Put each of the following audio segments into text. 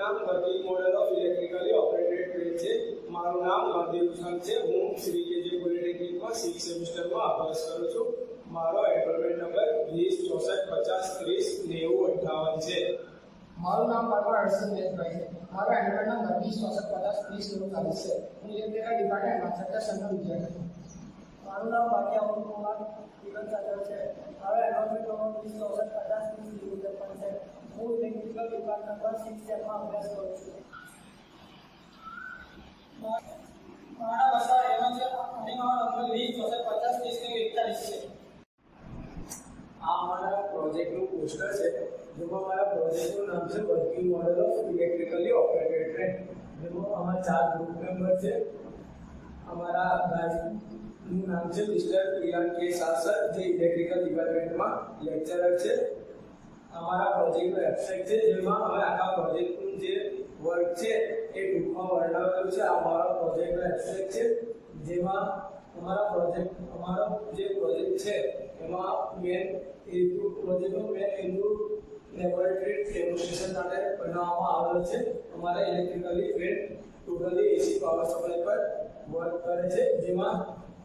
નામ working model of electrically operated train છે. મારું નામ મહાદેવ ખાન છે. હું શ્રી કેજી પોલિટેકનિકમાં સિક્સ સેમિસ્ટરમાં અભ્યાસ કરું છું. મારો એનરોલમેન્ટ નંબર વીસ, ચોસઠ, પચાસ, ત્રીસ, નેવું, અઠ્ઠાવન છે. મારું નામ પરમાર દેશભાઈ છે. મારો એન્ડ્રોઇડ નંબર વીસ, ચોસઠ, પચાસ, ત્રીસ, નેવું, ચાલીસ છે. હું ઇલેક્ટ્રિકલ ડિપાર્ટમેન્ટમાં છઠ્ઠા સંઘ વિદ્યાર્થી મારું નામ બાકી અમુલ કુમાર જીવન સાગર છે. મારો એનરોલમેન્ટ નંબર વીસ, ચોસઠ, પચાસ, ત્રીસ, નેવું હું ઇલેક્ટ્રિકલ ડિપાર્ટમેન્ટમાં સિક્સ સેમમાં અભ્યાસ કરું છું મારા વસા એમાં છે અને મારો પચાસ ત્રીસ એકતાલીસ છે આ અમારા પ્રોજેક્ટનું પોસ્ટર છે જેમાં મારા પ્રોજેક્ટનું નામ છે working model of electrically operated train જેમાં અમારા ચાર ગ્રુપ છે અમારા ગાઈડનું નામ છે મિસ્ટર પ્રિયાન કે સાસર જે ઇલેક્ટ્રિકલ ડિપાર્ટમેન્ટમાં લેક્ચરર છે અમારા પ્રોજેક્ટનો એબ્સ્ટ્રેક્ટ છે, જેમાં અમે આખા પ્રોજેક્ટનું જે વર્ક છે, એ ટૂંકમાં વર્ણવેલું છે. આ અમારો પ્રોજેક્ટનો એબ્સ્ટ્રેક્ટ છે, જેમાં અમારા પ્રોજેક્ટ અમારો જે પ્રોજેક્ટ છે, એમાં મેન હેતુ પ્રોજેક્ટનો મેન હેતુ લેબોરેટરી ડેમોન્સ્ટ્રેશન માટે બનાવવામાં આવેલો છે. અમારા electrically train totally AC power supply પર વર્ક કરે છે, જેમાં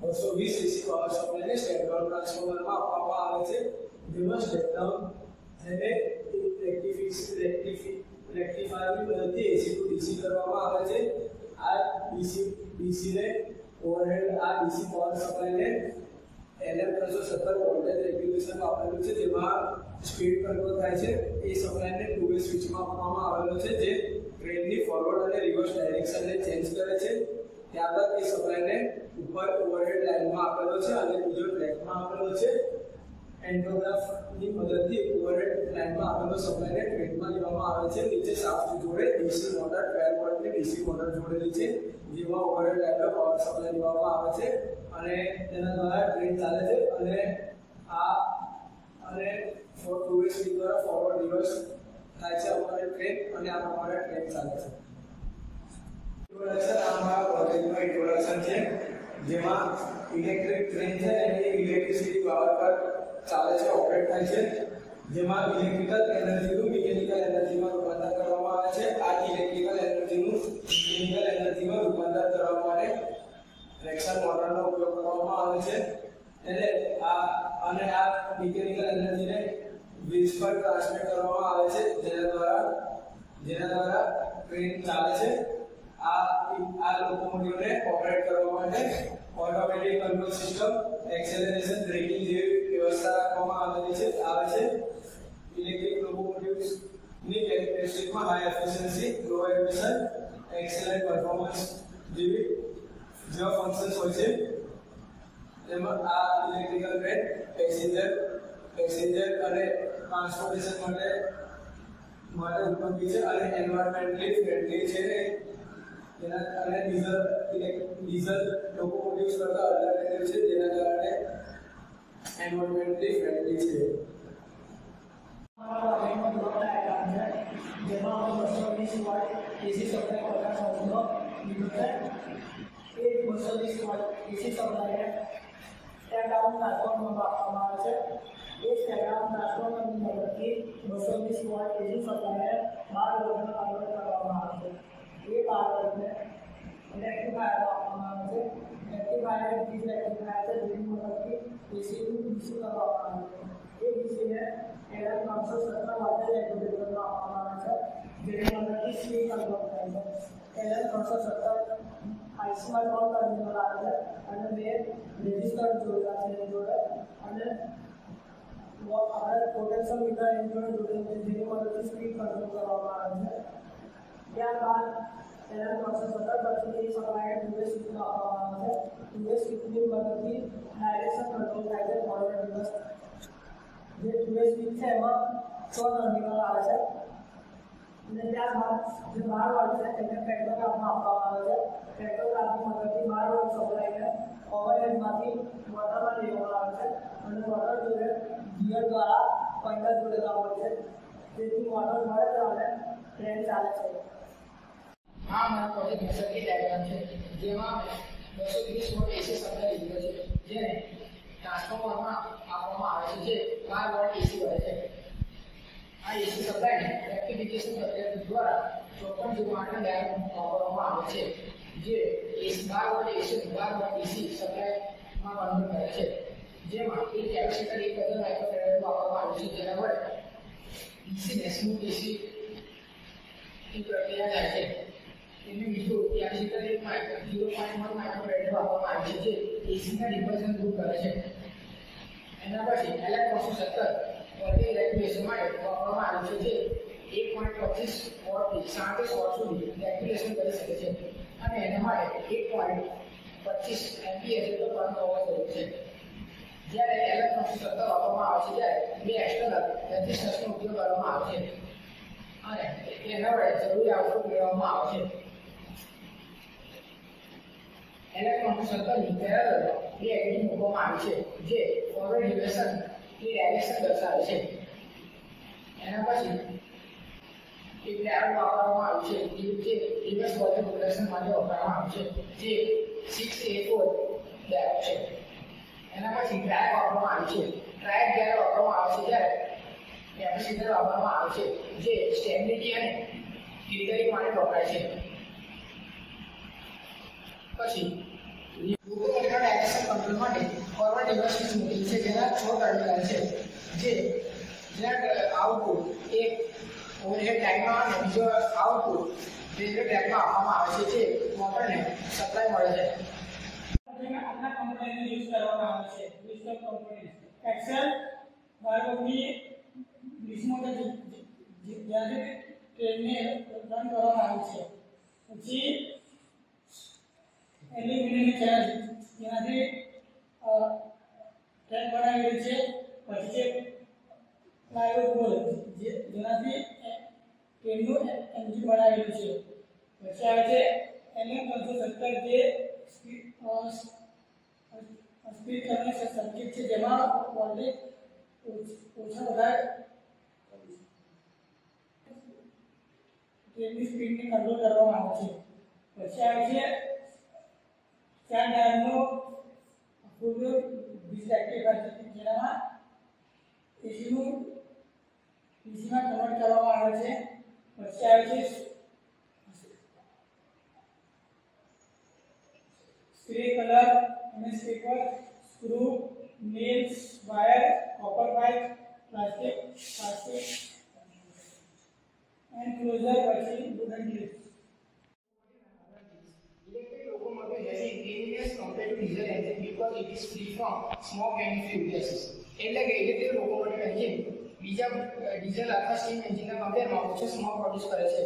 બસો વીસ એસી પાવર સપ્લાયને સ્ટેપ ડાઉન ટ્રાન્સફોર્મરમાં આપવામાં આવે છે. જેમાં સ્ટેપ ડાઉન રેક્ટિફિક રેક્ટિફાયરની મદદથી એસી ટુ ડીસી કરવામાં આવે છે. આ ડીસી ડીસીને ઓવરહેડ આ ડીસી પાવર સપ્લાયને એલએમ ત્રણસો સત્તર વોલ્ટેજ રેગ્યુલેશન આપેલું છે, જેમાં સ્પીડ કંટ્રોલ થાય છે. એ સપ્લાયને ટુ વે સ્વિચમાં આપવામાં આવેલો છે, જે ટ્રેનની ફોરવર્ડ અને રિવર્સ ડાયરેક્શનને ચેન્જ કરે છે. ત્યારબાદ એ સપ્લાયને ઉપર ઓવરહેડ લાઇનમાં આપેલો છે અને બીજો ટ્રેકમાં આપેલો છે. એન્ડોગ્રાફની મદદથી ઓવરહેડ લાઇનમાં આવેલો સપ્લાયને ટ્રેનમાં લેવામાં આવે છે. નીચે શાફ્ટ જોડે ડીસી મોટર 12 વોલ્ટની ડીસી મોટર જોડેલી છે, જેમાં ઓવરહેડ લાઇનમાં પાવર સપ્લાય લેવામાં આવે છે. અને તેના દ્વારા ટ્રેન ચાલે છે. અને આ અને ફોર ટુ વે સ્પીડ દ્વારા ફોરવર્ડ રિવર્સ થાય છે અમારે ટ્રેન અને આ પ્રમાણે ટ્રેન ચાલે છે. ઇન્ટ્રોડક્શન આ અમારા પ્રોજેક્ટનું ઇન્ટ્રોડક્શન છે, જેમાં ઇલેક્ટ્રિક ટ્રેન છે એની ઇલેક્ટ્રિસિટી પાવર પર ચાલે છે ઓપરેટ થાય છે. જેમાં ઇલેક્ટ્રિકલ એનર્જીનું મિકેનિકલ એનર્જીમાં રૂપાંતર કરવામાં આવે છે. આ ઇલેક્ટ્રિકલ એનર્જીનું મિકેનિકલ એનર્જીમાં રૂપાંતર કરવા માટે ટ્રેક્શન મોટરનો ઉપયોગ કરવામાં આવે છે. એટલે આ અને આ મિકેનિકલ એનર્જીને વીજ પર ટ્રાન્સમિટ કરવામાં આવે છે, જેના દ્વારા જેના દ્વારા ટ્રેન ચાલે છે. આ આ લોકોમોટિવને ઓપરેટ કરવા માટે automatic control system acceleration braking જેવી વ્યવસ્થા રાખવામાં આવેલી છે, આવે છે. ઇલેક્ટ્રિક લોકોમોટિવ્સની કેરેક્ટરિસ્ટિકમાં high efficiency low emission excellent performance જેવી જેવા ફંક્શન્સ હોય છે. એમાં આ ઇલેક્ટ્રિકલ ટ્રેન પેસેન્જર પેસેન્જર અને ટ્રાન્સપોર્ટેશન માટે માટે ઉપયોગી છે અને એન્વાયરમેન્ટલી ફ્રેન્ડલી છે. જેના કારણે ડીઝલ ડીઝલ લોકોમોટિવ્સ કરતા અલ્ટરનેટિવ છે, જેના કારણે એન્વાયરમેન્ટલી ફ્રેન્ડલી છે. જેમાં અમે બસો વીસ વોટ એસી સપ્લાય પચાસ લીધો બસો વીસ વોટ એસી સપ્લાયને ટ્રાન્સફોર્મરમાં આપવામાં આવે છે એ સ્ટેપ ડાઉન ટ્રાન્સફોર્મરની મદદથી બસો વીસ વોટ એસી સપ્લાયને બાર કન્વર્ટ કરવામાં આવે છે. એ રેક્ટિફાયર આપવામાં આવે છે રેક્ટિફાયર વીજ રેક્ટિફાયર છે જેની મદદથી એસીનું ડીસી કરવામાં આવે છે એ ડીસીને એના ત્રણસો સત્તર વોલ્ટેજ રેગ્યુલેટરમાં આપવામાં આવે છે જેની મદદથી સ્પીડ કંટ્રોલ થાય છે એને ત્રણસો સત્તર આઈસીમાં ત્રણ ટર્મિનલ આવે છે અને બે રેજિસ્ટર જોડેલા છે એની જોડે અને આપણે પોટેન્શિયલ મીટર એની જોડે જોડેલું છે જેની મદદથી સ્પીડ કંટ્રોલ કરવામાં આવે છે ત્યારબાદ એના ત્રણસો સત્તર આપવામાં આવે છે. ટુવે સ્પીડની મદદથી ડાયરેક્શન કંટ્રોલ થાય છે ફોરવર્ડ દિવસ. જે ટુવે સ્પીડ છે, એમાં છ ટર્મિનલ આવે છે. અને ત્યારબાદ જે બાર વોલ્ટ છે તેને પેટ્રોગ્રાફમાં આપવામાં આવે છે. પેટ્રોગ્રાફની મદદથી બાર વોલ્ટ સપ્લાયને ઓવરહેડમાંથી વોટરમાં લેવામાં આવે છે. અને મોટર જોડે ગિયર દ્વારા પંદર જોડેલા હોય છે. જેથી મોટર મળે તો અને ટ્રેન ચાલે છે. આ અમારા પ્રોજેક્ટ સર્કિટ ડાયાગ્રામ છે, જેમાં બસો ત્રીસ વોટ એસી સપ્લાય લીધો છે, જેને ટ્રાન્સફોર્મરમાં આપવામાં આવે છે, જે બાર વડે છે. આ એસી સપ્લાયને રેક્ટિફિકેશન દ્વારા ચોપન માટે ડાયરેક્ટ વાપરવામાં આવે છે, જે એસી બાર વોલ્ટ એસી બાર વોલ્ટ કરે છે. જેમાં એક કેપેસિટર, એક હજાર આવે છે, જેના વડે ડીસી ની પ્રક્રિયા થાય છે. એનું બીજું કેપેસિટર તરીકે માઇક્રો ઝીરો પોઈન્ટ વન વાપરવામાં આવે છે એસીના ડિપોઝિશન દૂર કરે છે. એના પછી ઇલેક્ટ્રોનિક સત્તર વોલ્ટેજ રેગ્યુલેશન માટે વાપરવામાં આવે છે જે એક પોઈન્ટ પચીસ વોટથી સાડત્રીસ વોટ સુધી રેગ્યુલેશન કરી શકે છે. અને એના માટે એક પોઈન્ટ પચીસ એમપીએસ એટલો કરંટ હોવો જરૂરી છે. જ્યારે ઇલેક્ટ્રોનિક સત્તર વાપરવામાં આવે છે, ત્યારે બે એક્સટર્નલ રેઝિસ્ટન્સનો ઉપયોગ કરવામાં આવે છે. અને એના વડે જરૂરી આઉટપુટ મેળવવામાં આવે છે. ઇલેક્ટ્રોનિક સર્કલની હતો. એ એડિંગ મૂકવામાં આવી છે. જે ફોરવર્ડ ડિરેક્શન એ ડાયરેક્શન દર્શાવે છે. એના પછી એક ડાયોડ વાપરવામાં આવ્યું છે. જે રિવર્સ વોલ્ટેજ પ્રોડક્શન માટે વાપરવામાં આવ્યું છે, જે સિક્સ એ ફોર ડાયરો છે. એના પછી ટ્રાયક વાપરવામાં આવ્યું છે. ટ્રાય જ્યારે વાપરવામાં આવે છે ત્યારે કેપેસિટર વાપરવામાં આવે છે. જે સ્ટેબિલિટી અને ફિલ્ટરિંગ માટે વપરાય છે. પછી લોકોમોટિવના ડાયરેક્શન કંટ્રોલ માટે ફોરવર્ડ રિવર્સ સ્વિચ છે, જેના છ ટર્મિનલ છે, જે જેના આઉટપુટ એક ઓવરહેડ ટાઈમમાં અને રેલવે ટ્રેકમાં આપવામાં આવે છે, જે મોટરને સપ્લાય મળે છે. આટલા કંપનીનો યુઝ કરવામાં આવે છે કંપની એક્સેલ બાયોની લિસ્ટમાં જ્યારે ટ્રેનને રન કરવામાં આવે છે. પછી એલ્યુમિનિયમની ચાર્જ જેનાથી ટ્રેન બનાવેલી છે, પછી છે પ્લાયવુડ બોલ જે, જેનાથી ટ્રેનનું એન્જિન બનાવેલું છે. પછી આવે છે એલએમ ત્રણસો સત્તર જે સ્પીડ કરને સર્કિટ છે, જેમાં વોલ્ટેજ ઓછા વધારે ટ્રેનની સ્પીડને કંટ્રોલ કરવામાં આવે છે. પછી આવે છે ચાર ડાયરનો ફૂલ વીસ રેક્ટિફાયર છે જેનામાં એસીનું ડીસીમાં કન્વર્ટ કરવામાં આવે છે પછી આવે છે સ્પ્રે કલર અને speaker screw nails wire copper pipe plastic plastic end closure પછી wooden clips Locomotive has a cleanliness compared to diesel engine because it is free from smoke and gases. એટલે કે ઇલેક્ટ્રિક લોકોમોટિવ એન્જિન બીજા diesel અથવા steam એન્જિનના કમ્પેરમાં ઓછો smoke produce કરે છે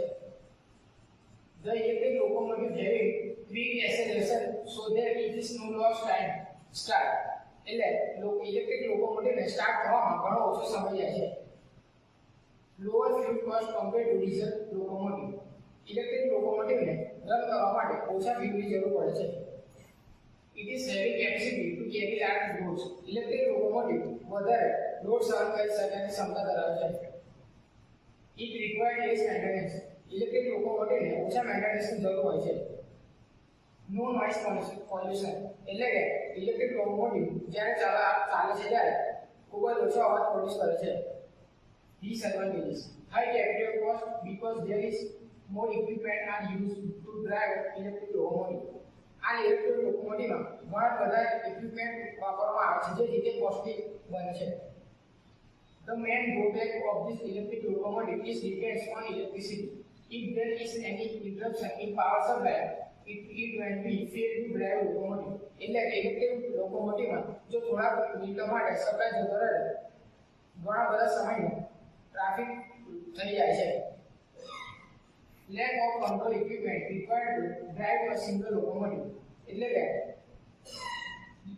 The electric locomotive having quick acceleration so that it is no loss time start. એટલે ઇલેક્ટ્રિક લોકોમોટિવને સ્ટાર્ટ થવામાં ઘણો ઓછો સમય જાય છે lower fuel cost compared to diesel locomotive. Electric લોકોમોટિવને run કરવા માટે ઓછા વીજળી જરૂર પડે છે. It is having capacity to carry large loads electric locomotive વધારે લોડ સહન કરી શકવાની ક્ષમતા ધરાવે છે. It required is maintenance electric લોકોમોટિવને ઓછા મેન્ટેનન્સની જરૂર હોય છે. નો નોઇસ પોલ્યુશન એટલે કે ઇલેક્ટ્રિક લોકોમોટિવ જ્યારે ચાલે ચાલે છે ત્યારે ખૂબ જ ઓછો અવાજ પ્રોડ્યુસ કરે છે. Disadvantages high capital cost because there is more equipment are used to drive electric locomotive આ ઇલેક્ટ્રિક લોકોમોટિવમાં ઘણા બધા ઇક્વિપમેન્ટ વાપરવામાં આવે છે જે રીતે કોસ્ટલી બને છે The main drawback of this electric locomotive is depends on electricity. If there is any interruption in power supply, it, it will be fail to drive locomotive. એટલે ઇલેક્ટ્રિક લોકોમોટિવમાં જો થોડા મિનિટો માટે સપ્લાય જતો રહે ઘણા બધા સમયમાં ટ્રાફિક થઈ જાય છે lack of control equipment required to drive a single locomotive. એટલે કે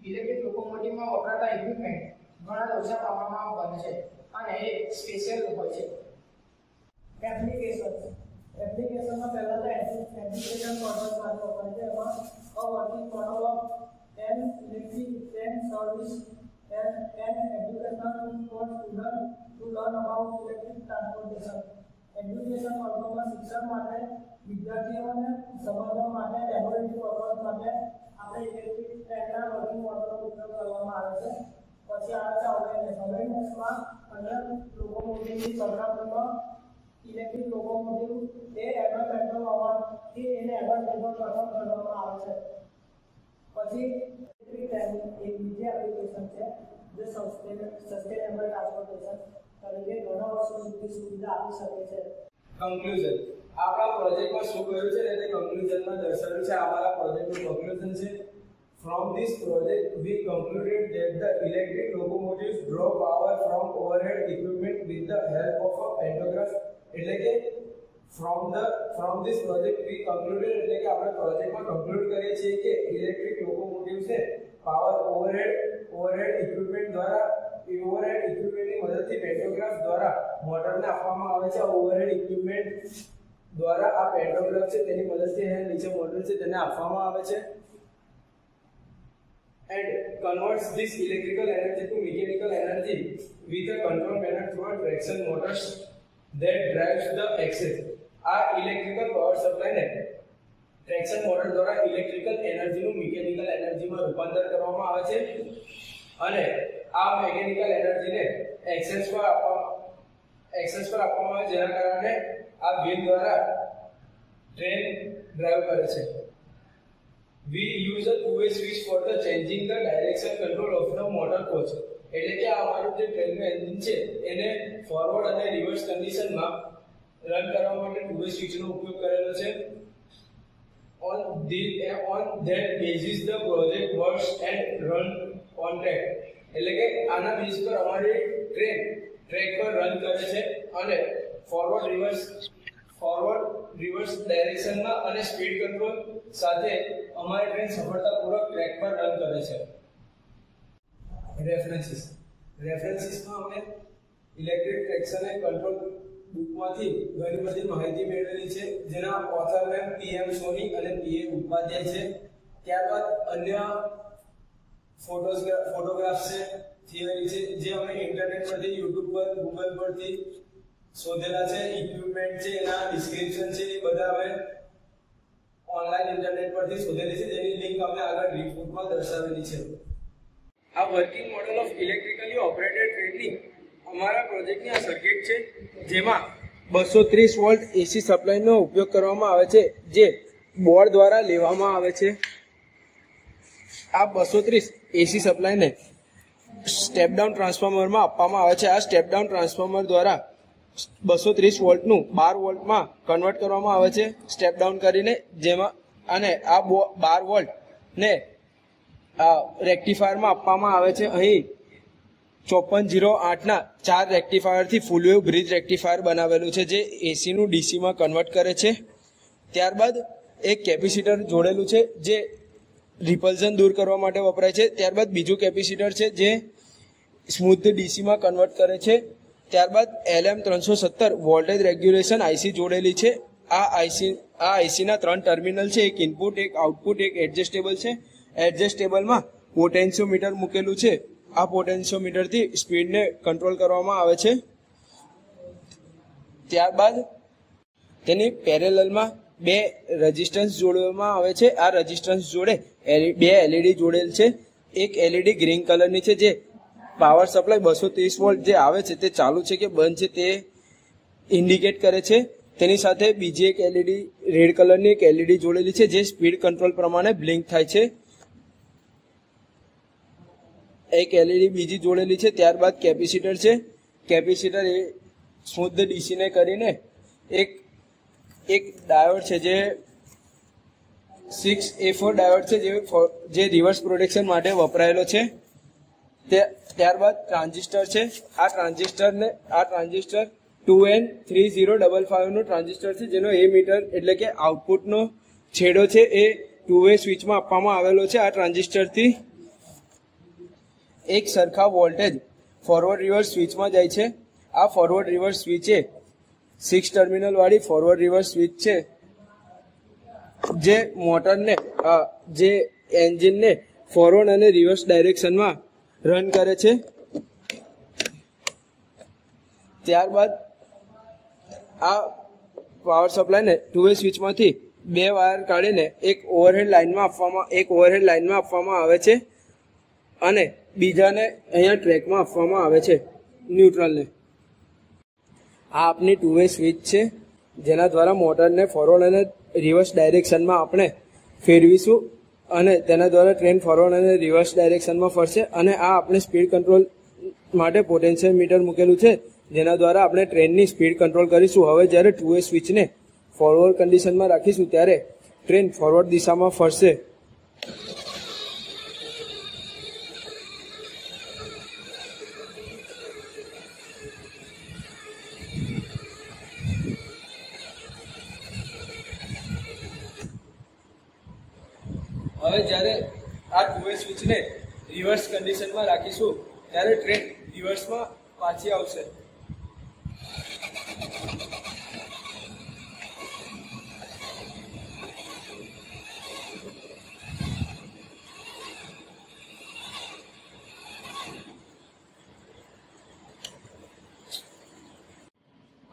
ઇલેક્ટ્રિક લોકોમોટિવમાં વપરાતા ઇક્વિપમેન્ટ ઘણા જ ઓછા પ્રમાણમાં બને છે અને એ સ્પેશિયલ હોય છે. એપ્લિકેશન એપ્લિકેશનમાં પહેલા તો એપ્લિકેશન મોડલ સાથે વપરાય છે. એમાં a working model of an electric train service an an education for student to learn about electric transportation education વર્ગોમાં શિક્ષણ માટે, વિદ્યાર્થીઓને સમજવા માટે, લેબોરેટરી પર્પઝ માટે આપણે ઇલેક્ટ્રિક ટ્રેનના વર્કિંગ મોડલનો ઉપયોગ કરવામાં આવે છે. પછી આવે છે અવેરનેસ અવેરનેસમાં અંદર લોકોમોટિવની સંરક્ષણમાં ઇલેક્ટ્રિક લોકોમોટિવ એ એમાં થી એને એવોર્ડ પેટ્રોલ પ્રથમ કરવામાં આવે છે. પછી ઇલેક્ટ્રિક ટ્રેન એક બીજી એપ્લિકેશન છે, જે સસ્ટેનેબલ ટ્રાન્સપોર્ટેશન તરીકે ઘણા વર્ષો સુધી સુવિધા આપી શકે છે કન્ક્લુઝન આપણા પ્રોજેક્ટમાં શું કર્યું છે ને તે કન્ક્લુઝનમાં દર્શાવ્યું છે અમારા પ્રોજેક્ટનું કન્ક્લુઝન છે From this project, we concluded that the electric locomotives draw power from overhead equipment with the help of a pantograph. એટલે કે from the from this project we concluded એટલે કે આપણે પ્રોજેક્ટમાં કન્ક્લુડ કરીએ છીએ કે ઇલેક્ટ્રિક લોકોમોટિવ્સ છે પાવર ઓવરહેડ ઓવરહેડ ઇક્વિપમેન્ટ દ્વારા ઓવરહેડ ઇક્વિપમેન્ટની મદદથી પેન્ટોગ્રાફ દ્વારા મોટરને આપવામાં આવે છે. ઓવરહેડ ઇક્વિપમેન્ટ દ્વારા આ પેન્ટોગ્રાફ છે, તેની મદદથી એને નીચે મોટર છે, તેને આપવામાં આવે છે. And converts this electrical energy to mechanical energy with a control manner through a traction motors that drives the axis. આ ઇલેક્ટ્રિકલ પાવર સપ્લાયને ટ્રેક્શન મોટર દ્વારા ઇલેક્ટ્રિકલ એનર્જીનું મિકેનિકલ એનર્જીમાં રૂપાંતર કરવામાં આવે છે. અને આ મેકેનિકલ એનર્જીને એક્સેસ પર આપવા એક્સેસ પર આપવામાં આવે જેના કારણે આ વ્હીલ દ્વારા ટ્રેન ડ્રાઈવ કરે છે. We use a two way switch for the changing the direction control of the motor coach એટલે કે આ અમારું જે ટ્રેનનું એન્જિન છે, એને ફોરવર્ડ અને રિવર્સ કન્ડિશનમાં રન કરવા માટે ટુ વે સ્વિચનો ઉપયોગ કરેલો છે. On the, on that basis, the project works and run on track. એટલે કે આના બેઝ પર અમારી ટ્રેન, ટ્રેક પર રન કરે છે અને ફોરવર્ડ રિવર્સ ફોરવર્ડ રિવર્સ ડાયરેક્શનમાં અને સ્પીડ કંટ્રોલ સાથે અમારી ટ્રેન સફળતાપૂર્વક ટ્રેક પર રન કરે છે. રેફરન્સીસ રેફરન્સીસમાં અમે ઇલેક્ટ્રિક ટ્રેક્શન એન્ડ કંટ્રોલ બુકમાંથી ઘણી બધી માહિતી મેળવેલી છે, જેના ઓથર મેમ પીએમ સોની અને પીએ ઉપાધ્યાય છે. ત્યારબાદ અન્ય ફોટોસ ફોટોગ્રાફ છે થિયરી છે. જે અમે ઇન્ટરનેટ પરથી યુટ્યુબ પર ગૂગલ પરથી શોધેલા છે. ઇક્વિપમેન્ટ છે, એના ડિસ્ક્રિપ્શન છે, એ બધા અમે ઓનલાઈન ઇન્ટરનેટ પરથી શોધેલી છે. જેની લિંક અમે આગળ રિપોર્ટમાં દર્શાવેલી છે. આ working model of electrically operated ટ્રેનની અમારા પ્રોજેક્ટની આ સર્કિટ છે, જેમાં બસો ત્રીસ વોલ્ટ એસી સપ્લાયનો ઉપયોગ કરવામાં આવે છે, જે બોર્ડ દ્વારા લેવામાં આવે છે. આ બસો ત્રીસ એસી સપ્લાયને સ્ટેપ ડાઉન ટ્રાન્સફોર્મરમાં આપવામાં આવે છે. આ સ્ટેપ ડાઉન ટ્રાન્સફોર્મર દ્વારા બસો ત્રીસ વોલ્ટનું બાર વોલ્ટમાં કન્વર્ટ કરવામાં આવે છે. સ્ટેપ ડાઉન કરીને જેમાં અને આ બાર વોલ્ટને રેક્ટિફાયરમાં આપવામાં આવે છે. અહીં ચોપન જીરો આઠના ચાર રેક્ટિફાયરથી ફૂલ વેવ બ્રિજ રેક્ટિફાયર બનાવેલું છે, જે એસીનું ડીસીમાં કન્વર્ટ કરે છે. ત્યારબાદ એક કેપેસિટર જોડેલું છે, જે રિપલ્ઝન દૂર કરવા માટે વપરાય છે. ત્યારબાદ બીજું કેપેસિટર છે જે સ્મૂથ ડીસીમાં કન્વર્ટ કરે છે. ત્યારબાદ એલએમ ત્રણસો સત્તર વોલ્ટેજ રેગ્યુલેશન આઈસી જોડેલી છે. આ આઈસી આ આઈસીના ત્રણ ટર્મિનલ છે. એક ઇનપુટ એક આઉટપુટ એક એડજસ્ટેબલ છે. એડજસ્ટેબલમાં પોટેન્શિયોમીટર મૂકેલું છે. આ પોટેન્શિયોમીટરથી સ્પીડને કંટ્રોલ કરવામાં આવે છે. ત્યારબાદ તેની પેરેલલમાં બે રેઝિસ્ટન્સ જોડવામાં આવે છે. આ રેઝિસ્ટન્સ જોડે બે એલઈડી જોડેલ છે. એક એલઈડી ગ્રીન કલરની છે જે પાવર સપ્લાય બસો ત્રીસ વોલ્ટ જે આવે છે તે ચાલુ છે કે બંધ છે તે ઇન્ડિકેટ કરે છે. તેની સાથે બીજી એક એલઈડી રેડ કલરની એક એલઈડી જોડેલી છે જે સ્પીડ કંટ્રોલ પ્રમાણે બ્લિંક થાય છે. એક એલઈડી બીજી જોડેલી છે ત્યારબાદ કેપેસિટર છે. કેપેસિટર એ શુદ્ધ ડીસીને કરીને એક એક ડાયોડ છે જે સિક્સ એ ફોર ડાયોડ છે જે જે રિવર્સ પ્રોટેક્શન માટે વપરાયેલો છે. તે ત્યારબાદ ટ્રાન્ઝિસ્ટર છે. આ ટ્રાન્ઝિસ્ટરને આ transistor two N three zero double ફાઇવનું transistor છે, જેનો એ મીટર એટલે કે આઉટપુટનો છેડો છે. એ ટુ વે સ્વિચમાં આપવામાં આવેલો છે આ ટ્રાન્ઝિસ્ટરથી. એક સરખા વોલ્ટેજ ફોરવર્ડ રિવર્સ સ્વિચમાં જાય છે. આ forward reverse switch six terminal વાળી ફોરવર્ડ રિવર્સ સ્વિચ છે. જે મોટરને જે એન્જિનને ફોરવર્ડ અને રિવર્સ ડાયરેક્શનમાં રન કરે છે. ત્યારબાદ આ પાવર સપ્લાયને ટુ વે સ્વિચમાંથી બે વાયર કાઢીને એક ઓવરહેડ લાઇનમાં આપવામાં, એક ઓવરહેડ લાઇનમાં આપવામાં આવે છે. અને બીજાને અહીંયા ટ્રેકમાં આપવામાં આવે છે ન્યુટ્રલને આ આપની ટુ વે સ્વિચ છે. જેના દ્વારા મોટરને ફોરવર્ડ અને રિવર્સ ડાયરેક્શનમાં આપણે ફેરવીશું અને તેના દ્વારા ટ્રેન ફોરવર્ડ અને રિવર્સ ડાયરેક્શનમાં ફરશે અને આ આપણે સ્પીડ કંટ્રોલ માટે પોટેન્શિયલ મીટર મૂકેલું છે. જેના દ્વારા આપણે ટ્રેનની સ્પીડ કંટ્રોલ કરીશું. હવે જ્યારે ટુ વે સ્વિચને ફોરવર્ડ કન્ડિશનમાં રાખીશું ત્યારે ટ્રેન ફોરવર્ડ દિશામાં ફરશે હવે જ્યારે આ ટુ વે સ્વિચને રિવર્સ કન્ડિશનમાં રાખીશું, ત્યારે ટ્રેન રિવર્સમાં પાછી આવશે.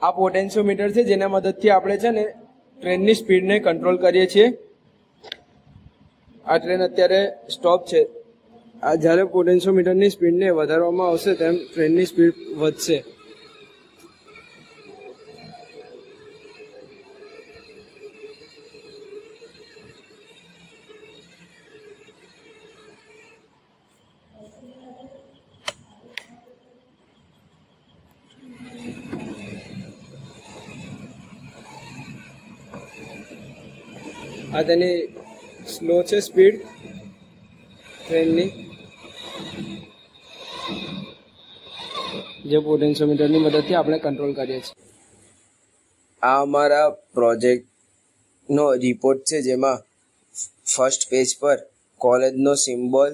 આ પોટેન્શિયોમીટર છે, જેના મદદથી આપણે છે ને ટ્રેનની સ્પીડને કંટ્રોલ કરીએ છીએ. આ ટ્રેન અત્યારે સ્ટોપ છે. આ જ્યારે પોટેન્શિયોમીટરની સ્પીડને વધારવામાં આવશે તેમ ટ્રેનની સ્પીડ વધશે. આ તેની સ્લો છે સ્પીડ. ટ્રેનની જે પોટેન્શિયોમીટરની મદદથી આપણે કંટ્રોલ કરીએ છીએ. આ અમારા પ્રોજેક્ટનો રિપોર્ટ છે જેમાં ફર્સ્ટ પેજ પર કોલેજનો સિમ્બોલ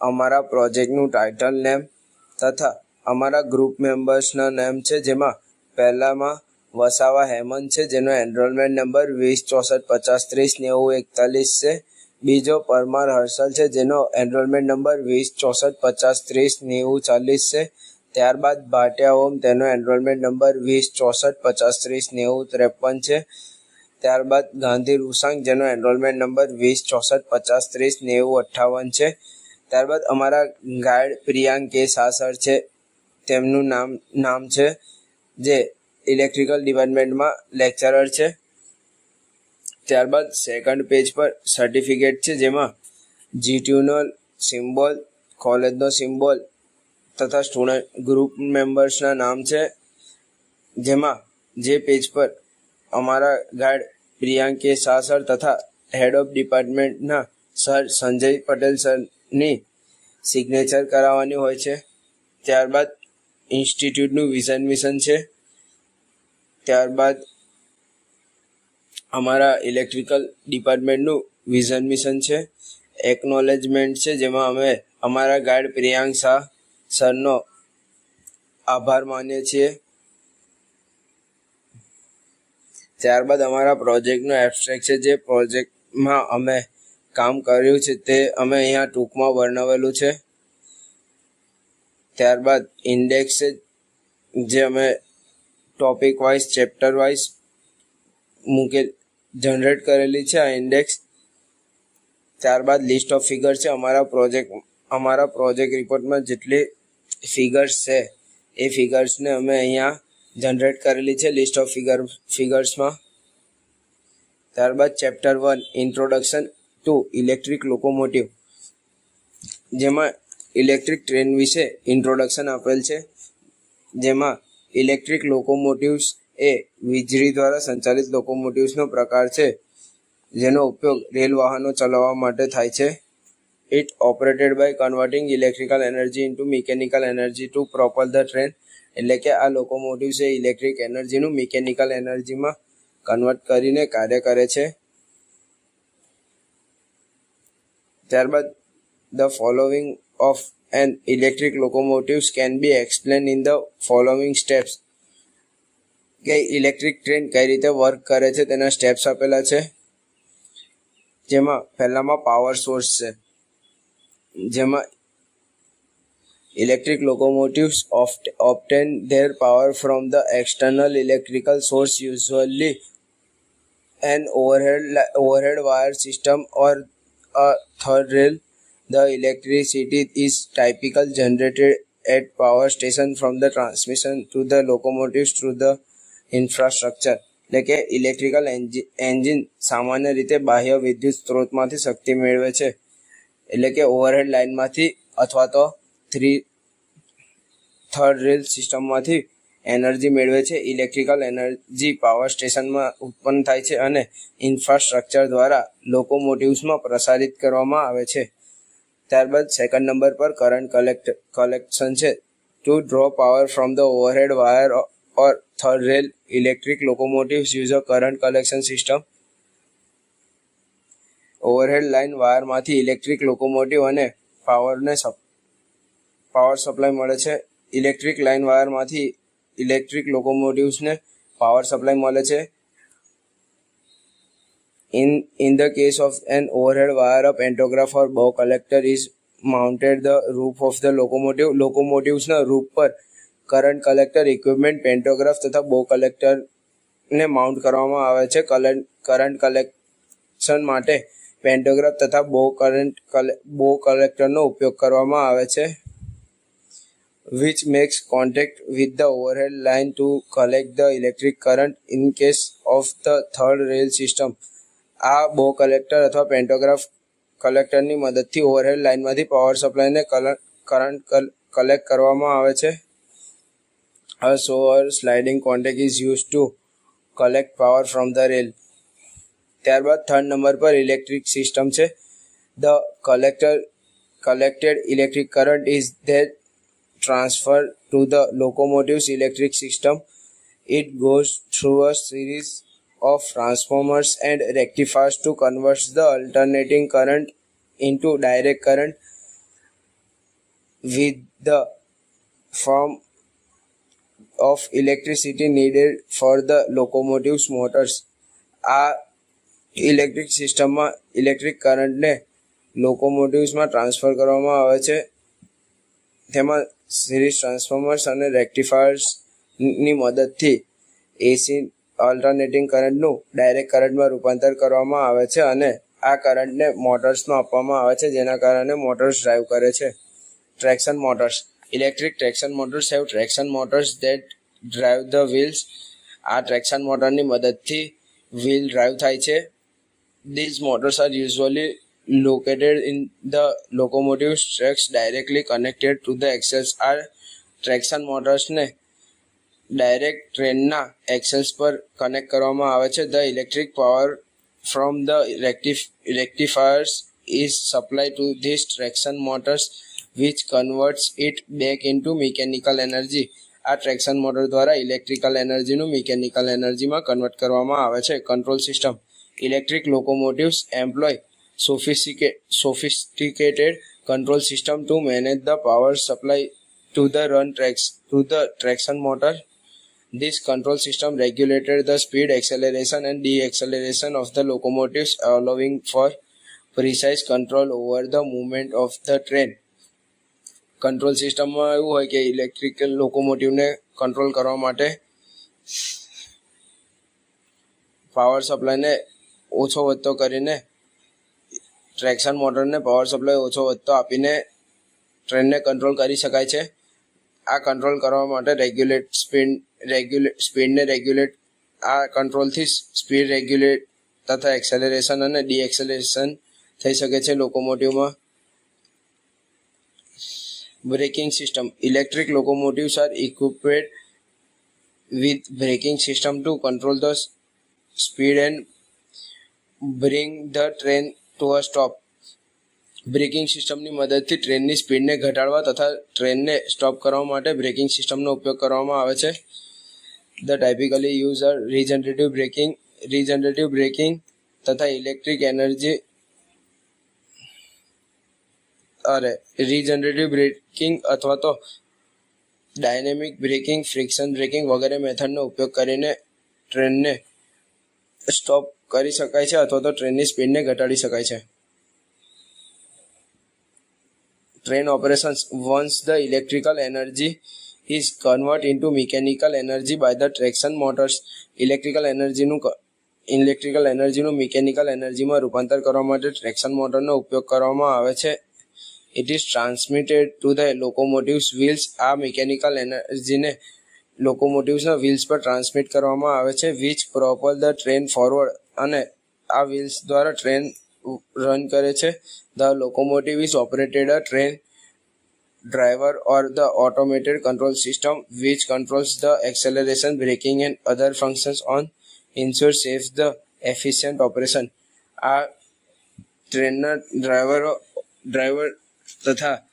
અમારા પ્રોજેક્ટનું ટાઇટલ નેમ તથા અમારા ગ્રુપ મેમ્બર્સના નેમ છે જેમાં પહેલામાં વસાવા હેમંત છે, જેનો એનરોલમેન્ટ નંબર વીસ, ચોસઠ, પચાસ, ત્રીસ, નેવું, એકતાલીસ છે. બીજો પરમાર હર્ષલ છે, જેનો એનરોલમેન્ટ નંબર વીસ, ચોસઠ, પચાસ, ત્રીસ, નેવું, ચાલીસ છે. ત્યારબાદ ભાટિયા ઓમ, તેનો એનરોલમેન્ટ નંબર વીસ, ચોસઠ, પચાસ, ત્રીસ, નેવું, ત્રેપન છે. ત્યારબાદ ગાંધી રૂસાંગ, જેનો એનરોલમેન્ટ નંબર વીસ, ચોસઠ, પચાસ, ત્રીસ, નેવું, અઠ્ઠાવન છે. ત્યારબાદ અમારા ગાઈડ પ્રિયાંક કે સાસર છે, તેમનું નામ નામ છે, જે ઇલેક્ટ્રિકલ ડિપાર્ટમેન્ટમાં લેક્ચરર છે. ત્યારબાદ સેકન્ડ પેજ પર સર્ટિફિકેટ છે, જેમાં જીટીયુનો સિમ્બોલ કોલેજનો સિમ્બોલ તથા સ્ટુડન્ટ ગ્રુપ મેમ્બર્સના નામ છે. જેમાં જે પેજ પર અમારા ગાર્ડ પ્રિયાંકે શાહ સર તથા હેડ ઓફ ડિપાર્ટમેન્ટના સર સંજય પટેલ સરની સિગ્નેચર કરાવવાની હોય છે. ત્યારબાદ ઇન્સ્ટિટ્યૂટનું વિઝન મિશન છે. ત્યારબાદ અમારા ઇલેક્ટ્રિકલ ડિપાર્ટમેન્ટનું વિઝન મિશન છે. એકનોલેજમેન્ટ છે, જેમાં અમે અમારા ગાઈડ પ્રિયાંક શાહ સરનો આભાર માનીએ છીએ. ત્યારબાદ અમારા પ્રોજેક્ટનો એબ્સ્ટ્રેક્ટ છે, જે પ્રોજેક્ટમાં અમે કામ કર્યું છે, તે અમે અહીંયા ટૂંકમાં વર્ણવેલું છે. ત્યારબાદ ઇન્ડેક્સ જે અમે ટોપિક વાઇઝ ચેપ્ટર વાઇઝ મૂકે જનરેટ કરેલી છે, આ ઇન્ડેક્સ ત્યારબાદ લિસ્ટ ઓફ ફિગર છે, અમારા પ્રોજેક્ટ અમારા પ્રોજેક્ટ રિપોર્ટમાં જેટલી ફિગર્સ છે, એ ફિગર્સને અમે અહીંયા જનરેટ કરેલી છે લિસ્ટ ઓફ ફિગર ફિગર્સમાં ત્યારબાદ chapter one introduction to electric locomotive જેમાં ઇલેક્ટ્રિક ટ્રેન વિશે ઇન્ટ્રોડક્શન આપેલ છે, જેમાં ઇલેક્ટ્રિક લોકોમોટિવ્સ એ વીજળી દ્વારા સંચાલિત લોકોમોટિવ્સનો પ્રકાર છે, જેનો ઉપયોગ રેલ વાહનો ચલાવવા માટે થાય છે. It operated by converting electrical energy into mechanical energy to propel the train એટલે કે આ લોકોમોટિવ્સ એ ઇલેક્ટ્રિક એનર્જીનું મિકેનિકલ એનર્જીમાં કન્વર્ટ કરીને કાર્ય કરે છે. ત્યારબાદ the following of an electric locomotives can be explain in the following steps કે ઇલેક્ટ્રિક ટ્રેન કઈ રીતે વર્ક કરે છે તેના સ્ટેપ્સ આપેલા છે જેમાં પહેલામાં પાવર સોર્સ છે જેમાં electric locomotives oft obtain their power from the external electrical source usually an overhead li- overhead wire system or a third rail the electricity is typically generated at power station from the transmission to the locomotives infrastructure, એટલે કે electrical engine સામાન્ય રીતે બાહ્ય વિદ્યુત સ્ત્રોતમાંથી શક્તિ મેળવે છે. એટલે કે ઓવરહેડ લાઇનમાંથી અથવા તો થ્રી થર્ડ રેલ સિસ્ટમમાંથી એનર્જી મેળવે છે. ઇલેક્ટ્રિકલ એનર્જી પાવર સ્ટેશનમાં ઉત્પન્ન થાય છે અને ઇન્ફ્રાસ્ટ્રક્ચર દ્વારા લોકોમોટિવ્સમાં પ્રસારિત કરવામાં આવે છે. ત્યારબાદ સેકન્ડ નંબર પર કરંટ કલેક્ટ કલેક્શન છે. To draw power from the overhead wire or third rail electric locomotives use a current collection system overhead line વાયરમાંથી electric locomotive અને પાવરને પાવર સપ્લાય મળે છે. ઇલેક્ટ્રિક લાઇન વાયરમાંથી ઇલેક્ટ્રિક લોકોમોટિવ્સને power supply મળે છે. In in the case of an overhead wire a pantograph or bow collector is mounted the roof of the locomotive લોકોમોટિવ્સના રૂપ પર કરંટ કલેક્ટર ઇક્વિપમેન્ટ પેન્ટોગ્રાફ તથા બો કલેક્ટર ને માઉન્ટ કરવામાં આવે છે. કરંટ કલેક્શન માટે પેન્ટોગ્રાફ તથા બો કરંટ બો કલેક્ટરનો ઉપયોગ કરવામાં આવે છે. Which makes contact with the overhead line to collect the electric current in case of the third rail system. આ બો કલેક્ટર અથવા પેન્ટોગ્રાફ કલેક્ટરની મદદથી ઓવરહેડ લાઇનમાંથી પાવર સપ્લાયને કરંટ કલેક્ટ કરવામાં આવે છે. A solar sliding contact is used to collect power from the rail. ત્યારબાદ થર્ડ નંબર પર ઇલેક્ટ્રિક સિસ્ટમ છે the collector collected electric current is then transferred to the locomotive's electric system. It goes through a series of transformers and rectifiers to convert the alternating current into direct current with the form of electricity needed for the locomotive's, motors. આ electric સિસ્ટમમાં electric કરંટને લોકોમોટિવ્સમાં transfer કરવામાં આવે છે. તેમાં series transformers અને રેક્ટિફાયર્સની મદદથી એસી ઓલ્ટરનેટિંગ કરંટનું ડાયરેક્ટ કરંટમાં રૂપાંતર કરવામાં આવે છે અને આ કરંટને મોટર્સમાં આપવામાં આવે છે, જેના કારણે મોટર્સ ડ્રાઈવ કરે છે. Traction motors electric traction motors have traction motors that drive the wheels આ ટ્રેક્શન મોટરની મદદથી વ્હીલ ડ્રાઈવ થાય છે. These motors are usually located in the locomotive tracks directly connected to the axles. આ traction મોટર્સને direct ટ્રેનના axles પર connect કરવામાં આવે છે. The electric power from the rectifiers is supply to this traction motors which converts it back into mechanical energy આ traction motor દ્વારા electrical એનર્જીનું મિકેનિકલ એનર્જીમાં કન્વર્ટ કરવામાં આવે છે control system electric locomotives employ sophisticate, sophisticated control system to manage the power supply to the run tracks to the traction motor. This control system regulated the speed, acceleration, and deceleration of the locomotives, allowing for precise control over the movement of the train. Control સિસ્ટમમાં એવું હોય કે electrical લોકોમોટિવને control કરવા માટે power સપ્લાયને ઓછો વધતો કરીને ટ્રેક્શન મોટરને પાવર સપ્લાય ઓછો વધતો આપીને ટ્રેનને કંટ્રોલ કરી શકાય છે. આ કંટ્રોલ કરવા માટે રેગ્યુલેટ સ્પીડ રેગ્યુલેટ સ્પીડને રેગ્યુલેટ, આ કંટ્રોલથી સ્પીડ રેગ્યુલેટ તથા એક્સેલરેશન અને ડીએક્સેલરેશન થઈ શકે છે લોકોમોટિવમાં. Braking system. Electric locomotives are equipped with braking system to control the speed and bring the train to a stop. Braking સિસ્ટમની મદદથી ટ્રેનની સ્પીડને ઘટાડવા તથા ટ્રેનને સ્ટોપ કરવા માટે બ્રેકિંગ સિસ્ટમનો ઉપયોગ કરવામાં આવે છે. The typically use are regenerative braking regenerative braking તથા ઇલેક્ટ્રિક એનર્જી અરે રીજનરેટિવ બ્રેકિંગ અથવા તો ડાયનેમિક બ્રેકિંગ ફ્રિક્શન બ્રેકિંગ વગેરે મેથડનો ઉપયોગ કરીને ટ્રેનને સ્ટોપ કરી શકાય છે અથવા તો ટ્રેનની સ્પીડને ઘટાડી શકાય છે. Train operations once the electrical energy is convert into mechanical energy by the traction motors electrical એનર્જીનું electrical એનર્જીનું મિકેનિકલ એનર્જીમાં રૂપાંતર કરવા માટે ટ્રેક્શન મોટરનો ઉપયોગ કરવામાં આવે છે. It is transmitted to the locomotives wheels આ મિકેનિકલ એનર્જીને લોકોમોટિવ્સના વ્હીલ્સ પર ટ્રાન્સમિટ કરવામાં આવે છે which propel the train forward અને આ વ્હીલ્સ દ્વારા ટ્રેન રન કરે છે. The locomotive is operated a train driver or the automated control system which controls the acceleration braking and other functions on ensure safe the efficient operation આ ટ્રેનના ડ્રાઈવરો driver તથા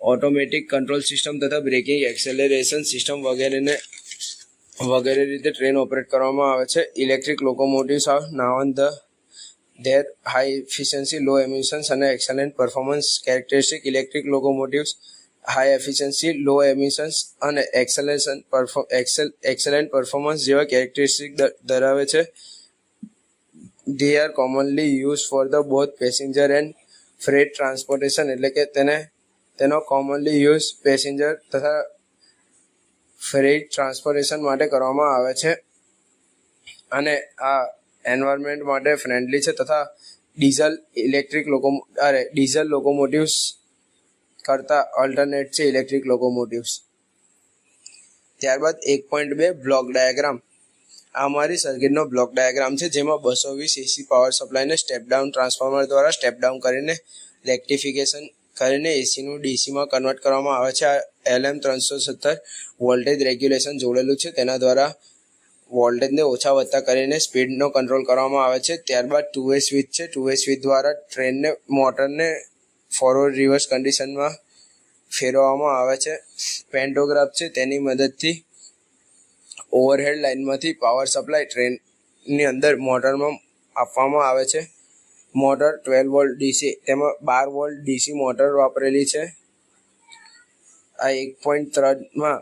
automatic control system તથા braking acceleration system વગેરેને વગેરે રીતે train operate કરવામાં આવે છે electric locomotives are known the their high efficiency, low emissions અને excellent performance characteristic electric locomotives high efficiency, low emissions અને acceleration perform excel excellent performance જેવા ધ- ધરાવે છે they are commonly used for the both passenger and freight transportation એટલે કે તેને, તેનો કોમનલી યુઝ પેસેન્જર તથા ફ્રેટ ટ્રાન્સપોર્ટેશન માટે કરવામાં આવે છે. અને આ એન્વાયરમેન્ટ માટે ફ્રેન્ડલી છે તથા ડીઝલ ઇલેક્ટ્રિક લોકો અરે ડીઝલ લોકોમોટિવ્સ કરતા અલ્ટરનેટ છે ઇલેક્ટ્રિક લોકોમોટિવ્સ ત્યારબાદ એક પોઈન્ટ બે બ્લોક ડાયાગ્રામ આ અમારી સર્કિટનો બ્લોક ડાયાગ્રામ છે, જેમાં બસો વીસ એસી પાવર સપ્લાયને સ્ટેપ ડાઉન ટ્રાન્સફોર્મર દ્વારા સ્ટેપ ડાઉન કરીને રેક્ટિફિકેશન કરીને એસીનું ડીસીમાં કન્વર્ટ કરવામાં આવે છે. આ એલએમ ત્રણસો સત્તર વોલ્ટેજ રેગ્યુલેશન જોડેલું છે. તેના દ્વારા વોલ્ટેજને ઓછા વધતા કરીને સ્પીડનો કંટ્રોલ કરવામાં આવે છે. ત્યારબાદ ટુ વે સ્વિચ છે. ટુ વે સ્વિચ દ્વારા ટ્રેનને મોટરને ફોરવર્ડ રિવર્સ કન્ડિશનમાં ફેરવવામાં આવે છે. પેન્ટોગ્રાફ છે. તેની મદદથી ઓવરહેડ લાઇનમાંથી પાવર સપ્લાય ટ્રેનની અંદર મોટરમાં આપવામાં આવે છે. મોટર ટ્વેલ્વ વોલ્ટ ડીસી તેમાં બાર વોલ્ટ ડીસી મોટર વાપરેલી છે. આ એક પોઈન્ટ ત્રણમાં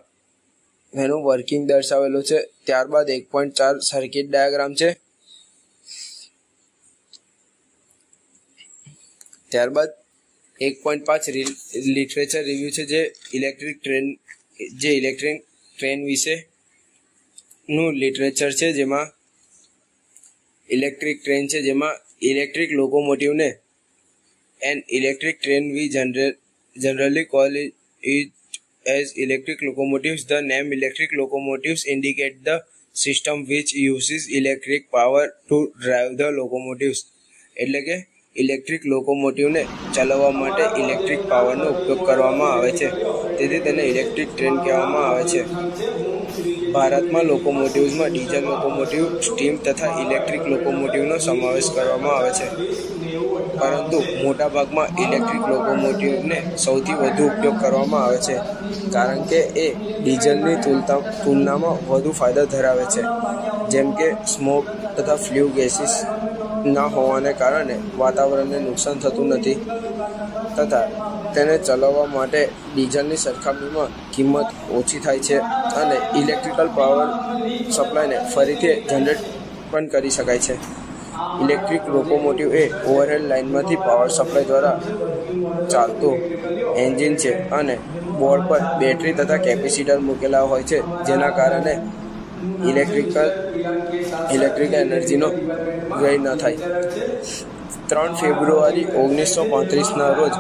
એનું વર્કિંગ દર્શાવેલું છે. ત્યારબાદ એક પોઈન્ટ ચાર સર્કિટ ડાયાગ્રામ છે. ત્યારબાદ એક પોઈન્ટ પાંચ લિટરેચર રિવ્યુ છે જે ઇલેક્ટ્રિક ટ્રેન જે ઇલેક્ટ્રિક ટ્રેન વિશે નું લિટરેચર છે જેમાં ઇલેક્ટ્રિક ટ્રેન છે જેમાં electric લોકોમોટિવને an electric train we general call it, it as electric locomotives. The name electric locomotives indicate the system which uses electric power to drive the locomotives. એટલે કે electric લોકોમોટિવને ચલાવવા માટે electric પાવરનો ઉપયોગ કરવામાં આવે છે તેથી તેને ઇલેક્ટ્રિક ટ્રેન કહેવામાં આવે છે ભારતમાં લોકોમોટિવ્સમાં ડીઝલ લોકોમોટિવ, સ્ટીમ તથા ઇલેક્ટ્રિક લોકોમોટિવનો સમાવેશ કરવામાં આવે છે. પરંતુ મોટાભાગમાં ઇલેક્ટ્રિક લોકોમોટિવને સૌથી વધુ ઉપયોગ કરવામાં આવે છે, કારણ કે એ ડીઝલની તુલતા તુલનામાં વધુ ફાયદા ધરાવે છે. જેમ કે સ્મોક તથા ફ્લ્યુ ગેસીસ ના હોવાને કારણે વાતાવરણને નુકસાન થતું નથી તથા તેને ચલાવવા માટે ડીઝલની સરખામણીમાં કિંમત ઓછી થાય છે અને ઇલેક્ટ્રિકલ પાવર સપ્લાયને ફરીથી જનરેટ પણ કરી શકાય છે. ઇલેક્ટ્રિક લોકોમોટિવ એ ઓવરહેડ લાઇનમાંથી પાવર સપ્લાય દ્વારા ચાલતું એન્જિન છે અને બોર્ડ પર બેટરી તથા કેપેસિટર મૂકેલા હોય છે, જેના કારણે ઇલેક્ટ્રિકલ, ઇલેક્ટ્રિક એનર્જીનો વ્યય ન થાય. ત્રણ ફેબ્રુઆરી ઓગણીસો પાંત્રીસના રોજ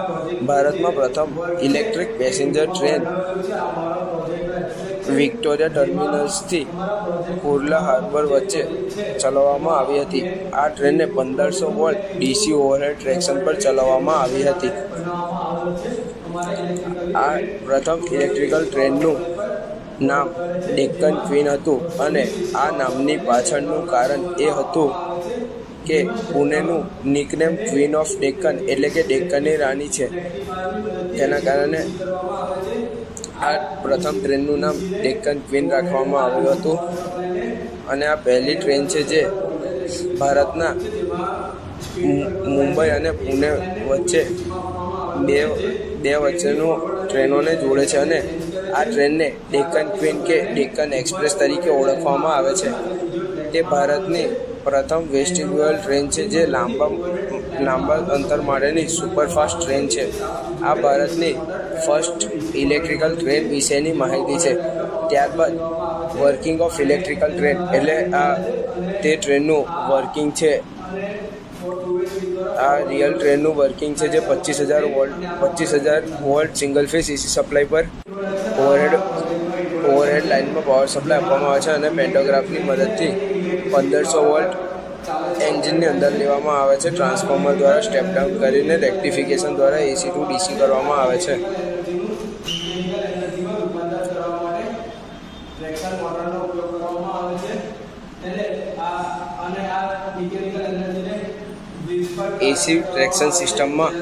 ભારતમાં પ્રથમ ઇલેક્ટ્રિક પેસેન્જર ટ્રેન વિક્ટોરિયા ટર્મિનલ્સથી કુર્લા હાર્બર વચ્ચે ચલાવવામાં આવી હતી. આ ટ્રેનને પંદરસો વોલ્ટ ડીસી ઓવરહેડ ટ્રેક્શન પર ચલાવવામાં આવી હતી. આ પ્રથમ ઇલેક્ટ્રિકલ ટ્રેનનું નામ ડેક્કન ક્વીન હતું અને આ નામની પાછળનું કારણ એ હતું કે પુણેનું નિકનેમ ક્વીન ઓફ ડેક્કન એટલે કે ડેક્કનની રાણી છે. તેના કારણે આ પ્રથમ ટ્રેનનું નામ ડેક્કન ક્વીન રાખવામાં આવ્યું હતું. અને આ પહેલી ટ્રેન છે જે ભારતના મુંબઈ અને પુણે વચ્ચે બે બે વચ્ચેનું ટ્રેનોને જોડે છે અને આ ટ્રેનને ડેક્કન ક્વીન કે ડેક્કન એક્સપ્રેસ તરીકે ઓળખવામાં આવે છે. તે ભારતની પ્રથમ વેસ્ટિબ્યુઅલ ટ્રેન છે જે લાંબા લાંબા અંતર માટેની સુપરફાસ્ટ ટ્રેન છે. આ ભારતની ફર્સ્ટ ઇલેક્ટ્રિકલ ટ્રેન વિશેની માહિતી છે. ત્યારબાદ વર્કિંગ ઓફ ઇલેક્ટ્રિકલ ટ્રેન, એટલે આ તે ટ્રેનનું વર્કિંગ છે. આ રિયલ ટ્રેનનું વર્કિંગ છે જે પચીસ હજાર વોલ્ટ, પચીસ હજાર volt single phase AC supply પર ઓવરહેડ ઓવરહેડ લાઇનમાં પાવર સપ્લાય આપવામાં આવે છે અને પેન્ટોગ્રાફની મદદથી પંદરસો વોલ્ટ એન્જિનની અંદર લેવામાં આવે છે. ટ્રાન્સફોર્મર દ્વારા સ્ટેપ ડાઉન કરીને રેક્ટિફિકેશન દ્વારા એસી ટુ ડીસી કરવામાં આવે છે. એસી ટ્રેક્શન સિસ્ટમમાં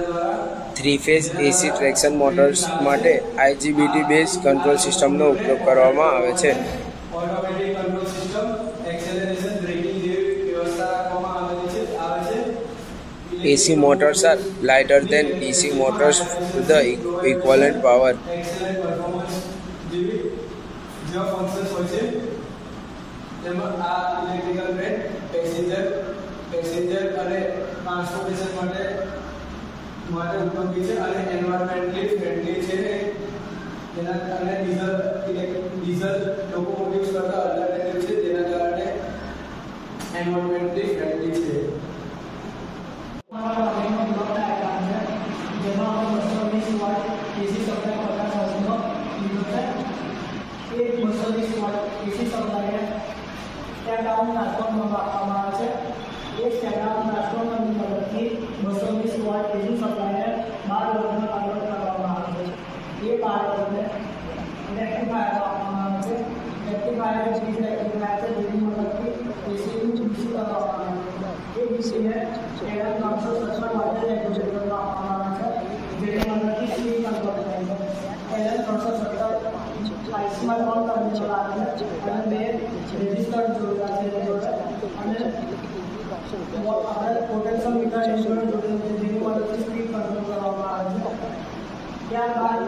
three phase AC traction motors માટે આઈજીબીટી બેઝ કંટ્રોલ સિસ્ટમનો ઉપયોગ કરવામાં આવે છે. AC motors are lighter than DC motors to the equivalent power. તેમાં આ ઇલેક્ટ્રિકલ ટ્રેન પેસેન્જર પેસેન્જર અને ટ્રાન્સપોર્ટેશન માટે માટે અને એન્વાયરમેન્ટલી ફ્રેન્ડલી છે તેના કારણે ડીઝલ ડીઝલ લોકોમોટિવ્સ કરતા અલ્ટરનેટિવ છે, જેના કારણે એન્વાયરમેન્ટલી ફ્રેન્ડલી છે અમારા વાલીનો બ્લોક ડાયાગ્રામ છે જેમાં અમે બસો વીસ વોટ એસી સપ્લાય પચાસ હર્ટ્ઝનો લીધો છે એ બસો વીસ વોટ એસી સપ્લાયને સ્ટેપ ડાઉન ટ્રાન્સફોર્મર આપવામાં આવે છે એ સ્ટેપ ડાઉન ટ્રાન્સફોર્મરની મદદથી બસો વીસ વોટ એસી સપ્લાયને બાર વોલ્ટમાં કન્વર્ટ કરવામાં આવે છે એ બાર વોલ્ટને રેક્ટિફાયર આપવામાં આવે છે રેક્ટિફાયર વીજ રેક્ટિફાયર છે જેની મદદથી એસીનું ડીસી કરવામાં આવે છે એ ડીસીને એના ત્રણસો સત્તર વોલ્ટેજ રેગ્યુલેટ કરવામાં આવે છે જેની મદદથી સ્પીડ કંટ્રોલ થાય છે એના ત્રણસો સત્તર આઈસીમાં ત્રણ ટર્મિનલ આવે છે અને બે રેજિસ્ટર જોડેલા છે એની જોડે અને આપણે પોટેન્શિયલ મીટર ઇન્સ્ટ્રુમેન્ટ જોડેલું છે જેની મદદથી સ્પીડ કંટ્રોલ કરવામાં આવે છે ત્યારબાદ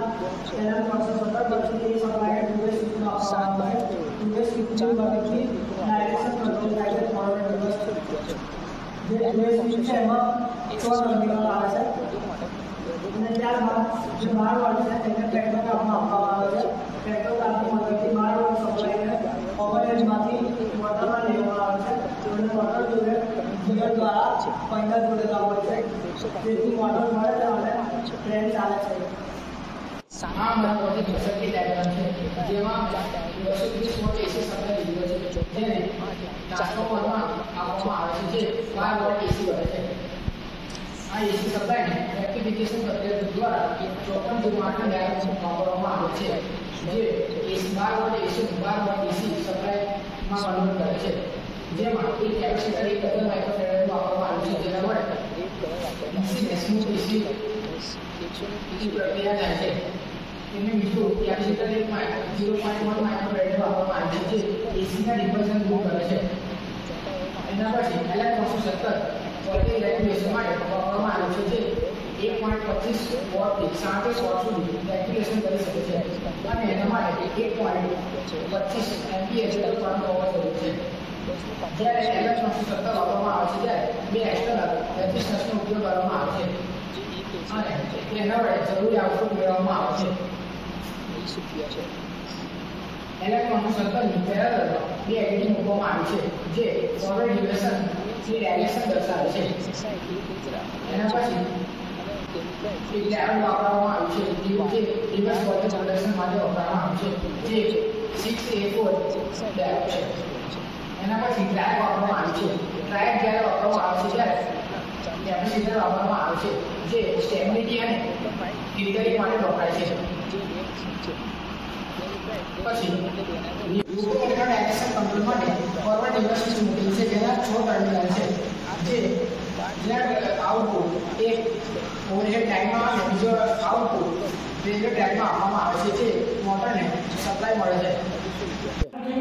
એના ત્રણસો સત્તર પછી એ સપ્લાય ટુવે સ્વિચનો આપવામાં આવે છે ટુવે સ્વિચની મદદથી ડાયરેક્શન કંટ્રોલ થાય છે ફોરવર્ડ રિવર્સ જે ટુવે સ્વિચ છે એમાં છ ટર્મિનલ આવે છે અને ત્યારબાદ જે બાર વોલ્ટ છે તેને પેટ્રોલ કાપમાં આપવામાં આવે છે પેટ્રોલ કાપની મદદથી બાર વોલ્ટ સપ્લાયને ઓવરહેડમાંથી મોટરમાં લેવામાં આવે છે અને મોટર જોડે ગિયર દ્વારા પૈસા જોડેલા હોય છે તેથી મોટર મળે છે અને ટ્રેન ચાલે છે આ અમારા પ્રોજેક્ટ સર્કિટ ડાયાગ્રામ છે જેમાં બસો ત્રીસ વોટ એસી સપ્લાય લીધો છે જેને ટ્રાન્સફોર્મરમાં આપવામાં આવે છે જે બાર વોટ એસી વડે છે આ એસી સપ્લાયને રેક્ટિફિકેશન પ્રક્રિયા દ્વારા ચોપન જીરો આઠના ડાયાગ્રામ વાપરવામાં આવે છે જે એસી બાર વોટ એસી બાર વોટ એસી સપ્લાયમાં કન્વર્ટ કરે છે. જેમાં એક કેપેસિટર એક હજાર માઇક્રોફેરાડનું વાપરવામાં આવ્યું છે, જેના વડે ડીસી ડેસ્મુક એસી એસી પ્રક્રિયા થાય છે. એને બીજું કેપેસિટર એક ઝીરો પોઈન્ટ વન માઇક્રોફેરાડ વાપરવામાં આવે છે એસીના ડિફ્યુઝન દૂર કરે છે. એના પછી એલએન ત્રણસો સત્તર વોલ્ટેજ રેગ્યુલેશન માટે વાપરવામાં આવે છે એક પોઈન્ટ પચીસ વોટથી સાડત્રીસ વોટ સુધી રેગ્યુલેશન કરી શકે છે. અને એના માટે એક પોઈન્ટ પચીસ એમપીએચ કરંટ હોવો જરૂરી છે. જ્યારે એલએન ત્રણસો સત્તર વાપરવામાં આવે છે, ત્યારે બે એક્સટર્નલ રેઝિસ્ટન્સનો ઉપયોગ કરવામાં આવે છે. અને એના વડે જરૂરી આઉટપુટ મેળવવામાં આવે છે. ઇલેક્ટ્રોનનું સર્કલની પેરેલલ બે એડિટિંગ મૂકવામાં આવી છે, જે ફોરવર્ડ જે ડાયરેક્શન દર્શાવે છે. એના પછી રિવર્સ જે સ્ટેબિલિટી અને વપરાય છે પછી માટે ફોરવર્ડ રિવર્સ સ્વિચ છે જેના જે જ્યાં આઉટપુટ એક ઓવરહેડ ટાઈમમાં અને બીજો આઉટપુટ રેલવે ટાઈમમાં આપવામાં આવે છે જે મોટરને સપ્લાય મળે છે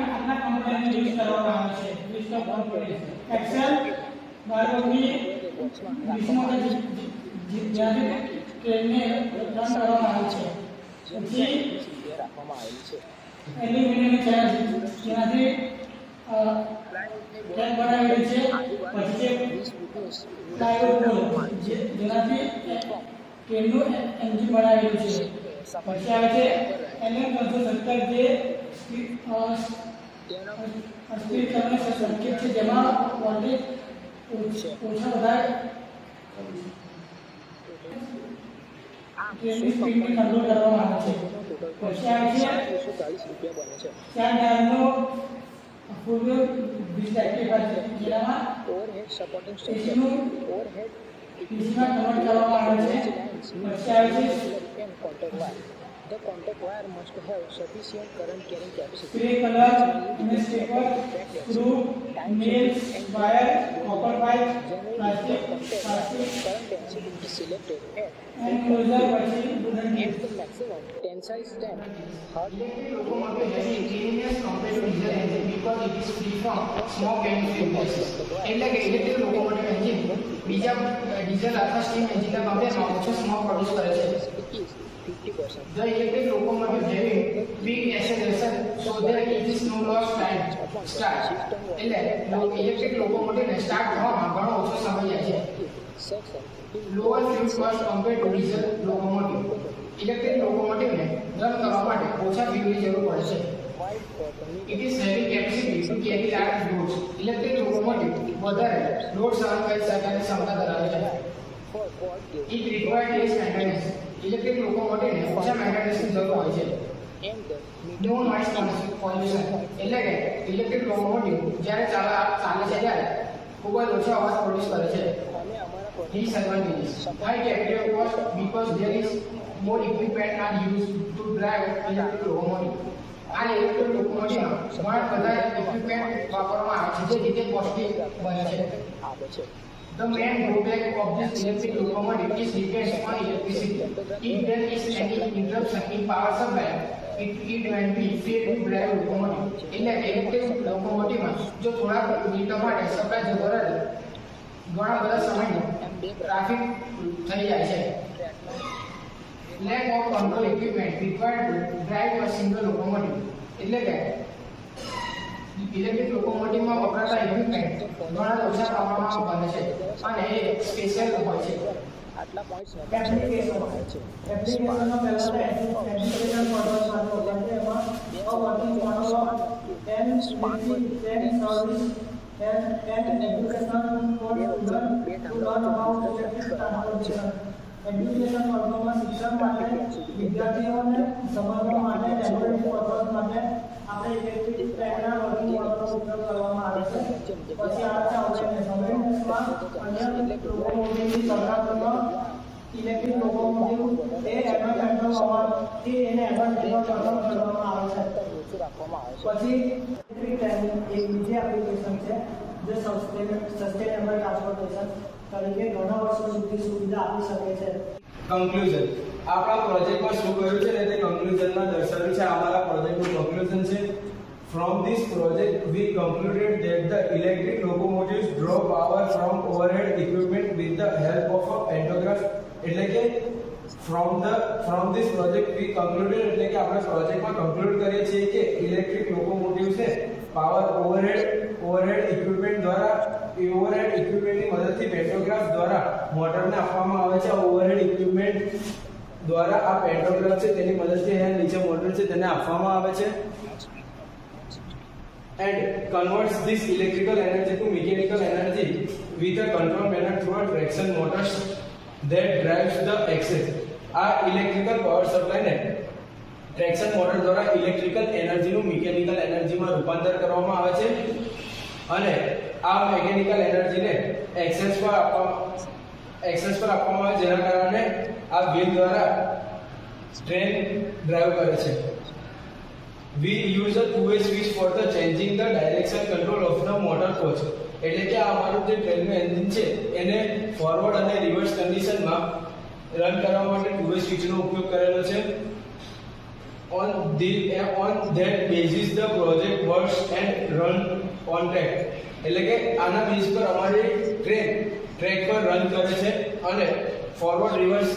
આટલા કમ્પોનન્ટ યુઝ કરવામાં આવે છે ઓફ કમ્પોનન્ટ એક્સેલ ટ્રેનને રન કરવામાં આવે છે પછી એલ્યુમિનિયમ છે જેનાથી ટ્રેન બનાવેલી છે પછી પુલ જેનાથી છે પછી આવે છે? એલએમ છે જેમાં વોલ્ટેજ કરવામાં આવે છે પછી આવે છે ટાયરનો ફૂલ વીસ એક્ટિવા છે જેનામાં એસીનું પીસીમાં કન્વર્ટ કરવામાં આવે છે પછી આવે છે The contact wire must have sufficient current carrying capacity. Grey colour અને stepper screw nail wire copper pipe plastic plastic Current density is selected at અને ક્લોઝર પછી wooden at the maximum tensile strength. Hardly locomotive has inconvenience compared to diesel engine because it is free from smoke and fuel gases. એટલે કે electric locomotive engine બીજા diesel અથવા steam એન્જિનના કમ્પેરમાં ઓછો smoke produce કરે છે is 50%. The electric locomotive having big acceleration so that it is no loss time start. એટલે ઇલેક્ટ્રિક લોકોમોટિવને સ્ટાર્ટ થવામાં ઘણો ઓછો સમય જાય છે Section lower fuel cost compare to diesel locomotive Electric લોકોમોટિવને run કરવા માટે ઓછા ફ્યુલની જરૂર પડે છે It is having capacity to carry large loads. Electric locomotive વધારે લોડ સહન કરી શકવાની ક્ષમતા ધરાવે છે It requires less maintenance. Electric લોકોમોટિવને ઓછા મેન્ટેનન્સની જરૂર હોય છે and the no noise pollution એટલે કે ઇલેક્ટ્રિક લોકોમોટિવ જ્યારે ચાલે ચાલે છે ત્યારે ખૂબ જ ઓછો અવાજ પ્રોડ્યુસ કરે છે અમારા project Disadvantages. High capital cost because there is more equipment are used to drive electric locomotive. આ ઇલેક્ટ્રિક લોકોમોટિવમાં ઘણા બધા ઇક્વિપમેન્ટ વાપરવામાં આવે છે જે રીતે કોસ્ટલી બને છે The main drawback of this electric locomotive is depends on electricity. If there is any interruption in power supply, it, it will be fail to drive locomotive. એટલે ઇલેક્ટ્રિક લોકોમોટિવમાં જો થોડા મિનિટો માટે સપ્લાય જતો રહે ઘણા બધા સમયનો ટ્રાફિક થઈ જાય છે lack of control equipment required to drive a single locomotive. એટલે કે ઇલેક્ટ્રિક લોકોમોટિવમાં વપરાતા ઇક્વિપમેન્ટ ઘણા ઓછા પ્રમાણમાં બને છે અને એ સ્પેશિયલ હોય છે. આટલા પોઈન્ટ્સ એપ્લિકેશન એપ્લિકેશનનો પહેલા એપ્લિકેશન માટે જેમ એમાં a working model of speed ten service ten ten application for to learn about electric transportation application વર્ગોમાં શિક્ષણ માટે વિદ્યાર્થીઓને સમજવા માટે ટેમ્પરરી પર્પઝ માટે આપણે ઇલેક્ટ્રિક ટ્રેનના વર્કિંગ મોડલનો ઉપયોગ કરવામાં આવે છે. પછી આવે છે અવેરનેસ અન્ય લોકોમોટિવની સરખામણીમાં ઇલેક્ટ્રિક લોકોમોટિવ એ એન્વાયરમેન્ટલ હોવાથી એને કંટ્રોલ કરવામાં આવે છે. પછી ઇલેક્ટ્રિક ટ્રેન એક બીજી એપ્લિકેશન છે, જે સસ્ટેનેબલ ટ્રાન્સપોર્ટેશન તરીકે ઘણા વર્ષો સુધી સુવિધા આપી શકે છે કન્ક્લુઝન આપણા પ્રોજેક્ટમાં શું કર્યું છે તે કન્ક્લુઝનમાં દર્શાવ્યું છે અમારા પ્રોજેક્ટનું કન્ક્લુઝન છે From this project, we concluded that the electric locomotives draw power from overhead equipment with the help of a pantograph. એટલે કે from the from this project we concluded એટલે કે આપણે પ્રોજેક્ટમાં કન્ક્લુડ કરીએ છીએ કે ઇલેક્ટ્રિક લોકોમોટિવ છે પાવર ઓવરહેડ ઓવરહેડ ઇક્વિપમેન્ટ દ્વારા ઓવરહેડ ઇક્વિપમેન્ટની મદદથી પેન્ટોગ્રાફ દ્વારા મોટરને આપવામાં આવે છે. ઓવરહેડ ઇક્વિપમેન્ટ દ્વારા આ પેન્ટોગ્રાફ છે તેની મદદથી અહીંયા નીચે મોટર છે તેને આપવામાં આવે છે. And convert this electrical energy to mechanical energy with a control panel through a traction motors that drives the axles આ ઇલેક્ટ્રિકલ પાવર સપ્લાયને ટ્રેક્શન મોટર દ્વારા ઇલેક્ટ્રિકલ એનર્જીનું મિકેનિકલ એનર્જીમાં રૂપાંતર કરવામાં આવે છે. અને આ મિકેનિકલ એનર્જીને એક્સેસ પર આપવામાં એક્સેસ પર આપવામાં આવે જેના કારણે આ વ્હીલ દ્વારા ટ્રેન ડ્રાઈવ કરે છે. We use a two-way switch for the changing the direction control of the motor coach. એટલે કે આ અમારું જે ટ્રેનનું એન્જિન છે, એને ફોરવર્ડ અને રિવર્સ કન્ડિશનમાં રન કરવા માટે ટુ-વે સ્વિચનો ઉપયોગ કરેલો છે. On the on that basis the project works and run on track એટલે કે આના બેઝ પર અમારી ટ્રેન ટ્રેક પર રન કરે છે અને ફોરવર્ડ રિવર્સ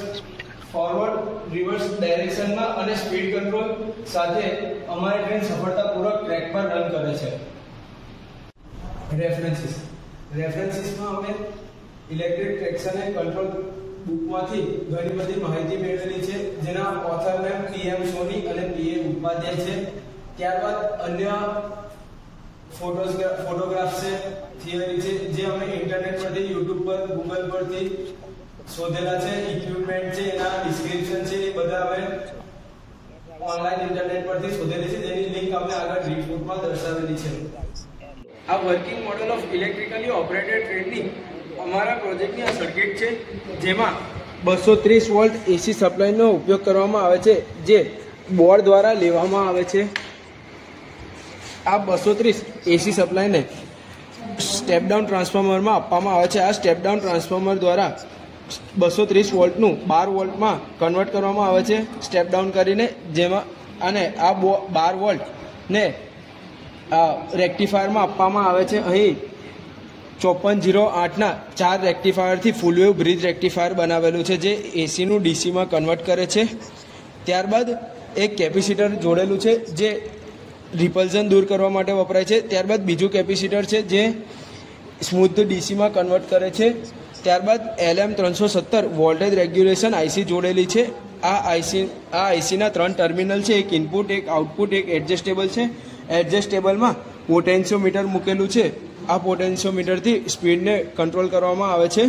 ફોરવર્ડ રિવર્સ ડાયરેક્શનમાં અને સ્પીડ કંટ્રોલ સાથે અમારી ટ્રેન સફળતાપૂર્વક ટ્રેક પર રન કરે છે. રેફરન્સીસ રેફરન્સીસમાં અમે ઇલેક્ટ્રિક ટ્રેક્શન એન્ડ કંટ્રોલ બુકમાંથી ઘણી બધી માહિતી મેળવેલી છે, જેના ઓથર નામ પીએમ સોની અને પીએ ઉપાધ્યાય છે. ત્યારબાદ અન્ય ફોટોસ ફોટોગ્રાફ્સ છે થિયરી છે, જે અમે ઇન્ટરનેટ પરથી યુટ્યુબ પર ગૂગલ પરથી શોધેલા છે. ઇક્વિપમેન્ટ છે, એના ડિસ્ક્રિપ્શન છે, એ બધા અમે ઓનલાઈન ઇન્ટરનેટ પરથી શોધેલી છે. જેની લિંક અમે આગળ રિપોર્ટમાં દર્શાવેલી છે. આ working model of electrically operated ટ્રેનની અમારા પ્રોજેક્ટની આ સર્કિટ છે, જેમાં બસો ત્રીસ વોલ્ટ એસી સપ્લાયનો ઉપયોગ કરવામાં આવે છે, જે બોર્ડ દ્વારા લેવામાં આવે છે. આ બસો ત્રીસ એસી સપ્લાયને સ્ટેપ ડાઉન ટ્રાન્સફોર્મરમાં આપવામાં આવે છે. આ સ્ટેપ ડાઉન ટ્રાન્સફોર્મર દ્વારા બસો ત્રીસ વોલ્ટનું બાર વોલ્ટમાં કન્વર્ટ કરવામાં આવે છે. સ્ટેપ ડાઉન કરીને જેમાં અને આ બાર વોલ્ટને રેક્ટિફાયરમાં આપવામાં આવે છે. અહીં ચોપન જીરો આઠના ચાર રેક્ટિફાયરથી ફૂલવેવ બ્રિજ રેક્ટિફાયર બનાવેલું છે, જે એસીનું ડીસીમાં કન્વર્ટ કરે છે. ત્યારબાદ એક કેપેસિટર જોડેલું છે, જે રિપલ્ઝન દૂર કરવા માટે વપરાય છે. ત્યારબાદ બીજું કેપેસિટર છે જે સ્મૂથ ડીસીમાં કન્વર્ટ કરે છે. ત્યારબાદ એલએમ ત્રણસો સત્તર વોલ્ટેજ રેગ્યુલેશન આઈસી જોડેલી છે. આ આઈસી, આ આઈસીના ત્રણ ટર્મિનલ છે. એક ઇનપુટ, એક આઉટપુટ, એક એડજસ્ટેબલ છે. એડજસ્ટેબલમાં પોટેન્શિયોમીટર મૂકેલું છે. આ પોટેન્શિયોમીટરથી સ્પીડને કંટ્રોલ કરવામાં આવે છે.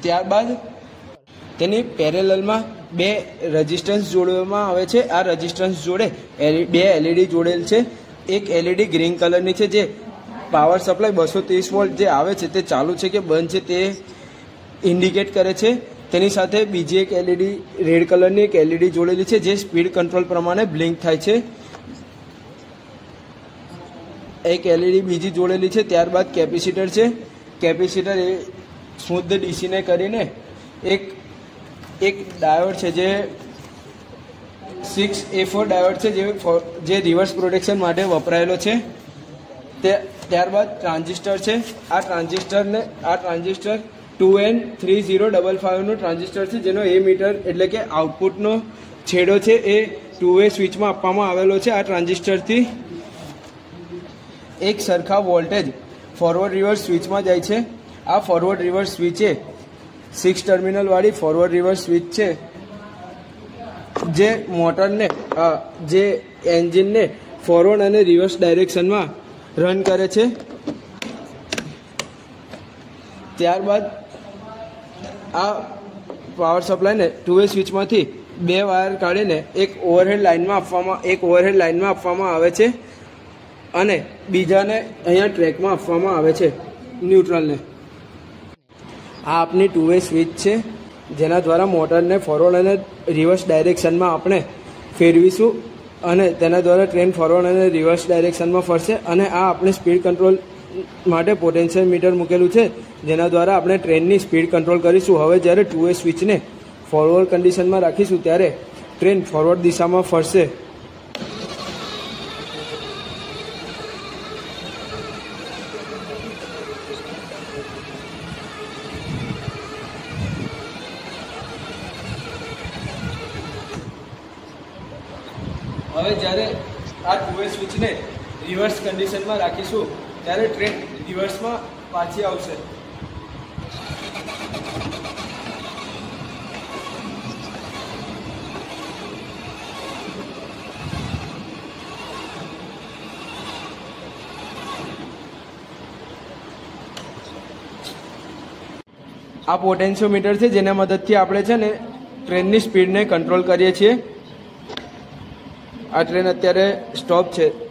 ત્યારબાદ તેની પેરેલલમાં બે રેઝિસ્ટન્સ જોડવામાં આવે છે. આ રેઝિસ્ટન્સ જોડે એલ- બે એલઈડી જોડેલ છે. એક એલઈડી ગ્રીન કલરની છે જે પાવર સપ્લાય બસો ત્રીસ વોલ્ટ જે આવે છે તે ચાલુ છે કે બંધ છે તે ઇન્ડિકેટ કરે છે. તેની સાથે બીજી એક એલઈડી રેડ કલરની એક એલઈડી જોડેલી છે જે સ્પીડ કંટ્રોલ પ્રમાણે બ્લિંક થાય છે. એક એલઈડી બીજી જોડેલી છે ત્યારબાદ કેપેસિટર છે. કેપેસિટર એ શુદ્ધ ડીસીને કરીને એક એક ડાયોડ છે જે સિક્સ એ ફોર ડાયોડ છે જે જે રિવર્સ પ્રોટેક્શન માટે વપરાયેલો છે. તે ત્યારબાદ ટ્રાન્ઝિસ્ટર છે. આ ટ્રાન્ઝિસ્ટરને આ transistor two N three zero double ફાઇવનું transistor છે, જેનો એ મીટર એટલે કે આઉટપુટનો છેડો છે, એ ટુ વે સ્વિચમાં આપવામાં આવેલો છે આ ટ્રાન્ઝિસ્ટરથી. એક સરખા વોલ્ટેજ ફોરવર્ડ રિવર્સ સ્વિચમાં જાય છે. આ ફોરવર્ડ રિવર્સ સ્વિચ સિક્સ ટર્મિનલવાળી ફોરવર્ડ રિવર્સ સ્વિચ છે. જે મોટરને જે એન્જિનને ફોરવર્ડ અને રિવર્સ ડાયરેક્શનમાં રન કરે છે. ત્યારબાદ આ પાવર સપ્લાયને ટુ વે સ્વિચમાંથી બે વાયર કાઢીને એક ઓવરહેડ લાઇનમાં આપવામાં, એક ઓવરહેડ લાઇનમાં આપવામાં આવે છે. અને બીજાને અહીંયા ટ્રેકમાં આપવામાં આવે છે ન્યુટ્રલને આ આપની ટુ વે સ્વિચ છે, જેના દ્વારા મોટરને ફોરવર્ડ અને રિવર્સ ડાયરેક્શનમાં આપણે ફેરવીશું અને તેના દ્વારા ટ્રેન ફોરવર્ડ અને રિવર્સ ડાયરેક્શનમાં ફરશે અને આ આપણે સ્પીડ કંટ્રોલ માટે પોટેન્શિયલ મીટર મૂકેલું છે, જેના દ્વારા આપણે ટ્રેનની સ્પીડ કંટ્રોલ કરીશું. હવે જ્યારે ટુ વે સ્વિચને ફોરવર્ડ કન્ડિશનમાં રાખીશું, ત્યારે ટ્રેન ફોરવર્ડ દિશામાં ફરશે. રિવર્સ કન્ડિશનમાં રાખીશું, ત્યારે ટ્રેન રિવર્સમાં પાછી આવશે. આ પોટેન્શિયોમીટર છે, જેના મદદથી આપણે છે ને ટ્રેનની સ્પીડને કંટ્રોલ કરીએ છીએ. આ ટ્રેન અત્યારે સ્ટોપ છે.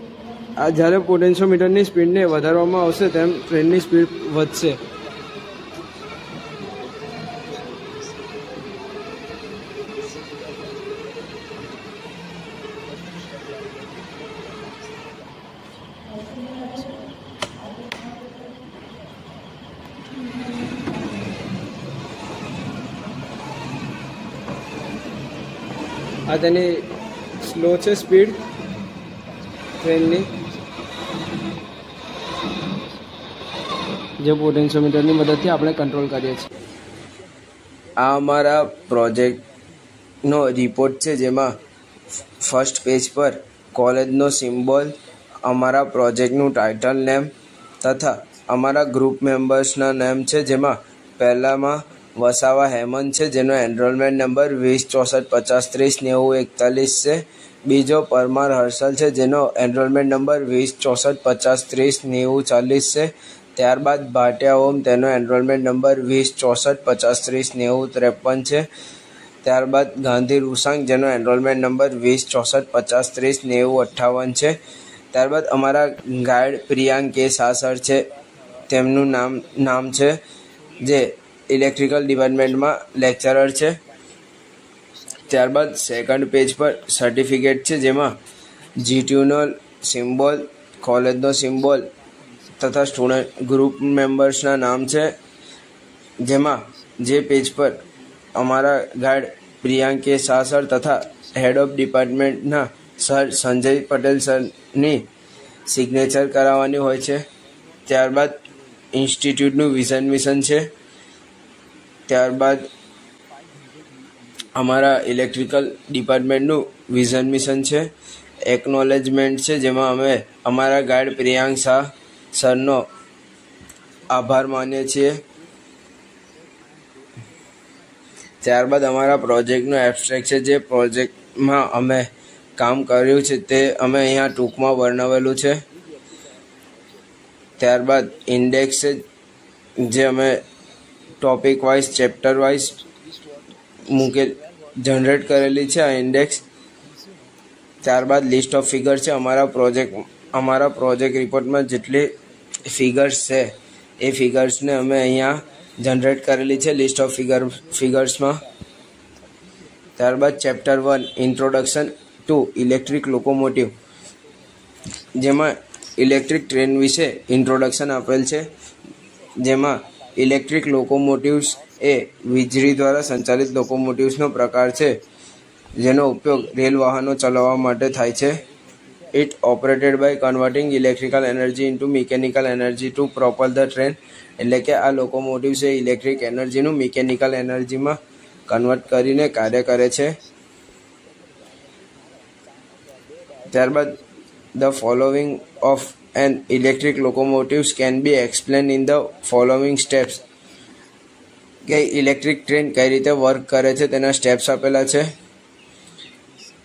આ જ્યારે પોટેન્શિયોમીટરની સ્પીડને વધારવામાં આવશે તેમ ટ્રેનની સ્પીડ વધશે. આ તેની સ્લો છે સ્પીડ ટ્રેનની. જે પોટેન્શિયોમીટરની મદદથી આપણે કંટ્રોલ કરીએ છીએ. આ અમારા પ્રોજેક્ટનો રિપોર્ટ છે જેમાં ફર્સ્ટ પેજ પર કોલેજનો સિમ્બોલ અમારા પ્રોજેક્ટનું ટાઇટલ નેમ તથા અમારા ગ્રુપ મેમ્બર્સના નેમ છે જેમાં પહેલામાં વસાવા હેમંત છે, જેનો એનરોલમેન્ટ નંબર વીસ, ચોસઠ, પચાસ, ત્રીસ, નેવું, એકતાલીસ છે. બીજો પરમાર હર્ષલ છે, જેનો એનરોલમેન્ટ નંબર વીસ, ચોસઠ, પચાસ, ત્રીસ, નેવું, ચાલીસ છે. ત્યારબાદ ભાટિયા ઓમ, તેનો એનરોલમેન્ટ નંબર વીસ, ચોસઠ, પચાસ, ત્રીસ, નેવું, ત્રેપન છે. ત્યારબાદ ગાંધી રૂસાંગ, જેનો એનરોલમેન્ટ નંબર વીસ, ચોસઠ, પચાસ, ત્રીસ, નેવું, અઠ્ઠાવન છે. ત્યારબાદ અમારા ગાઈડ પ્રિયાંક કે સાસર છે, તેમનું નામ નામ છે, જે ઇલેક્ટ્રિકલ ડિપાર્ટમેન્ટમાં લેક્ચરર છે. ત્યારબાદ સેકન્ડ પેજ પર સર્ટિફિકેટ છે, જેમાં જીટીયુનો સિમ્બોલ કોલેજનો સિમ્બોલ તથા સ્ટુડન્ટ ગ્રુપ મેમ્બર્સના નામ છે. જેમાં જે પેજ પર અમારા ગાર્ડ પ્રિયાંકે શાહ સર તથા હેડ ઓફ ડિપાર્ટમેન્ટના સર સંજય પટેલ સરની સિગ્નેચર કરાવવાની હોય છે. ત્યારબાદ ઇન્સ્ટિટ્યૂટનું વિઝન મિશન છે. ત્યારબાદ અમારા ઇલેક્ટ્રિકલ ડિપાર્ટમેન્ટનું વિઝન મિશન છે. એકનોલેજમેન્ટ છે, જેમાં અમે અમારા ગાર્ડ પ્રિયાંક શાહ સરનો આભાર માનીએ છીએ. ત્યારબાદ અમારા પ્રોજેક્ટનું એબ્સ્ટ્રેક્ટ છે, જે પ્રોજેક્ટમાં અમે કામ કર્યું છે, તે અમે અહીંયા ટૂંકમાં વર્ણવેલું છે. ત્યારબાદ ઇન્ડેક્સ જે અમે ટોપિક વાઇઝ ચેપ્ટર વાઇઝ મૂકે જનરેટ કરેલી છે આ ઇન્ડેક્સ ત્યારબાદ લિસ્ટ ઓફ ફિગર છે, અમારા પ્રોજેક્ટ અમારા પ્રોજેક્ટ રિપોર્ટમાં જેટલી ફિગર્સ છે. એ ફિગર્સને અમે અહીંયા જનરેટ કરેલી છે લિસ્ટ ઓફ ફિગર ફિગર્સમાં ત્યારબાદ chapter one introduction to electric locomotive જેમાં ઇલેક્ટ્રિક ટ્રેન વિશે ઇન્ટ્રોડક્શન આપેલ છે. જેમાં ઇલેક્ટ્રિક લોકોમોટિવ્સ એ વીજળી દ્વારા સંચાલિત લોકોમોટિવ્સનો પ્રકાર છે. જેનો ઉપયોગ રેલ વાહનો ચલાવવા માટે થાય છે. It operated by converting electrical energy into mechanical energy to propel the train. એટલે કે આ લોકોમોટિવ્સ એ ઇલેક્ટ્રિક એનર્જીનું મિકેનિકલ એનર્જીમાં કન્વર્ટ કરીને કાર્ય કરે છે. ત્યારબાદ the following of an electric locomotives can be explain in the following steps કે ઇલેક્ટ્રિક ટ્રેન કઈ રીતે વર્ક કરે છે, તેના સ્ટેપ્સ આપેલા છે,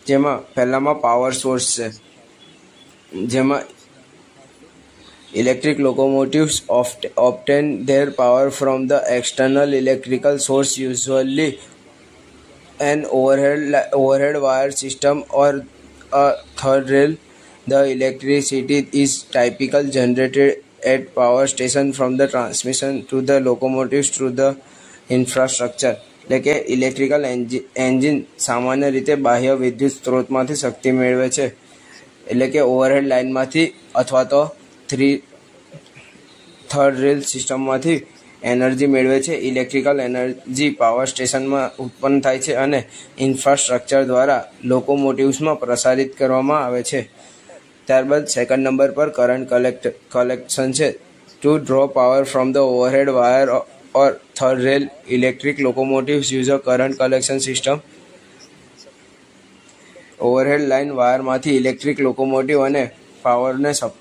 જેમાં પહેલામાં પાવર સોર્સ છે. જેમાં electric obtain their power from the external electrical source usually an overhead li- overhead wire system or a third rail the electricity is typically generated at power station from the transmission to the locomotives through the infrastructure એટલે કે electrical engine સામાન્ય રીતે બાહ્ય વિદ્યુત સ્ત્રોતમાંથી શક્તિ મેળવે છે એટલે કે ઓવરહેડ લાઇનમાંથી અથવા તો થ્રી થર્ડ રેલ સિસ્ટમમાંથી એનર્જી મેળવે છે. ઇલેક્ટ્રિકલ એનર્જી પાવર સ્ટેશનમાં ઉત્પન્ન થાય છે અને ઇન્ફ્રાસ્ટ્રક્ચર દ્વારા લોકોમોટિવ્સમાં પ્રસારિત કરવામાં આવે છે. ત્યારબાદ સેકન્ડ નંબર પર કરંટ કલેક્ટ કલેક્શન છે. To draw power from the overhead wire or third rail electric locomotives use a current collection system overhead line વાયરમાંથી electric locomotive અને પાવરને સપ,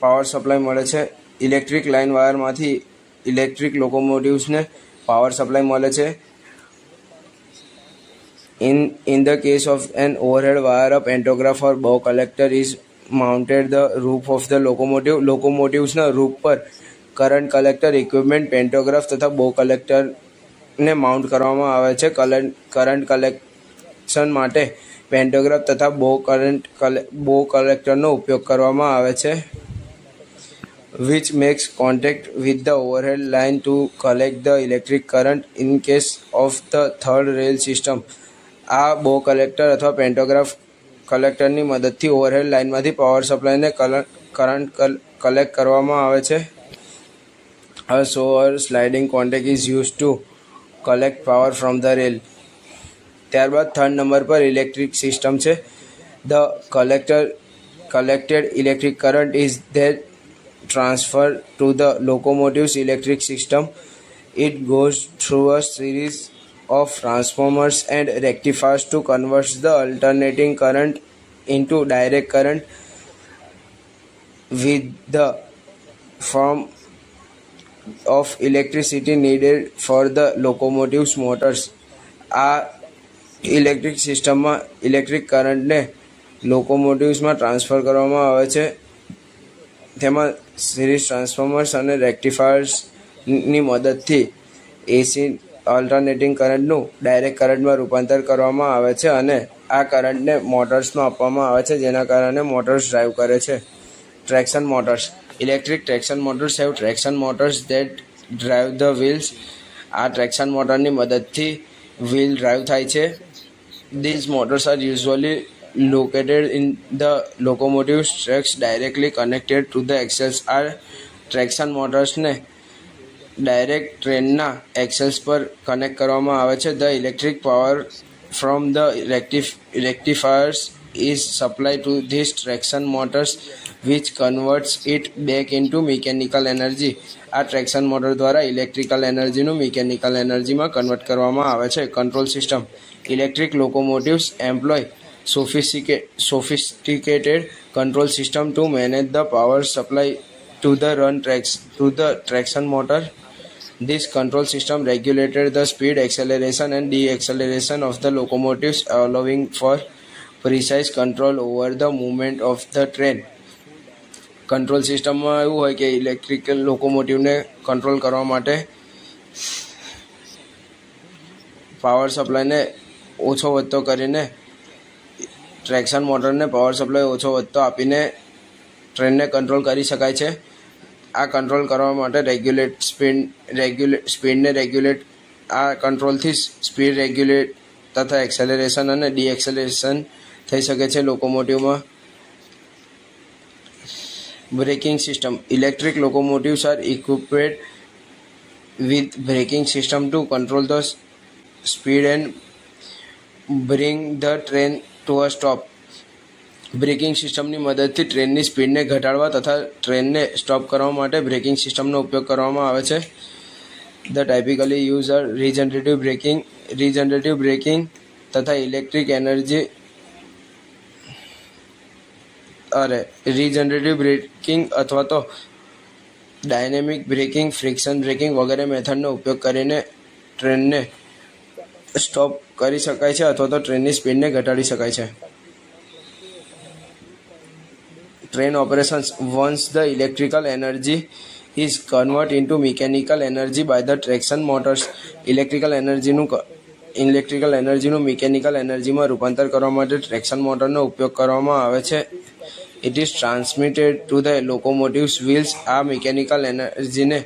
પાવર સપ્લાય મળે છે. ઇલેક્ટ્રિક લાઇન વાયરમાંથી ઇલેક્ટ્રિક લોકોમોટિવ્સને power supply મળે છે. in in the case of an overhead wire a pantograph or bow collector is mounted the roof of the locomotive લોકોમોટિવ્સના રૂફ પર કરંટ કલેક્ટર ઇક્વિપમેન્ટ, પેન્ટોગ્રાફ તથા bow કલેક્ટરને mount કરવામાં આવે છે. કરંટ કલેક્શન માટે પેન્ટોગ્રાફ તથા બો કરંટ બો કલેક્ટરનો ઉપયોગ કરવામાં આવે છે which makes contact with the overhead line to collect the electric current in case of the third rail system આ બો કલેક્ટર અથવા પેન્ટોગ્રાફ કલેક્ટરની મદદથી ઓવરહેડ લાઇનમાંથી પાવર સપ્લાયને કરંટ કલેક્ટ કરવામાં આવે છે A shower sliding contact is used to collect power from the rail ત્યારબાદ થર્ડ નંબર પર ઇલેક્ટ્રિક સિસ્ટમ છે the collector collected electric current is then transferred to the locomotive's electric system. It goes through a series of transformers and rectifiers to convert the alternating current into direct current with the form of electricity needed for the locomotive's motors. આ electric સિસ્ટમમાં electric કરંટને લોકોમોટિવ્સમાં transfer કરવામાં આવે છે. તેમાં series transformers અને રેક્ટિફાયર્સની મદદથી એસી ઓલ્ટરનેટિંગ કરંટનું ડાયરેક્ટ કરંટમાં રૂપાંતર કરવામાં આવે છે અને આ કરંટને મોટર્સમાં આપવામાં આવે છે, જેના કારણે મોટર્સ ડ્રાઈવ કરે છે. Traction motors electric traction motors have traction motors that drive the wheels આ ટ્રેક્શન મોટરની મદદથી વ્હીલ ડ્રાઈવ થાય છે. These motors are usually located in the locomotive tracks directly connected to the axles. are traction મોટર્સને direct ટ્રેનના axles પર connect કરવામાં આવે છે. The electric power from the rectifiers is supply to this traction motors which converts it back into mechanical energy આ traction motor દ્વારા electrical એનર્જીનું mechanical એનર્જીમાં convert કરવામાં આવે છે. Control system electric locomotives employ sophisticated control system to manage the power supply to the run tracks to the traction motor this control system regulated the speed acceleration and deceleration of the locomotives allowing for precise control over the movement of the train control સિસ્ટમમાં એવું હોય કે electrical લોકોમોટિવને control કરવા માટે power સપ્લાયને ઓછો વધતો કરીને ટ્રેક્શન મોટરને પાવર સપ્લાય ઓછો વધતો આપીને ટ્રેનને કંટ્રોલ કરી શકાય છે. આ કંટ્રોલ કરવા માટે રેગ્યુલેટ સ્પીડ રેગ્યુલેટ સ્પીડને રેગ્યુલેટ આ કંટ્રોલથી સ્પીડ રેગ્યુલેટ તથા એક્સેલરેશન અને ડીએક્સેલરેશન થઈ શકે છે લોકોમોટિવમાં braking system, electric locomotives are equipped with braking system to control the speed and bring the train to a stop braking સિસ્ટમની મદદથી ટ્રેનની સ્પીડને ઘટાડવા તથા ટ્રેનને સ્ટોપ કરવા માટે બ્રેકિંગ સિસ્ટમનો ઉપયોગ કરવામાં આવે છે. The typically use are regenerative braking regenerative braking તથા ઇલેક્ટ્રિક એનર્જી અરે રીજનરેટિવ બ્રેકિંગ અથવા તો ડાયનેમિક બ્રેકિંગ ફ્રિક્શન બ્રેકિંગ વગેરે મેથડનો ઉપયોગ કરીને ટ્રેનને સ્ટોપ કરી શકાય છે અથવા તો ટ્રેનની સ્પીડને ઘટાડી શકાય છે. Train operations once the electrical energy is convert into mechanical energy by the traction motors electrical એનર્જીનું electrical એનર્જીનું મિકેનિકલ એનર્જીમાં રૂપાંતર કરવા માટે ટ્રેક્શન મોટરનો ઉપયોગ કરવામાં આવે છે. It is transmitted to the locomotives wheels આ મિકેનિકલ એનર્જીને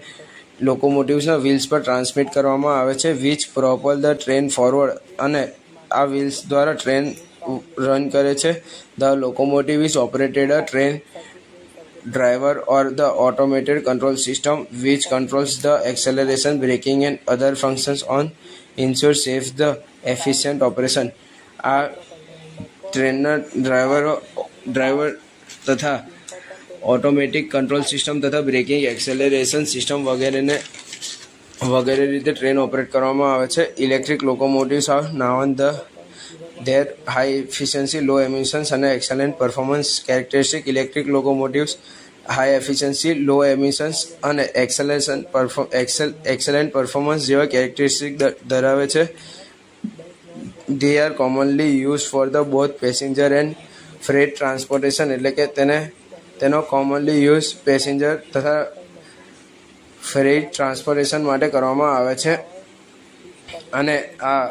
લોકોમોટિવ્સના વ્હીલ્સ પર ટ્રાન્સમિટ કરવામાં આવે છે which propel the train forward અને આ વ્હીલ્સ દ્વારા ટ્રેન રન કરે છે the locomotive is operated a train driver or the automated control system which controls the acceleration braking and other functions on ensure safe the efficient operation આ ટ્રેનના ડ્રાઈવરો driver તથા automatic control system તથા braking acceleration system વગેરેને વગેરે રીતે train operate કરવામાં આવે છે electric locomotives are known the their high efficiency, low emissions and excellent performance characteristic electric locomotives high efficiency, low emissions અને excellent perform excel excellent performance જેવા ધ- ધરાવે છે they are commonly used for the both passenger and freight transportation એટલે કે તેને તેનો commonly use passenger તથા ફ્રી ટ્રાન્સપોર્ટેશન માટે કરવામાં આવે છે. અને આ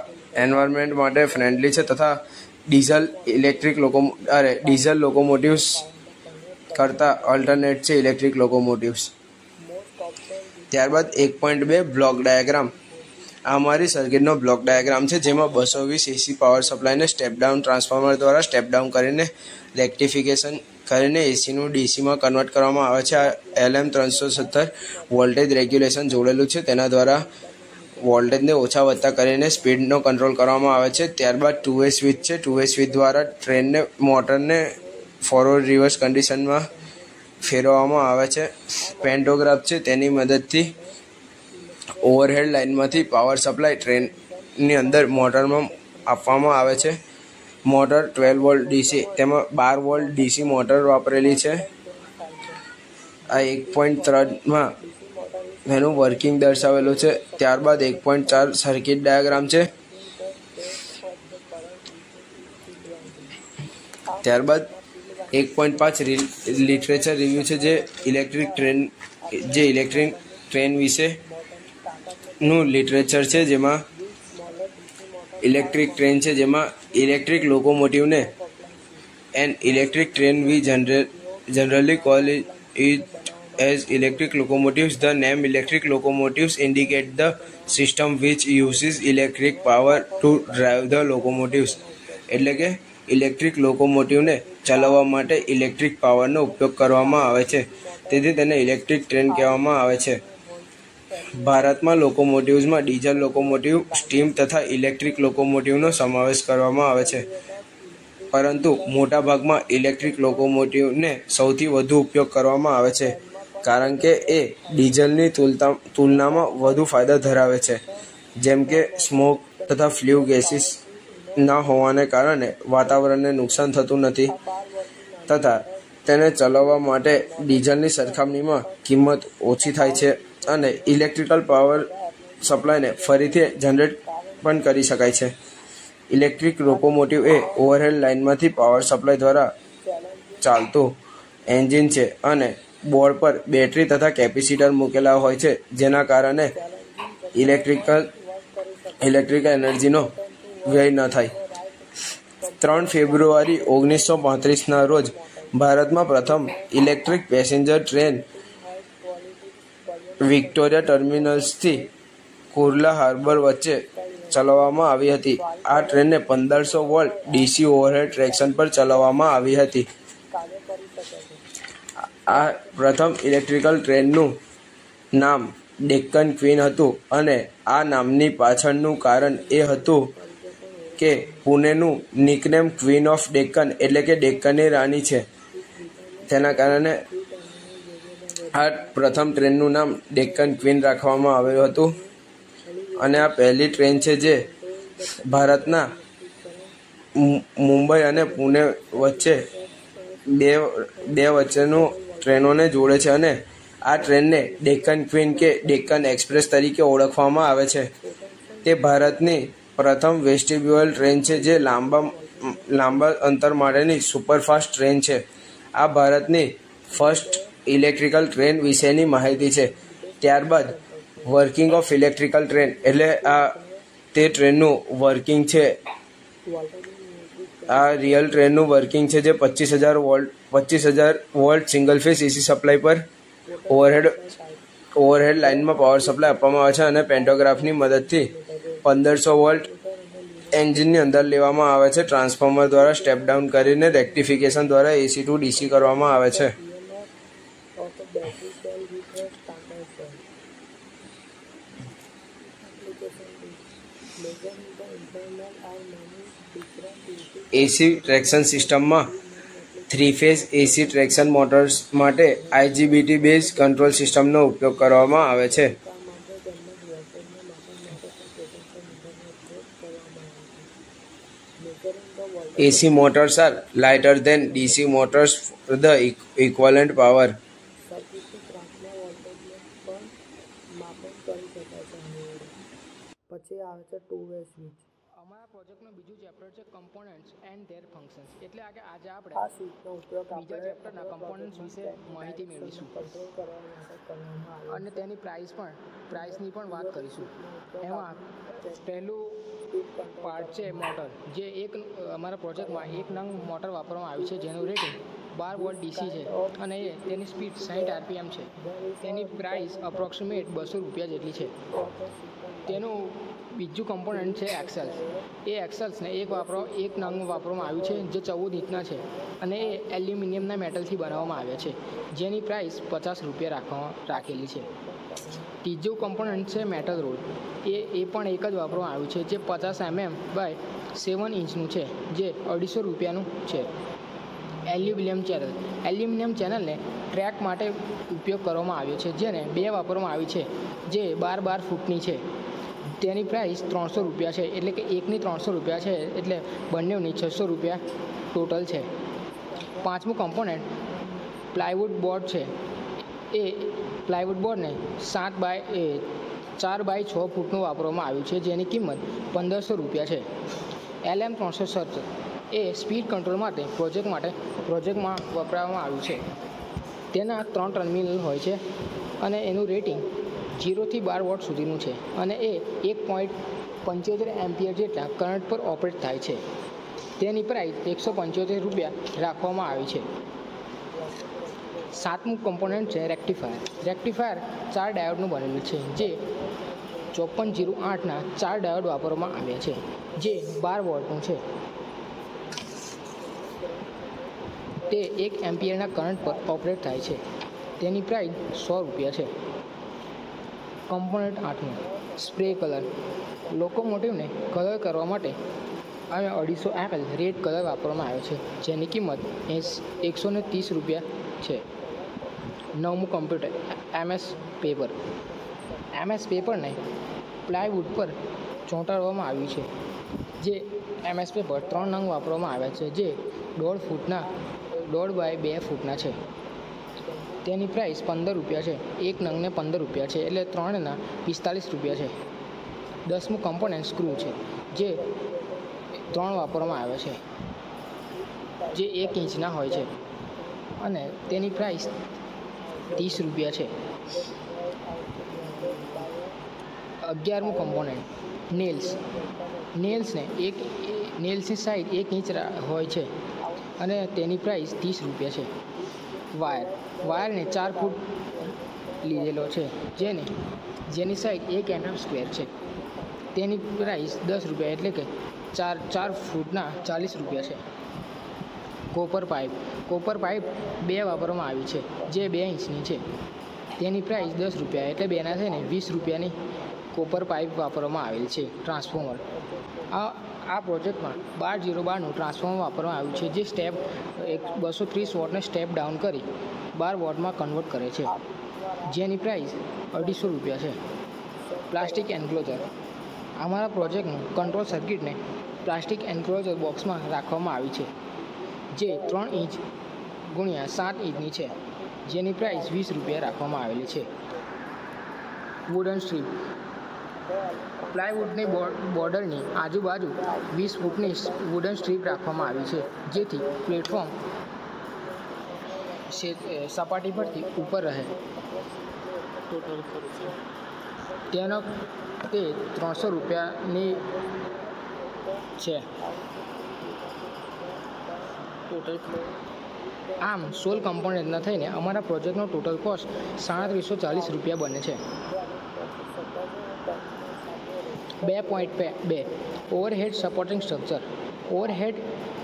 એન્વાયરમેન્ટ માટે ફ્રેન્ડલી છે તથા ડીઝલ ઇલેક્ટ્રિક લોકો અરે ડીઝલ લોકોમોટિવ્સ કરતાં ઓલ્ટરનેટ છે ઇલેક્ટ્રિક લોકોમોટિવ્સ ત્યારબાદ એક પોઈન્ટ બે બ્લોક ડાયાગ્રામ આ મારી સર્કિટનો બ્લોક ડાયાગ્રામ છે, જેમાં બસો વીસ એસી પાવર સપ્લાયને સ્ટેપ ડાઉન ટ્રાન્સફોર્મર દ્વારા સ્ટેપ ડાઉન કરીને રેક્ટિફિકેશન કરીને એસીનું ડીસીમાં કન્વર્ટ કરવામાં આવે છે. આ એલએમ ત્રણસો સત્તર વોલ્ટેજ રેગ્યુલેશન જોડેલું છે. તેના દ્વારા વોલ્ટેજને ઓછા વધતા કરીને સ્પીડનો કંટ્રોલ કરવામાં આવે છે. ત્યારબાદ ટુ વે સ્વિચ છે. ટુ વે સ્વિચ દ્વારા ટ્રેનને મોટરને ફોરવર્ડ રિવર્સ કન્ડિશનમાં ફેરવવામાં આવે છે. પેન્ટોગ્રાફ છે. તેની મદદથી ઓવરહેડ લાઇનમાંથી પાવર સપ્લાય ટ્રેનની અંદર મોટરમાં આપવામાં આવે છે. મોટર ટ્વેલ્વ વોલ્ટ ડીસી તેમાં બાર વોલ્ટ ડીસી મોટર વાપરેલી છે. આ એક પોઈન્ટ ત્રણમાં એનું વર્કિંગ દર્શાવેલું છે. ત્યારબાદ એક પોઈન્ટ ચાર સર્કિટ ડાયાગ્રામ છે. ત્યારબાદ એક પોઈન્ટ પાંચ લિટરેચર રિવ્યુ છે જે ઇલેક્ટ્રિક ટ્રેન જે ઇલેક્ટ્રિક ટ્રેન વિશે નું લિટરેચર છે જેમાં ઇલેક્ટ્રિક ટ્રેન છે જેમાં electric લોકોમોટિવને an electric train we generally call it as electric locomotives the name electric locomotives indicate the system which uses electric power to drive the locomotives એટલે કે electric લોકોમોટિવને ચલાવવા માટે ઇલેક્ટ્રિક પાવરનો ઉપયોગ કરવામાં આવે છે તેથી તેને ઇલેક્ટ્રિક ટ્રેન કહેવામાં આવે છે ભારતમાં લોકોમોટિવ્સમાં ડીઝલ લોકોમોટિવ, સ્ટીમ તથા ઇલેક્ટ્રિક લોકોમોટિવનો સમાવેશ કરવામાં આવે છે. પરંતુ મોટાભાગમાં ઇલેક્ટ્રિક લોકોમોટિવને સૌથી વધુ ઉપયોગ કરવામાં આવે છે, કારણ કે એ ડીઝલની તુલતા, તુલનામાં વધુ ફાયદા ધરાવે છે. જેમ કે સ્મોક તથા ફ્લ્યુ ગેસીસ ના હોવાને કારણે વાતાવરણને નુકસાન થતું નથી તથા તેને ચલાવવા માટે ડીઝલની સરખામણીમાં કિંમત ઓછી થાય છે. અને ઇલેક્ટ્રિકલ પાવર સપ્લાયને ફરીથી જનરેટ પણ કરી શકાય છે. ઇલેક્ટ્રિક લોકોમોટિવ એ ઓવરહેડ લાઇનમાંથી પાવર સપ્લાય દ્વારા ચાલતું એન્જિન છે અને બોર્ડ પર બેટરી તથા કેપેસિટર મૂકેલા હોય છે, જેના કારણે ઇલેક્ટ્રિકલ ઇલેક્ટ્રિકલ એનર્જીનો વ્યય ન થાય. ત્રણ ફેબ્રુઆરી ઓગણીસો પાંત્રીસના રોજ ભારતમાં પ્રથમ ઇલેક્ટ્રિક પેસેન્જર ટ્રેન વિક્ટોરિયા ટર્મિનલ્સથી કુર્લા હાર્બર વચ્ચે ચલાવવામાં આવી હતી. આ ટ્રેનને પંદરસો વોલ્ટ ડીસી ઓવરહેડ ટ્રેક્શન પર ચલાવવામાં આવી હતી. આ પ્રથમ ઇલેક્ટ્રિકલ ટ્રેનનું નામ ડેક્કન ક્વીન હતું અને આ નામની પાછળનું કારણ એ હતું કે પુણેનું નિકનેમ ક્વીન ઓફ ડેક્કન એટલે કે ડેક્કનની રાણી છે. તેના કારણે આ પ્રથમ ટ્રેનનું નામ ડેક્કન ક્વીન રાખવામાં આવ્યું હતું. અને આ પહેલી ટ્રેન છે જે ભારતના મુંબઈ અને પુણે વચ્ચે બે બે વચ્ચેનું ટ્રેનોને જોડે છે અને આ ટ્રેનને ડેક્કન ક્વીન કે ડેક્કન એક્સપ્રેસ તરીકે ઓળખવામાં આવે છે. તે ભારતની પ્રથમ વેસ્ટિબ્યુઅલ ટ્રેન છે જે લાંબા લાંબા અંતર માટેની સુપરફાસ્ટ ટ્રેન છે. આ ભારતની ફર્સ્ટ ઇલેક્ટ્રિકલ ટ્રેન વિશેની માહિતી છે. ત્યારબાદ વર્કિંગ ઓફ ઇલેક્ટ્રિકલ ટ્રેન એટલે આ તે ટ્રેનનું વર્કિંગ છે. આ રિયલ ટ્રેનનું વર્કિંગ છે જે પચીસ હજાર વોલ્ટ, પચીસ હજાર volt single phase AC supply પર ઓવરહેડ ઓવરહેડ લાઇનમાં પાવર સપ્લાય આપવામાં આવે છે અને પેન્ટોગ્રાફની મદદથી પંદરસો વોલ્ટ એન્જિનની અંદર લેવામાં આવે છે. ટ્રાન્સફોર્મર દ્વારા સ્ટેપ ડાઉન કરીને રેક્ટિફિકેશન દ્વારા એસી ટુ ડીસી કરવામાં આવે છે. Battery cell with a standard cell. Application. Measuring the internal are many different AC AC traction સિસ્ટમમાં three phase AC traction motors માટે આઈજીબીટી બેઝ કંટ્રોલ સિસ્ટમનો ઉપયોગ કરવામાં આવે છે AC motors are lighter than DC motors potential મીટરનો ઉપયોગ કરવામાં આવે છે. Measuring the voltage AC motors are lighter than DC motors the equivalent power સર્કિટથી ત્રાસના વોલ્ટેજને પણ માપન કરી શકાય છે આની વડે. પછી આવે છે ટુ વે સ્વિચ અમારા પ્રોજેક્ટનું બીજું ચેપ્ટર છે કમ્પોનન્ટ્સ એન્ડ ધેર ફંક્શન્સ એટલે આ કે આજે આ આપણે સ્વિચનો ઉપયોગ બીજા ચેપ્ટરના કમ્પોનન્ટ્સ વિશે માહિતી મેળવીશું. કંટ્રોલ કરવા માટે કરવામાં આવે અને તેની પ્રાઇસ પણ પ્રાઇસની પણ વાત કરીશું. એમાં પહેલું પાર્ટ છે મોટર જે એક અમારા પ્રોજેક્ટમાં એક નંગ મોટર વાપરવામાં આવ્યું છે જેનું રેટિંગ બાર વોલ્ટ ડીસી છે. અને એ તેની સ્પીડ સાઠ આરપીએમ છે. તેની પ્રાઇસ અપ્રોક્સિમેટ બસો રૂપિયા જેટલી છે. તેનું બીજું કમ્પોનન્ટ છે એક્સેલ્સ એ એક્સેલ્સને એક વાપરો, એક નંગ વાપરવામાં આવ્યું છે, જે ચૌદ ઇંચના છે અને એ એલ્યુમિનિયમના મેટલથી બનાવવામાં આવે છે. જેની પ્રાઇસ પચાસ રૂપિયા રાખવામાં, રાખેલી છે. ત્રીજું કમ્પોનન્ટ છે મેટલ રોડ એ એ પણ એક જ વાપરવામાં આવ્યું છે, જે પચાસ એમએમ બાય સેવન ઇંચનું છે, જે અઢીસો રૂપિયાનું છે. Aluminium channel. એલ્યુમિનિયમ ચેનલને ટ્રેક માટે ઉપયોગ કરવામાં આવ્યો છે. જેને બે વાપરવામાં આવી છે, જે બાર બાર ફૂટની છે. તેની પ્રાઇસ ત્રણસો રૂપિયા છે. એટલે કે એકની ત્રણસો રૂપિયા છે. એટલે બંનેની છસો રૂપિયા ટોટલ છે. પાંચમું કમ્પોનન્ટ પ્લાયવુડ બોર્ડ છે. એ પ્લાયવુડ બોર્ડને સાત બાય, એ ચાર બાય છ ફૂટનું વાપરવામાં આવ્યું છે. જેની કિંમત પંદરસો રૂપિયા છે. એલ એમ ત્રણસો સત્તર. એ સ્પીડ કંટ્રોલ માટે પ્રોજેક્ટ માટે પ્રોજેક્ટમાં વપરાવામાં આવ્યું છે. તેના ત્રણ ટર્મિનલ હોય છે અને એનું રેટિંગ જીરોથી બાર વોટ સુધીનું છે અને એ એક પોઈન્ટ પંચોતેર એમ્પિયર જેટલા કરંટ પર ઓપરેટ થાય છે. તેની પ્રાઇસ એકસો પંચોતેર રૂપિયા રાખવામાં આવી છે. સાતમું કમ્પોનન્ટ છે રેક્ટિફાયર રેક્ટિફાયર ચાર ડાયોડનું બનેલું છે, જે ચોપન જીરો આઠના ચાર ડાયોડ વાપરવામાં આવ્યા છે, જે બાર વોલ્ટનું છે. તે એક એમ્પિયરના કરંટ પર ઓપરેટ થાય છે. તેની પ્રાઇસ સો રૂપિયા છે. કમ્પોનન્ટ આઠમું સ્પ્રે કલર. લોકોમોટિવને કલર કરવા માટે અને અઢીસો એમએલ રેડ કલર વાપરવામાં આવ્યો છે, જેની કિંમત એસ એકસો ને ત્રીસ રૂપિયા છે. નવમું કમ્પ્યુટર, એમએસ પેપર. એમએસ પેપરને પ્લાયવુડ પર ચોંટાડવામાં આવ્યું છે, જે એમએસ પેપર ત્રણ નંગ વાપરવામાં આવ્યા છે, જે દોઢ ફૂટના, દોઢ બાય બે ફૂટના છે. તેની પ્રાઇસ પંદર રૂપિયા છે. એક નંગને પંદર રૂપિયા છે એટલે ત્રણના પિસ્તાલીસ રૂપિયા છે. દસમું કમ્પોનન્ટ સ્ક્રૂ છે, જે ત્રણ વાપરવામાં આવે છે, જે એક ઇંચના હોય છે. અને તેની પ્રાઇસ ત્રીસ રૂપિયા છે. અગિયારમું કમ્પોનન્ટ નેલ્સ નેલ્સને એક નેલ્સની સાઇઝ એક ઇંચ હોય છે. અને તેની પ્રાઇસ ત્રીસ રૂપિયા છે. વાયર વાયરને ચાર ફૂટ લીધેલો છે, જેને, જેની સાઈઝ એક એનમ સ્ક્વેર છે. તેની પ્રાઇસ દસ રૂપિયા એટલે કે ચાર ચાર ફૂટના ચાલીસ રૂપિયા છે. કોપર પાઇપ કોપર પાઇપ બે વાપરવામાં આવી છે, જે બે ઇંચની છે. તેની પ્રાઇસ દસ રૂપિયા એટલે બેના છે ને વીસ રૂપિયાની કોપર પાઇપ વાપરવામાં આવેલ છે ટ્રાન્સફોર્મર આ આ પ્રોજેક્ટમાં બાર જીરો બારનું ટ્રાન્સફોર્મર વાપરવામાં આવ્યું છે, જે સ્ટેપ એક બસો ત્રીસ વોટને સ્ટેપ ડાઉન કરી બાર વોટમાં કન્વર્ટ કરે છે. જેની પ્રાઇસ અઢીસો રૂપિયા છે. પ્લાસ્ટિક એન્ક્લોઝર અમારા પ્રોજેક્ટનું કંટ્રોલ સર્કિટને પ્લાસ્ટિક એન્ક્લોઝર બોક્સમાં રાખવામાં આવી છે. જે ત્રણ ઇંચ ગુણ્યા સાત ઇંચની છે. જેની પ્રાઇસ વીસ રૂપિયા રાખવામાં આવેલી છે. વુડન સ્ટ્રીપ પ્લાયવુડની બોર્ડરની આજુબાજુ વીસ ફૂટની વુડન સ્ટ્રીપ રાખવામાં આવી છે. જેથી પ્લેટફોર્મ સપાટી પરથી ઉપર રહે. તેનો તે ત્રણસો રૂપિયાની છે. આમ સોલ કમ્પોનન્ટના થઈને અમારા પ્રોજેક્ટનો ટોટલ કોસ્ટ સાડત્રીસો ચાલીસ રૂપિયા બને છે. બે પોઈન્ટ બે. Overhead supporting structure overhead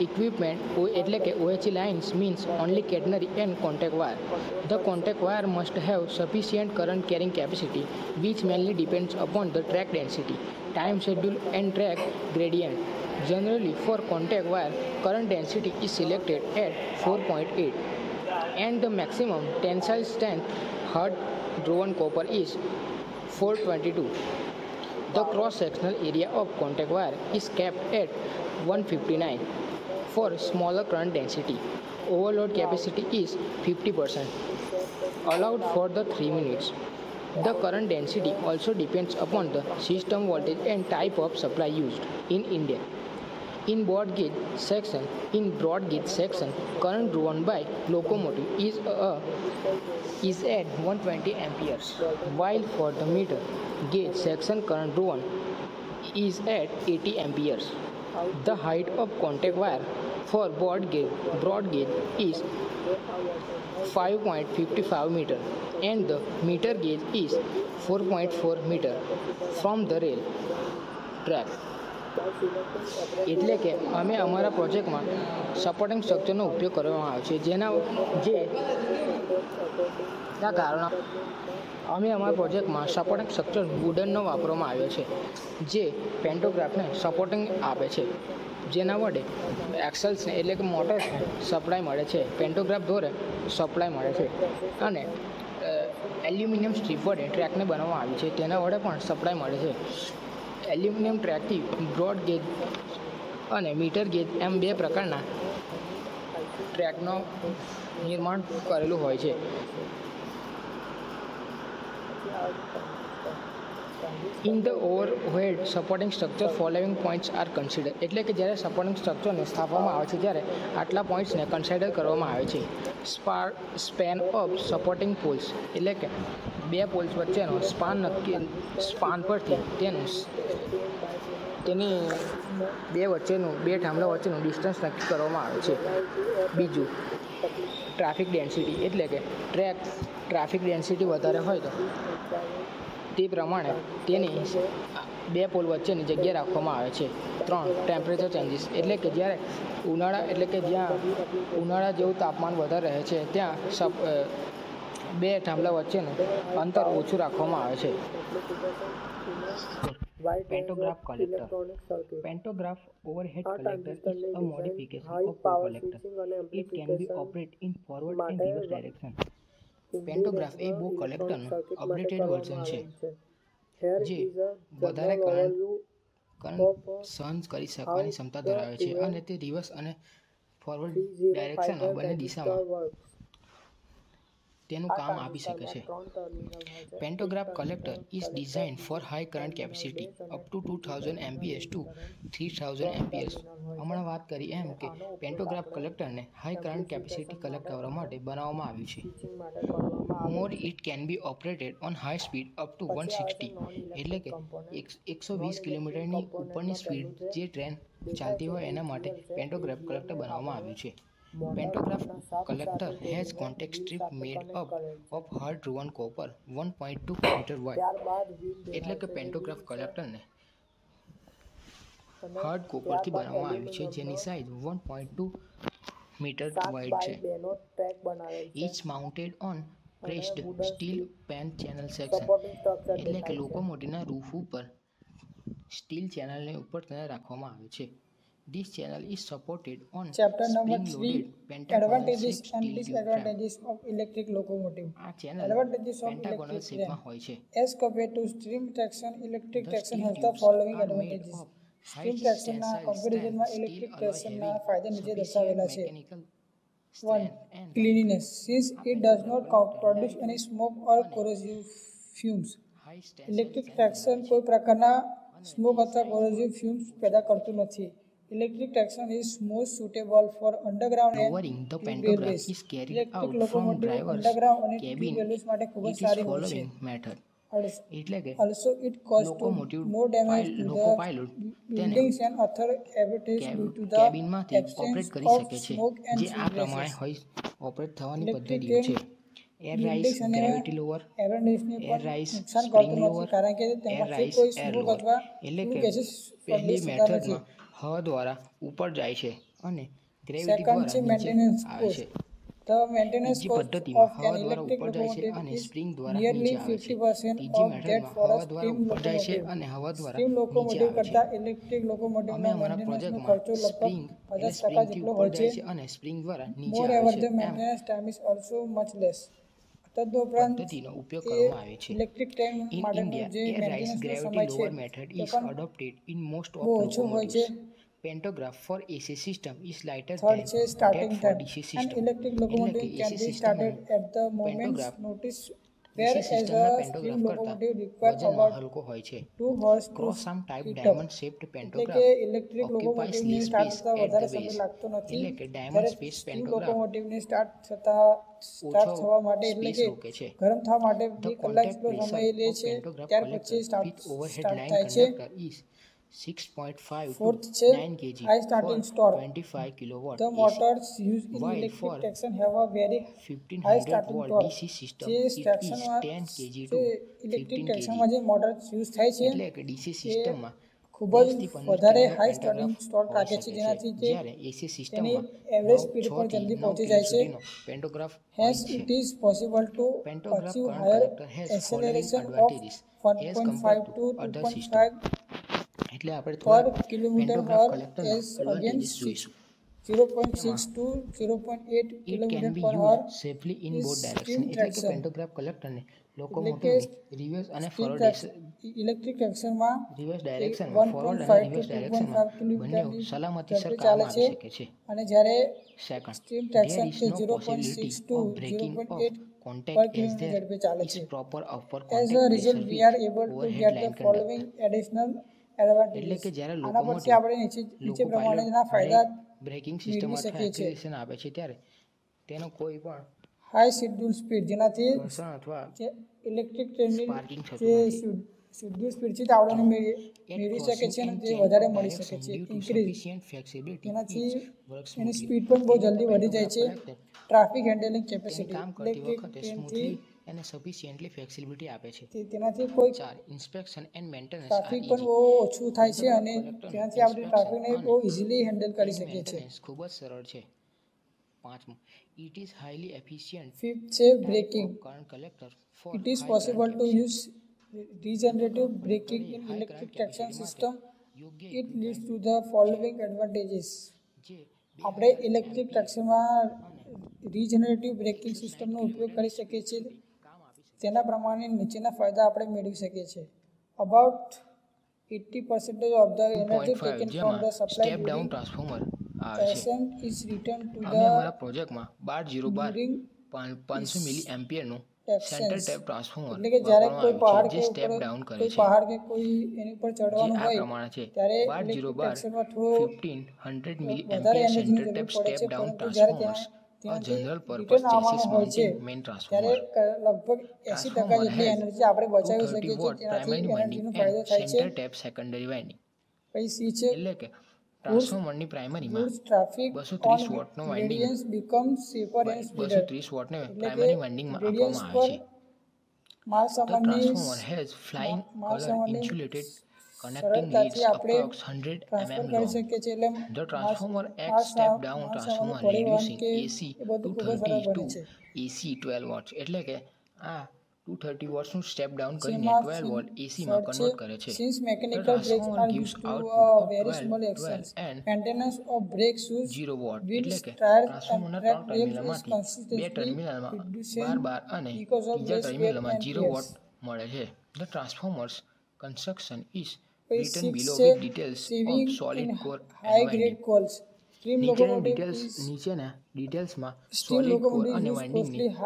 equipment એટલે કે OHE lines means only catenary and contact wire the contact wire must have sufficient current carrying capacity which mainly depends upon the track density time schedule and track gradient. Generally, for contact wire, current density is selected at 4.8 and the maximum tensile strength hard drawn copper is 422. The cross sectional area of contact wire is kept at 159. For smaller current density, overload capacity is 50%. Allowed for the 3 minutes. The current density also depends upon the system voltage and type of supply used in India. In broad gauge section, in broad gauge section, current drawn by locomotive is a is at 120 amperes, while for the meter gauge section current drawn is at 80 amperes. The height of contact wire for broad gauge broad gauge is 5.55 meter and the meter gauge is 4.4 meter from the rail track. એટલે કે અમે અમારા પ્રોજેક્ટમાં supporting સ્ટ્રક્ચરનો ઉપયોગ કરવામાં આવ્યો છે જેના જે કારણે અમે અમારા પ્રોજેક્ટમાં સપોર્ટિંગ સ્ટ્રક્ચર વુડનનો વાપરવામાં આવ્યો છે, જે પેન્ટોગ્રાફને સપોર્ટિંગ આપે છે. જેના વડે એક્સલ્સને એટલે કે મોટર્સને સપ્લાય મળે છે પેન્ટોગ્રાફ દોરે સપ્લાય મળે છે અને એલ્યુમિનિયમ સ્ટ્રીપ વડે ટ્રેકને બનાવવામાં આવી છે, તેના વડે પણ સપ્લાય મળે છે. એલ્યુમિનિયમ ટ્રેકથી બ્રોડ ગેજ અને મીટર ગેજ એમ બે પ્રકારના ટ્રેકનો નિર્માણ કરેલું હોય છે. In the overhead supporting structure following points are consider એટલે કે જ્યારે સપોર્ટિંગ સ્ટ્રક્ચરને સ્થાપવામાં આવે છે, ત્યારે આટલા પોઈન્ટ્સને કન્સિડર કરવામાં આવે છે. Spar span of supporting poles એટલે કે બે પોલ્સ વચ્ચેનો સ્પાન નક્કી સ્પાન પરથી તેનું તેની બે વચ્ચેનું, બે થાંભલા વચ્ચેનું ડિસ્ટન્સ નક્કી કરવામાં આવે છે. બીજું ટ્રાફિક ડેન્સિટી, એટલે કે ટ્રેક ટ્રાફિક ડેન્સિટી વધારે હોય તો તે પ્રમાણે તેની બે પોલ વચ્ચેની જગ્યા રાખવામાં આવે છે. ત્રણ ટેમ્પરેચર ચેન્જીસ એટલે કે જ્યારે ઉનાળા, એટલે કે જ્યાં ઉનાળા જેવું તાપમાન વધારે રહે છે, ત્યાં સબ બે થાંભલા વચ્ચેનું અંતર ઓછું રાખવામાં આવે છે. Pantograph collector. Pantograph overhead collector is a modification of power collector. It can be operated in forward and reverse direction. Pantograph A bow કલેક્ટરનું અપડેટેડ version છે. જે વધારે કરંટ સહન કરી શકવાની ક્ષમતા ધરાવે છે અને તે રિવર્સ અને ફોરવર્ડ ડાયરેક્શનમાં બંને દિશામાં works. તેનું આ કામ આપી શકે છે transistor માં ત્રણ terminal હોય છે. કામ આપી શકે છે. Pantograph collector is design for high current capacity up to two thousand 2000 amps to 3000 amps હમણાં વાત કરી એમ કે પેન્ટોગ્રાફ કલેક્ટરને હાઈ કરંટ કેપેસિટી કલેક્ટ કરવા માટે બનાવવામાં આવ્યું છે. More it can be operated on high speed up to one sixty એટલે કે એકસો વીસ કિલોમીટરની ઉપરની સ્પીડ જે ટ્રેન ચાલતી હોય એના માટે પેન્ટોગ્રાફ કલેક્ટર બનાવવામાં આવ્યું છે. Pantograph collector has contact strip made up of hard drawn copper one meter two metre wide એટલે કે પેન્ટોગ્રાફ કલેક્ટરને હાર્ડ કોપરથી બનાવવામાં આવ્યું છે, જેની size one point two metre સાત વાઇડ છે. Each mounted on pressed steel pan channel section એટલે કે લોકોમોટિવના રૂફ ઉપર સ્ટીલ ચેનલને ઉપર તેને રાખવામાં આવે છે. This channel is supported on Chapter number three pentagonal Advantages and disadvantages of electric locomotive. આ channel Advantages of pentagonal electric શેપમાં હોય છે As compared to steam traction, electric traction has the following advantages. Steam traction ના કમ્પેરિઝનમાં strength electric steel ટ્રેક્શનના ફાયદા નીચે દર્શાવેલા છે mechanical One, strength and cleanliness. Since it does not produce any smoke or corrosive fumes. Electric traction કોઈ પ્રકારના smoke અથવા કોરોઝિવ ફ્યુમ્સ પેદા કરતું નથી electric traction is most suitable for underground Lowering the pantograph is carried out electric from locomotive driver's underground અને cabin. Tube railways માટે ખૂબ જ It is સારી છે following method એટલે કે Also, it caused to Locomotive no damage pil- to loco the pilot buildings and other activities કેબ- due to the કેબિનમાંથી ઓપરેટ કરી શકે છે જે આ પ્રમાણે. હોય ઓપરેટ થવાની પદ્ધતિઓ છે એર રાઇસ અને ગ્રેવિટી લોવર એર રાઇસ નુકસાન સ્પ્રિંગ લોવર કારણ કે રાઇસ કોઈ સ્મોક અથવા એટલે કે પહેલી મેથડમાં હવા દ્વારા ઉપર જાય છે અને ગ્રેવિટી દ્વારા નીચે આવે. છે. બીજી પદ્ધતિમાં હવા દ્વારા ઉપર જાય છે અને સ્પ્રિંગ દ્વારા નીચે આવે છે. 50% ત્રીજી મેથડમાં હવા દ્વારા ઉપર જાય છે અને હવા દ્વારા નીચે આવે છે. અમે અમારા પ્રોજેક્ટમાં સ્પ્રિંગ એટલે સ્પ્રિંગથી ઉપર જાય છે. અને સ્પ્રિંગ દ્વારા નીચે આવે છે. એમ. તદુપરાંત પદ્ધતિનો ઉપયોગ એ કરવામાં આવે છે ઇલેક્ટ્રિક ટ્રેન માટેનો જે in most of બહુ ઓછો હોય છે locomotives. Pantograph for AC system is lighter third than છે starting that for time DC and system. Electric locomotive can be started no at the moments pantograph notice DC where as a pantograph locomotive require about હલકો હોય છે. Two hours cross heat up diamond shaped એટલે કે electric લોકોમોટિવને start થતા વધારે સમય લાગતો નથી. એટલે કે જ્યારે space સ્ટીમ લોકોમોટિવને સ્ટાર્ટ થતા સ્ટાર્ટ થવા માટે એટલે કે ગરમ થવા માટે કલાક જેટલો સમય લે છે ત્યાર પછી સ્ટાર્ટ થાય છે conductor is 6.5 Fourth to 9 kg high starting torque. 25 kilowatt The motors used in While electric traction have a very high starting torque. DC system જે is ટ્રેક્શનમાં 10 kg to ઇલેક્ટ્રિક 15 ટ્રેક્શનમાં જે મોટર્સ યુઝ થાય છે એટલે કે DC સિસ્ટમમાં ખૂબ જ વધારે હાઈ સ્ટાર્ટિંગ સ્ટોક રાખે છે. જેનાથી જે એસી AC સિસ્ટમમાં એવરેજ સ્પીડ પર જલ્દી પહોંચી જાય છે pantograph has it is possible to achieve higher advantages as 1.5 compared to to other 2.5 એટલે આપણે પર કિલોમીટર પર એસ જોઈશું zero point six to zero point eight kilometre પર hour safely in both direction. એટલે કે પેન્ટોગ્રાફ કલેક્ટરને લોકોમોટિવ રિવર્સ અને ફોરવર્ડ ઇલેક્ટ્રિક ટ્રેક્શનમાં રિવર્સ ફોરવર્ડ અને રિવર્સ ટુ ટુ બંને સલામતીસર ચાલે કામ છે. આવી શકે છે. અને જ્યારે second steam traction to of zero breaking point off eight પર contact as કિલોમીટર there ઝડપે ચાલે છે. પ્રોપર to overhead get એટલે કે જ્યારે પરથી આપણે નીચે નીચે પ્રમાણેના ફાયદા બ્રેકિંગ સિસ્ટમ અથવા શકીએ આપે છે ત્યારે તેનો કોઈ પણ હાઈ શેડ્યુલ સ્પીડ જેનાથી અથવા ઇલેક્ટ્રિક ટ્રેનની જે. શેડ્યુલ સ્પીડ છે તે આપણને મેળવી શકે છે અને તે વધારે મળી શકે છે. ઇન્ક્રીઝ તેનાથી એની સ્પીડ પણ બહુ જલ્દી વધી જાય છે. ટ્રાફિક હેન્ડલિંગ કેપેસિટી ઇલેક્ટ્રિક ટ્રેનથી અને સફિશિયન્ટલી ફ્લેક્સિબિલિટી આપે છે. તેનાથી કોઈ ચાર ઇન્સ્પેક્શન એન્ડ મેન્ટેનન્સ ટ્રાફિક પણ બહુ ઓછું થાય છે અને તેનાથી આપણે ટ્રાફિકને બહુ ઇઝીલી હેન્ડલ કરી શકીએ છીએ. ખૂબ જ સરળ છે. પાંચમું it is highly efficient fifth છે braking current collector it is possible to use regenerative braking in electric traction system. It leads to the following advantages. આપણે ઇલેક્ટ્રિક ટ્રેક્શનમાં રીજનરેટિવ બ્રેકિંગ સિસ્ટમનો ઉપયોગ કરી શકીએ છીએ. તેના પ્રમાણે નીચેના ફાયદા આપણે મેળવી શકીએ છીએ. About eighty percentage of the energy 2.5 taken from the supply down transformer આવે ઇઝ રિટર્ન ટુ ધ અમારા પ્રોજેક્ટમાં બાર જીરો બાર પાંચસો મિલી એમ્પિયરનું. સેન્ટર ટેપ ટ્રાન્સફોર્મર એટલે કે જ્યારે કોઈ પહાડ કે સ્ટેપ ડાઉન કરે છે. પહાડ કે કોઈ એની ઉપર ચડવાનું હોય પ્રમાણે છે. ત્યારે બાર જીરો ઇલેક્ટ્રિક બાર ટ્રેક્શનમાં થોડું fifteen hundred milli ampere centre tap step down transformers ત્યાં જનરલ પર્પઝ ચેસિસ હોય મેઇન ટ્રાન્સફોર્મર ત્યારે લગભગ એસી ટકા જેટલી એનર્જી આપણે બચાવી શકીએ છીએ તેનાથી એનર્જીનો ફાયદો થાય છે. સેન્ટર ટેપ સેકન્ડરી વાઇન્ડિંગ પછી સી છે એટલે કે ટ્રાન્સફોર્મરની પ્રાઇમરીમાં ટ્રાફિક 230 વોટનો વાઇન્ડિંગ બીકમ સેફર એન્ડ બસો ત્રીસ વોટને પ્રાઇમરી વાઇન્ડિંગમાં આપવામાં આવે છે. માલ સામાનની transformer has flying colour color સરળતાથી આપણે approx 100 transfer mm long. The transformer acts step down transformer reducing AC એ બધું to ખૂબ જ સરળ 30 બને to છે AC 12 watts એટલે કે આ 230 વોટ્સનું સ્ટેપ ડાઉન કરીને જેમાં 12 વોલ્ટ એસીમાં કન્વર્ટ કરે છે to output uh, of very 12, small 12 actions, and maintenance of brake shoes, 0 watt એટલે કે ટ્રાન્સફોર્મરના ત્રણ ટર્મિનલમાંથી બે ટર્મિનલમાં બાર બાર અને બીજા ટર્મિનલમાં and 0 tears. વોટ મળે છે ધ ટ્રાન્સફોર્મર્સ કન્સ્ટ્રક્શન ઇઝ પછી below છે with details saving of solid in core high and grade winding. coils. Steam નીચેની ડિટેલ્સમાં સોલિડ કોર locomotive અને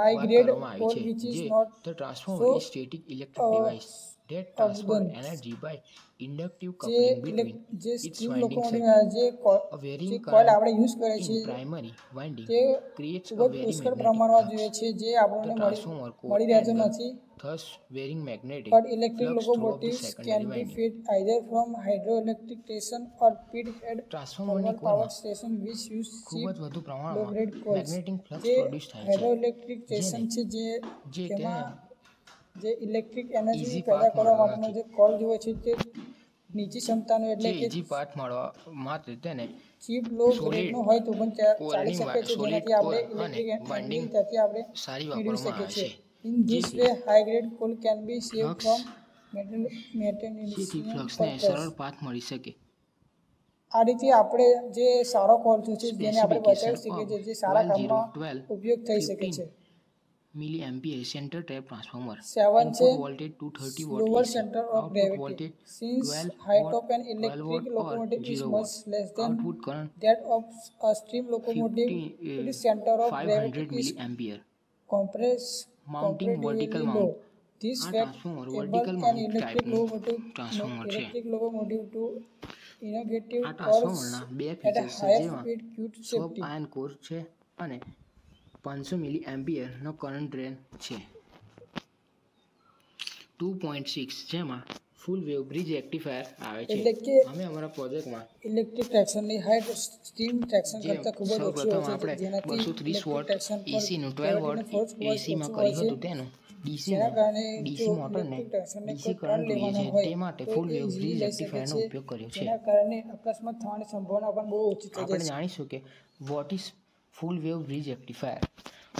આવી coal છે which is જે not the transformer is static electric uh, device that transfer abundant. energy by inductive જે coupling ઇલેક- between જે its steam winding locomotive. જે A varying current coil આપણે યુઝ in છીએ primary winding તે creates a જ very પુષ્કળ પ્રમાણમાં. જોઈએ છે જે આપણને મળી transformer core મળી રહેતો and નથી thus varying magnetic but electric flux throughout the locomotives secondary can be winding. fed either from hydroelectric station or pit head ટ્રાન્સફોર્મરની power કોરમાં station which use ખૂબ જ વધુ પ્રમાણમાં મેગ્નેટિક ફ્લક્સ પ્રોડ્યુસ થાય છે હાઇડ્રોઇલેક્ટ્રિક સ્ટેશન છે જે જે તેમાં જે ઇલેક્ટ્રિક એનર્જી પેદા કરવા માટેનો જે કોલ જોવે છે તે નીચી ક્ષમતાનો એટલે કે જી પાર્ટ મળવા માત્ર તેને ચીપ લો ગ્રેડનો હોય તો પણ ચાલી શકે છે જેનાથી આપણે ઇલેક્ટ્રિક બાઇન્ડિંગ ત્યાંથી આપણે સારી વાપરવામાં આવે છે. In this way high grade coal can be save from maintenance સરળ પાથ મળી શકે. આ રીતે આપણે જે સારો કોલ છે જેને આપણે બચાવી શકીએ છીએ જે સારા કામમાં ઉપયોગ થઈ શકે છે. Milli ampere centre tap transformer Seven છે voltage 230 watt lower AC. center of Output gravity voltage since 12 height watt, of an 12 electric watt or locomotive is 0 much watt. less than Output current that of a steam locomotive 50, uh, its center of 500 gravity is milli ampere compress Mounting vertical comparatively low. mount. This આ fact vertical mount electric type નું locomotive transformer છે. electric locomotive to innovative આ curves ટ્રાન્સફોર્મરના બે at a features છે higher જેમાં speed cute સબ safety. Iron core છે અને પાંચસો મિલી એમ્પિયરનો કરંટ ડ્રેન છે. ટુ પોઈન્ટ સિક્સ જેમાં ફૂલ વેવ બ્રિજ રેક્ટિફાયર આવે છે. એટલે કે અમે અમારા પ્રોજેક્ટમાં ઇલેક્ટ્રિક ટ્રેક્શનની હાઇટ સ્ટીમ ટ્રેક્શન કરતાં ખૂબ જ ઓછી હોય છે. જેનાથી બસો ત્રીસ વોટ એસીનું ટ્વેલ્વ વોટ એસીમાં કર્યું હતું તેનું. ડીસી ડીસી મોટરને ડીસી કરંટ લઈએ છે. તે માટે ફૂલ વેવ બ્રિજ રેક્ટિફાયરનો ઉપયોગ કર્યો છે. જેના કારણે અકસ્માત થવાની સંભાવના પણ બહુ ઓછી થઈ આપણે જાય જાણીશું કે what is full wave bridge rectifier.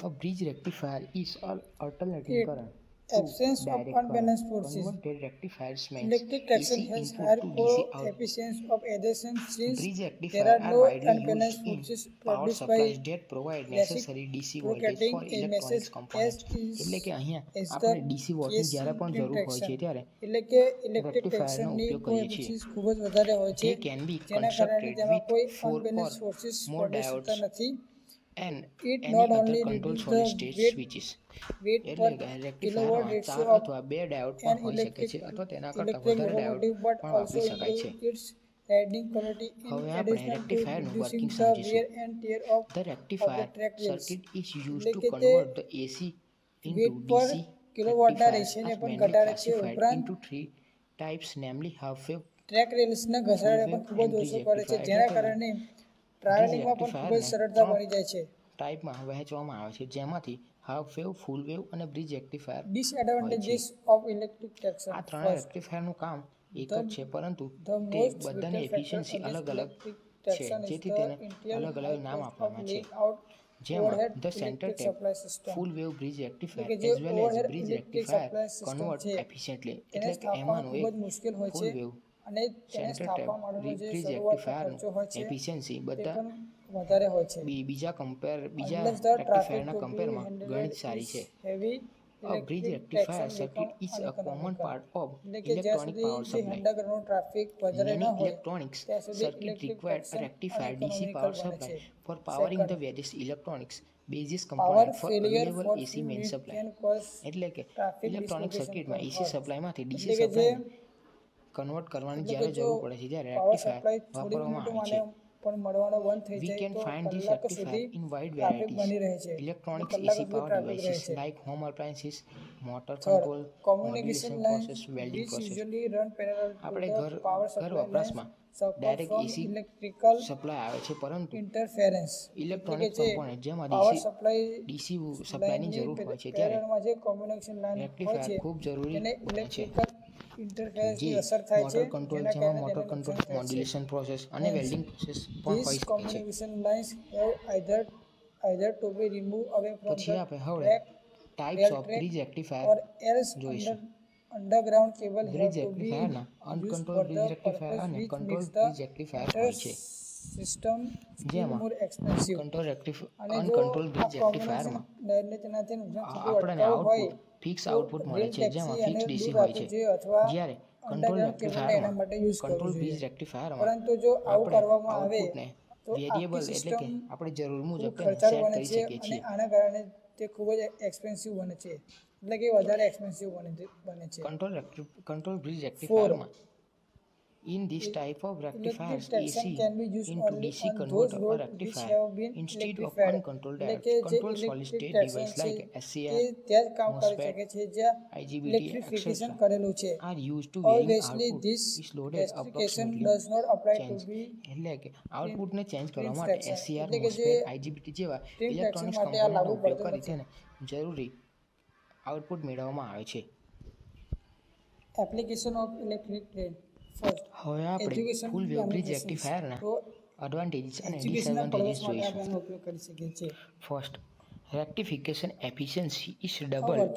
A bridge rectifier is an alternating current. absence of unbalanced forces. Converted rectifiers means Electric traction has higher coefficients of adhesion since Bridge there are no unbalanced forces produced by that provide necessary DC voltage for electronics components. is એટલે કે અહીંયા આપણે DC voltage જ્યારે પણ જરૂર હોય છે ત્યારે એટલે કે ઇલેક્ટ્રિક rectifier નો ટ્રેક્શનની ઉપયોગ કરીએ છીએ. કોએફિશિયન્સ ખૂબ જ વધારે હોય છે તેમાં with કોઈ four unbalance or forces more produce નથી and It any not other only control solid state weight switches એટલે રેક્ટિફાયરમાં ચાર અથવા બે ડાયોડ પણ હોઈ શકે છે અથવા તેના કરતાં વધારે ડાયોડ પણ વાપરી શકાય છે હવે આપણે સમજીશું. કિલોવોટના રેશિયોને પણ ઘટાડે છે ઉપરાંત namely half wave ટ્રેક રેલ્સના ઘસારાને પણ ખૂબ જ ઓછો કરે છે જેના કારણે ટ્રાવેલિંગમાં પણ ખૂબ જ સરળતા બની જાય છે. ટાઈપમાં વહેંચવામાં આવે છે જેમાંથી હાફ વેવ ફૂલ વેવ અને bridge rectifier disadvantages of electric traction આ ત્રણ રેક્ટિફાયરનું કામ એક જ છે પરંતુ તે બધાની એફિશિયન્સી અલગ અલગ છે જેથી તેને અલગ અલગ નામ આપવામાં છે. જેમાં the centre tap full wave bridge rectifier as well as bridge rectifier convert efficiently એટલે કે એમાંનું એક મુશ્કેલ હોય ફૂલ છે. વેવ અને તેને સેન્ટર ટેપ સ્થાપવા માટેનો જે બ્રિજ શરૂઆતનો ખર્ચો હોય રેક્ટિફાયરનું છે એફિશિયન્સી બધા વધારે હોય છે બીજા કમ્પેર બીજા રેક્ટિફાયરના કમ્પેરમાં ઘણી સારી છે heavy, A bridge electric rectifier traction circuit become is a common uneconomical. part of એટલે કે જ્યાં electronic સુધી power જે supply. અંડરગ્રાઉન્ડ ટ્રાફિક વધારે ન Many હોય electronics ત્યાં સુધી circuit electric require a traction rectifier DC uneconomical power બને supply છે. for powering Second, the various electronics basis power component for failure reliable for AC main unit supply. can cause એટલે કે electronic સર્કિટમાં હોય. સપ્લાયમાંથી જે supply convert કરવાની જ્યારે જરૂર પડે છે જ્યારે પાવર રેક્ટિફાયર સપ્લાય વાપરવામાં આવે છે પણ મળવાનો બંધ થઈ જાય તો devices છે like home appliances, motor Third, control, communication modulation lines process, welding which process. usually run parallel to આપણે ઘર ઘર વપરાશમાં from AC electrical સપ્લાય આવે છે પરંતુ interference ઇલેક્ટ્રોનિક કમ્પોનન્ટ જેમાં DC supply DC સપ્લાયની જરૂર હોય છે ત્યારે communication line હોય રેક્ટિફાયર છે ખૂબ જરૂરી બને છે electrical interference જે ની અસર થાય છે મોટર કંટ્રોલ જેમાં મોટર કંટ્રોલ. મોડ્યુલેશન પ્રોસેસ અને વેલ્ડિંગ પ્રોસેસ પણ હોઈ શકે છે have either either to be removed away from પછી આપણે હવે types of bridge rectifier or else જોઈશું. underground cable બ્રિજ રેક્ટિફાયરના અનકન્ટ્રોલ બ્રિજ રેક્ટિફાયર અને કંટ્રોલ બ્રિજ રેક્ટિફાયર હોય છે જેમાં more expensive. કંટ્રોલ રેક્ટિફ અને જો અનકન્ટ્રોલ બ્રિજ રેક્ટિફાયરમાં હોય આઉટપુટ ફિક્સ આઉટપુટ મળે છે જેમાં ફિક્સ ડીસી હોય છે. જ્યારે કંટ્રોલ રેક્ટિફાયરમાં કંટ્રોલ જોઈએ. રેક્ટિફાયરમાં પરંતુ જો આવું કરવામાં આવે વેરિયેબલ એટલે કે આપણે જરૂર મુજબ સેટ કરી શકીએ અને છીએ. આના કારણે તે ખૂબ જ એક્સપેન્સિવ બને છે. એટલે કે વધારે એક્સપેન્સિવ બને છે બને છે. Control recti- બ્રિજ bridge માં in this type of rectifiers AC can be used into DC converter or rectifier instead of uncontrolled control solid state device like SCR MOSFET, IGBT, etc. are used to varying output is loaded approximately change એટલે કે આઉટપુટને change કરવા માટે. SCR MOSFET IGBT જેવા electronics કમ્પોનન્ટનો ઉપયોગ કરી. તેને જરૂરી આઉટપુટ મેળવવામાં આવે છે એપ્લિકેશન ઓફ ઇલેક્ટ્રિક first હવે આપણે ફૂલ વેવ બ્રિજ રેક્ટિફાયરના એડવાન્ટેજીસ અને ડિસએડવાન્ટેજીસ જોઈશું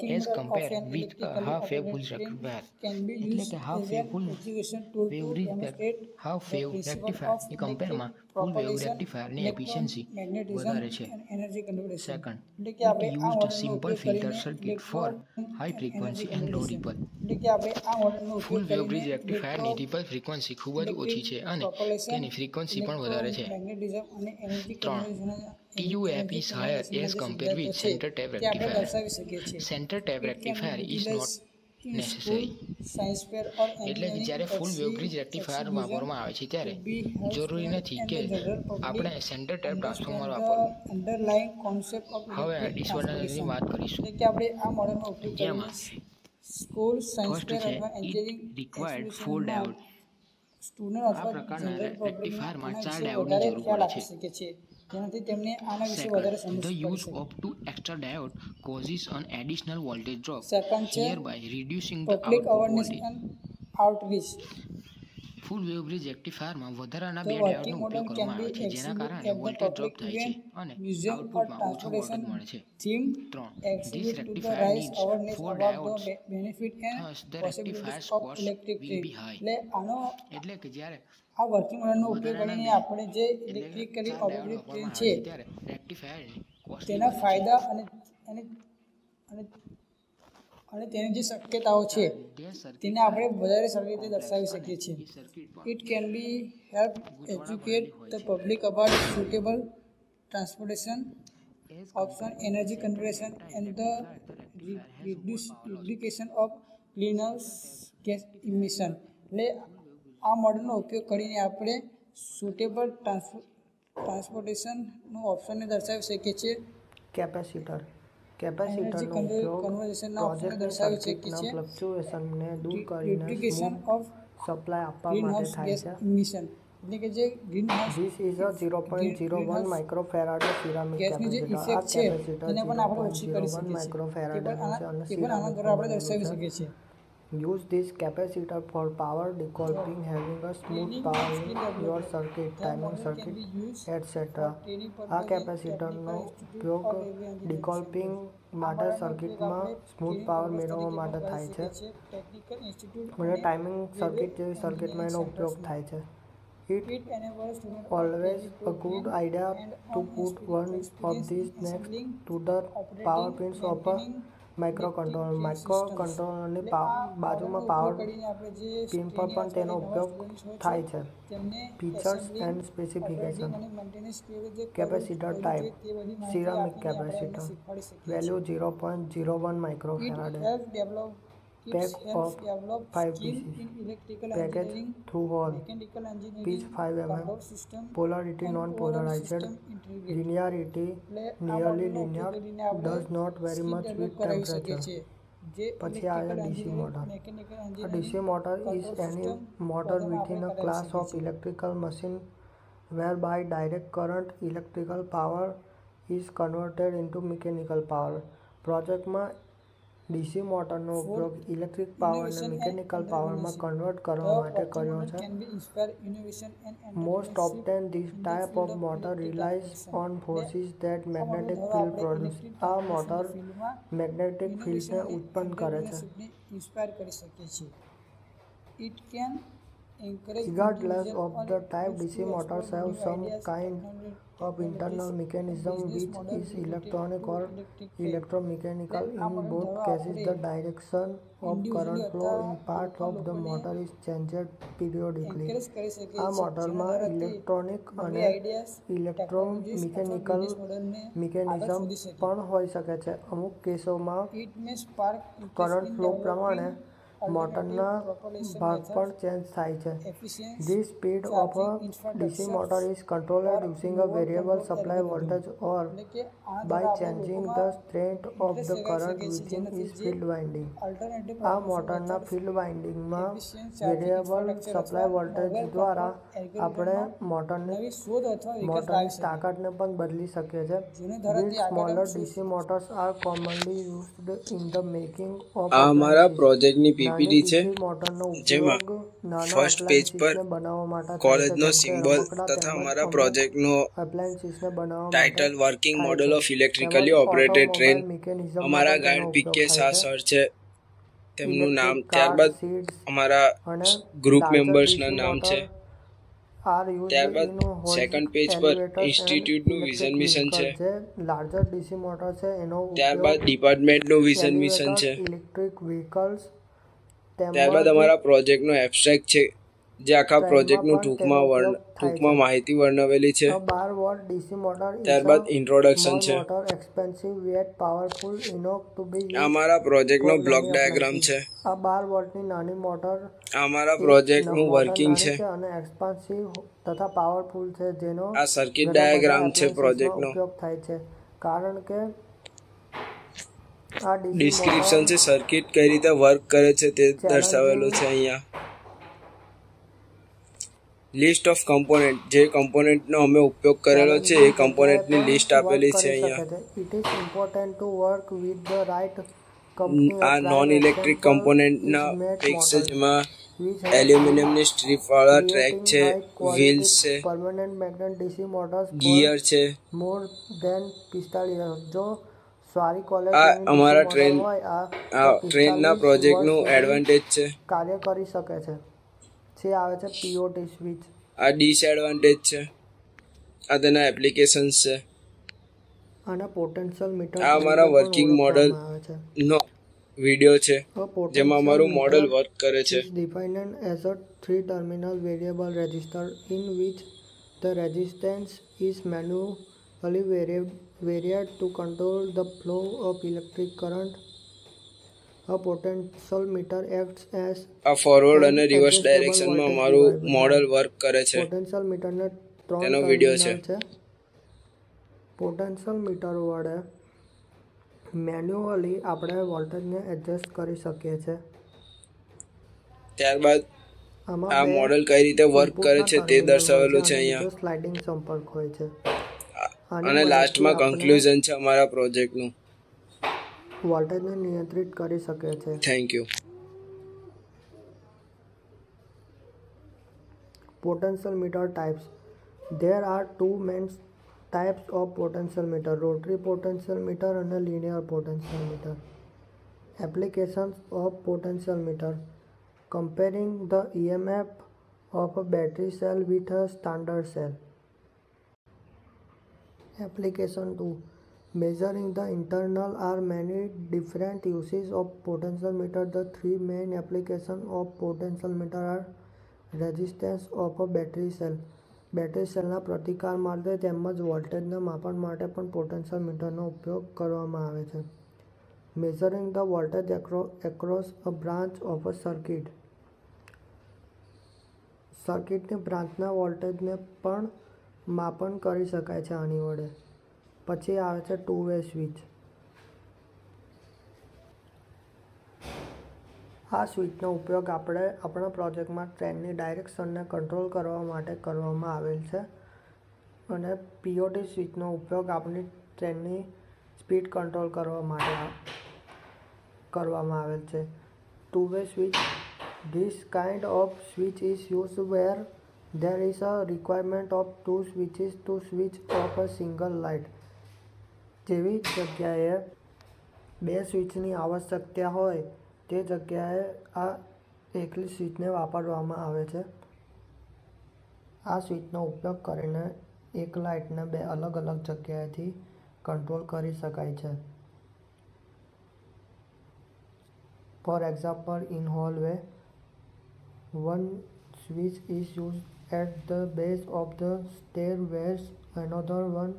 as compared with a electrically half wave operated full train rectifier. can એટલે કે half as wave an full education tool wave to bridge demonstrate half the wave principle rectifier of ની કમ્પેરમાં electric full wave propagation, rectifier ની electron efficiency magnetism વધારે છે energy and low conservation. ripple. એટલે કે આપણે આ મોડેલનો ફૂલ વેવ બ્રિજ રેક્ટિફાયરની રિપલ ફ્રીક્વન્સી ખૂબ જ ઓછી છે અને તેની ફ્રીક્વન્સી પણ વધારે છે ત્રણ, energy is higher as compared with center tap rectifier. Center tap rectifier is not એટલે કે જ્યારે ફૂલ વેવબ્રિજ રેક્ટિફાયર વાપરવામાં આવે છે ત્યારે જરૂરી નથી કે આપણે સેન્ટર ટાઈપ ટ્રાન્સફોર્મર વાપરવું હવે આ ડિસઓર્ડરની વાત કરીશું કે આપણે આ મોડેલનો ઉપયોગ જેમાં સ્કૂલ સાયન્સ અથવા engineering required for diode student આ પ્રકારના રેક્ટિફાયરમાં ચાર ડાયોડની જરૂર પડે છે. જેનાથી તેમને આના વિશે વધારે સમજ use શકે of two extra diode causes an additional voltage drop, Second છે reducing the public awareness. And outreach full wave bridge રેક્ટિફાયરમાં વધારાના બે ડાયોડનો ઉપયોગ કરવામાં આવે છે જેના કારણે વોલ્ટેજ ડ્રોપ થાય છે અને આઉટપુટમાં ઓછો વોલ્ટેજ મળે છે benefit and Thus, the possibilities rectifier's of cost electric will tree. be high. એટલે આનો એટલે કે જ્યારે આ વર્કિંગ મોડલનો ઉપયોગ કરીને આપણે જે એટલે ઇલેક્ટ્રિકલી ઓપરેટેડ ટ્રેન છે તેના ફાયદા અને અને અને અને તેની જે શક્યતાઓ છે તેને આપણે વધારે સારી રીતે દર્શાવી શકીએ છીએ. It can be help educate the public about suitable transportation option energy conservation and the reduction of cleaners gas emission એટલે આ મોડલનો ઉપયોગ કરીને આપણે સુટેબલ ટ્રાન્સપોર્ટેશનનું ઓપ્શનને દર્શાવી શકીએ છીએ. કેપેસિટર કેપેસિટરનો ઉપયોગ દર્શાવી શકીએ છીએ. ફ્લક્ચ્યુએશનને દૂર કરીને ઓફ સપ્લાય આપવા માટે થાય છે. મિશન એટલે કે જે green house This is a 0.01 microfarad ceramic ગેસની જે ઇફેક્ટ છે તેને પણ આપણે ઓછી કરી શકીએ છીએ. microfarad તે પણ નું છે આના અને આના દ્વારા આપણે દર્શાવી શકીએ છીએ. Use this capacitor for power decoupling, having a smooth power in your circuit, timing circuit, etc. આ કેપેસિટરનો ઉપયોગ ડિકોલ્પિંગ માટે સર્કિટમાં સ્મૂથ પાવર મેળવવા માટે થાય છે અને ટાઈમિંગ સર્કિટ જેવી સર્કિટમાં એનો ઉપયોગ થાય છે It always a good idea to put one of these next to the power pins of a microcontroller. માઇક્રોકન્ટ્રોલરની બાજુમાં પાવર પિન પર પણ તેનો ઉપયોગ થાય છે. Features and specification capacitor type ceramic capacitor value zero point zero one microfarad pack of 5 pieces package through hole pitch 5 mm polarity non polarized linearity nearly linear does not very much with temperature પછી આવે DC motor A DC motor is any motor within a class of electrical machine whereby direct current electrical power is converted into mechanical power. પ્રોજેક્ટમાં DC મોટરનો ઉપયોગ electric પાવરને mechanical પાવરમાં convert કરવા માટે કર્યો છે. Most often, this type of motor relies on forces that magnetic field produce આ મોટર મેગ્નેટિક ફિલ્ડને ઉત્પન્ન કરે છે. ઇન્સ્પાયર કરી શકીએ છીએ it can Regardless of the type, DC motors have some kind of internal mechanism which is electronic or electromechanical. In both cases, the direction of current flow in part of the motor is changed periodically. આ મોટરમાં electronic અને electromechanical mechanism. પણ હોઈ શકે છે અમુક કેસોમાં current flow પ્રમાણે મોટરના ભાગ પણ ચેન્જ થાય છે efficient The speed of a charging DC infrastructure motor is controlled using a variable supply voltage or એટલે કે આના by દ્વારા આપણે changing લોકોમાં the strength of the interest current લગાવી શકીએ છીએ, within જેનાથી its જે field winding. alternative આ મોટરના ફિલ્ડ વાઇન્ડિંગમાં વેરિયેબલ સપ્લાય વોલ્ટેજ દ્વારા આપણે મોટરની મોટરની. તાકાતને પણ બદલી શકીએ છે જેના દ્વારા These તે આગળ smaller શું- DC motors are commonly used in the making of આ અમારા. પ્રોજેક્ટની પીપીટી છે જેમાં ફર્સ્ટ પેજ પર કોલેજનો સિમ્બોલ તથા અમારા પ્રોજેક્ટનો title working model of electrically operated train અમારા ગાઈડ પી કે થાય શાહ સર છે તેમનું નામ ત્યારબાદ અમારા ગ્રુપ મેમ્બર્સના નામ છે. Motor ત્યારબાદ સેકન્ડ પેજ પર ઇન્સ્ટિટ્યૂટનું વિઝન mission છે. ત્યારબાદ ડિપાર્ટમેન્ટનું વિઝન મિશન છે. ઇલેક્ટ્રિક તેમજ ત્યારબાદ અમારા પ્રોજેક્ટનો એબસ્ટ્રેક્ટ છે જે આખા પ્રોજેક્ટનું ટૂંકમાં વર્ણ ટૂંકમાં માહિતી વર્ણવેલી છે. ત્યારબાદ ઇન્ટ્રોડક્શન છે. Expensive expensive powerful powerful to used. અમારા પ્રોજેક્ટનો બ્લોક ડાયાગ્રામ છે. આ બાર વોટની નાની મોટર અમારા પ્રોજેક્ટનું વર્કિંગ છે. અને એક્સપાન્સિવ તથા પાવરફુલ છે જેનો આ સર્કિટ ડાયાગ્રામ છે પ્રોજેક્ટનો. ઉપયોગ થાય છે. કારણ કે ડિસ્ક્રિપ્શન છે સર્કિટ કઈ રીતે વર્ક કરે છે તે દર્શાવેલું છે અહીંયા. લિસ્ટ ઓફ કમ્પોનેન્ટ જે કમ્પોનેન્ટનો અમે ઉપયોગ કરેલો છે એ કમ્પોનેન્ટની લિસ્ટ આપેલી છે અહીંયા. It is important to work with the right આ નોન ઇલેક્ટ્રિક કમ્પોનેન્ટના જેમાં એલ્યુમિનિયમની સ્ટ્રીપ વાળા ટ્રેક છે વ્હીલ્સ છે. Permanent magnet DC motors gear છે. મોર ધેન પિસ્તાળીસ જો સારી કોલેજ અમારા ટ્રેન ટ્રેનના પ્રોજેક્ટનું એડવાન્ટેજ છે. કાર્ય કરી શકે છે. જે આવે છે પીઓટી સ્વિચ આ ડિસએડવાન્ટેજ છે. આ તેના એપ્લિકેશન્સ છે. અને પોટેન્શિયલ મીટર આ અમારા વર્કિંગ મોડલ નો વિડિયો છે જેમાં અમારું મોડલ વર્ક કરે છે. Defined as a three terminal variable resistor in which the resistance is manually varied, varied to control the flow of electric current. A potential meter acts as આ forward અને reverse ડાયરેક્શનમાં અમારું model work કરે છે. Potential મીટરને ત્રણ તેનો video છે. Terminal છે. મીટર વડે મેન્યુઅલી આપણે વોલ્ટેજને એડજસ્ટ કરી શકીએ છીએ. ત્યારબાદ આ મોડલ કઈ રીતે વર્ક કરે છે તે દર્શાવેલું છે અહીંયા. સ્લાઇડિંગ સંપર્ક હોય છે. અને લાસ્ટમાં કન્ક્લુઝન છે અમારા પ્રોજેક્ટનું વોલ્ટેજને નિયંત્રિત કરી શકે છે thank you potential meter types there are two main types of potential meter rotary potential meter and a linear potential meter applications of potential meter comparing the emf of a battery cell with a standard cell application to measuring the internal are many different uses of potential meter the three main applications of potential meter are resistance of a battery cell battery સેલના પ્રતિકાર માટે તેમજ વોલ્ટેજના માપન માટે પણ potential મીટરનો ઉપયોગ કરવામાં આવે છે measuring the voltage across a branch of a circuit સર્કિટની બ્રાન્ચના વોલ્ટેજને પણ માપન કરી શકાય છે આની વડે. પછી આવે છે ટુ વે સ્વિચ આ સ્વિચનો ઉપયોગ આપણે આપણા પ્રોજેક્ટમાં ટ્રેનની ડાયરેક્શનને કંટ્રોલ કરવા માટે કરવામાં આવેલ છે. અને પીઓટી સ્વિચનો ઉપયોગ આપણી ટ્રેનની સ્પીડ કંટ્રોલ કરવા માટે કરવામાં આવેલ છે. Two way switch this kind of switch is use where there is a requirement of two switches to switch off a single light. જેવી જગ્યાએ બે સ્વિચની આવશ્યકતા હોય, તે જગ્યાએ આ એકલી સ્વિચને વાપરવામાં આવે છે. આ સ્વિચનો ઉપયોગ કરીને એક લાઇટને બે અલગ અલગ જગ્યાએથી કંટ્રોલ કરી શકાય છે. For example in hallway one switch is used at the base of the stairways another one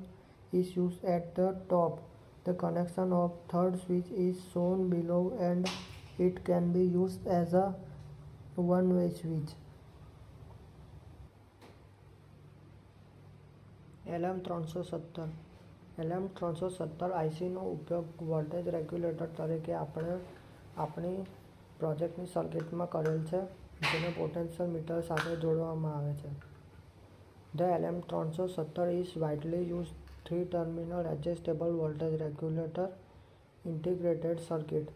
is used at the top the connection of third switch is shown below and it can be used as a one way switch LM ત્રણસો સત્તર LM ત્રણસો સત્તર આઈસીનો ઉપયોગ voltage regulator તરીકે આપણે આપણી પ્રોજેક્ટની સર્કિટમાં કરેલ છે જેને પોટેન્શિયલ મીટર સાથે જોડવામાં આવે છે. ધ એલએમ ત્રણસો સત્તર is widely use three terminal adjustable voltage regulator integrated circuit.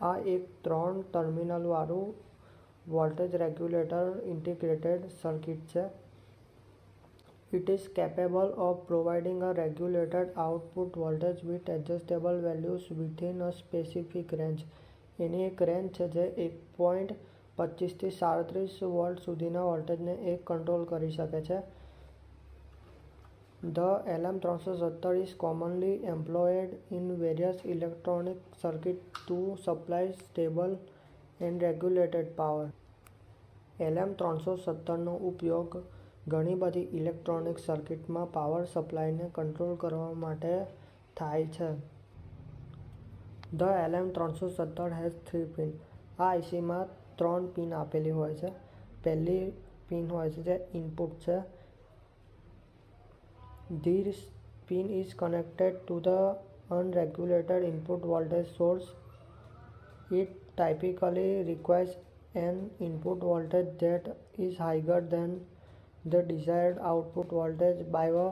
આ એક ત્રણ ટર્મિનલવાળું વોલ્ટેજ રેગ્યુલેટર ઇન્ટિગ્રેટેડ સર્કિટ છે. It is capable of providing a regulated output voltage with adjustable values within a specific range. એની એક range છે જે એક point પચીસથી સાડત્રીસ વોલ્ટ સુધીના વોલ્ટેજને એક કંટ્રોલ કરી શકે છે. ધ એલએમ ત્રણસો સત્તર is commonly employed in various electronic circuit to supply stable and regulated power. LM ત્રણસો સત્તરનો ઉપયોગ ઘણી બધી ઇલેક્ટ્રોનિક સર્કિટમાં પાવર સપ્લાયને કંટ્રોલ કરવા માટે થાય છે. ધ એલએમ ત્રણસો સત્તર હેઝ થ્રી પિન. આ આઈસીમાં ત્રણ પિન આપેલી હોય છે પહેલી પિન હોય છે જે ઇનપુટ છે this pin is connected to the unregulated input voltage source it typically requires an input voltage that is higher than the desired output voltage by a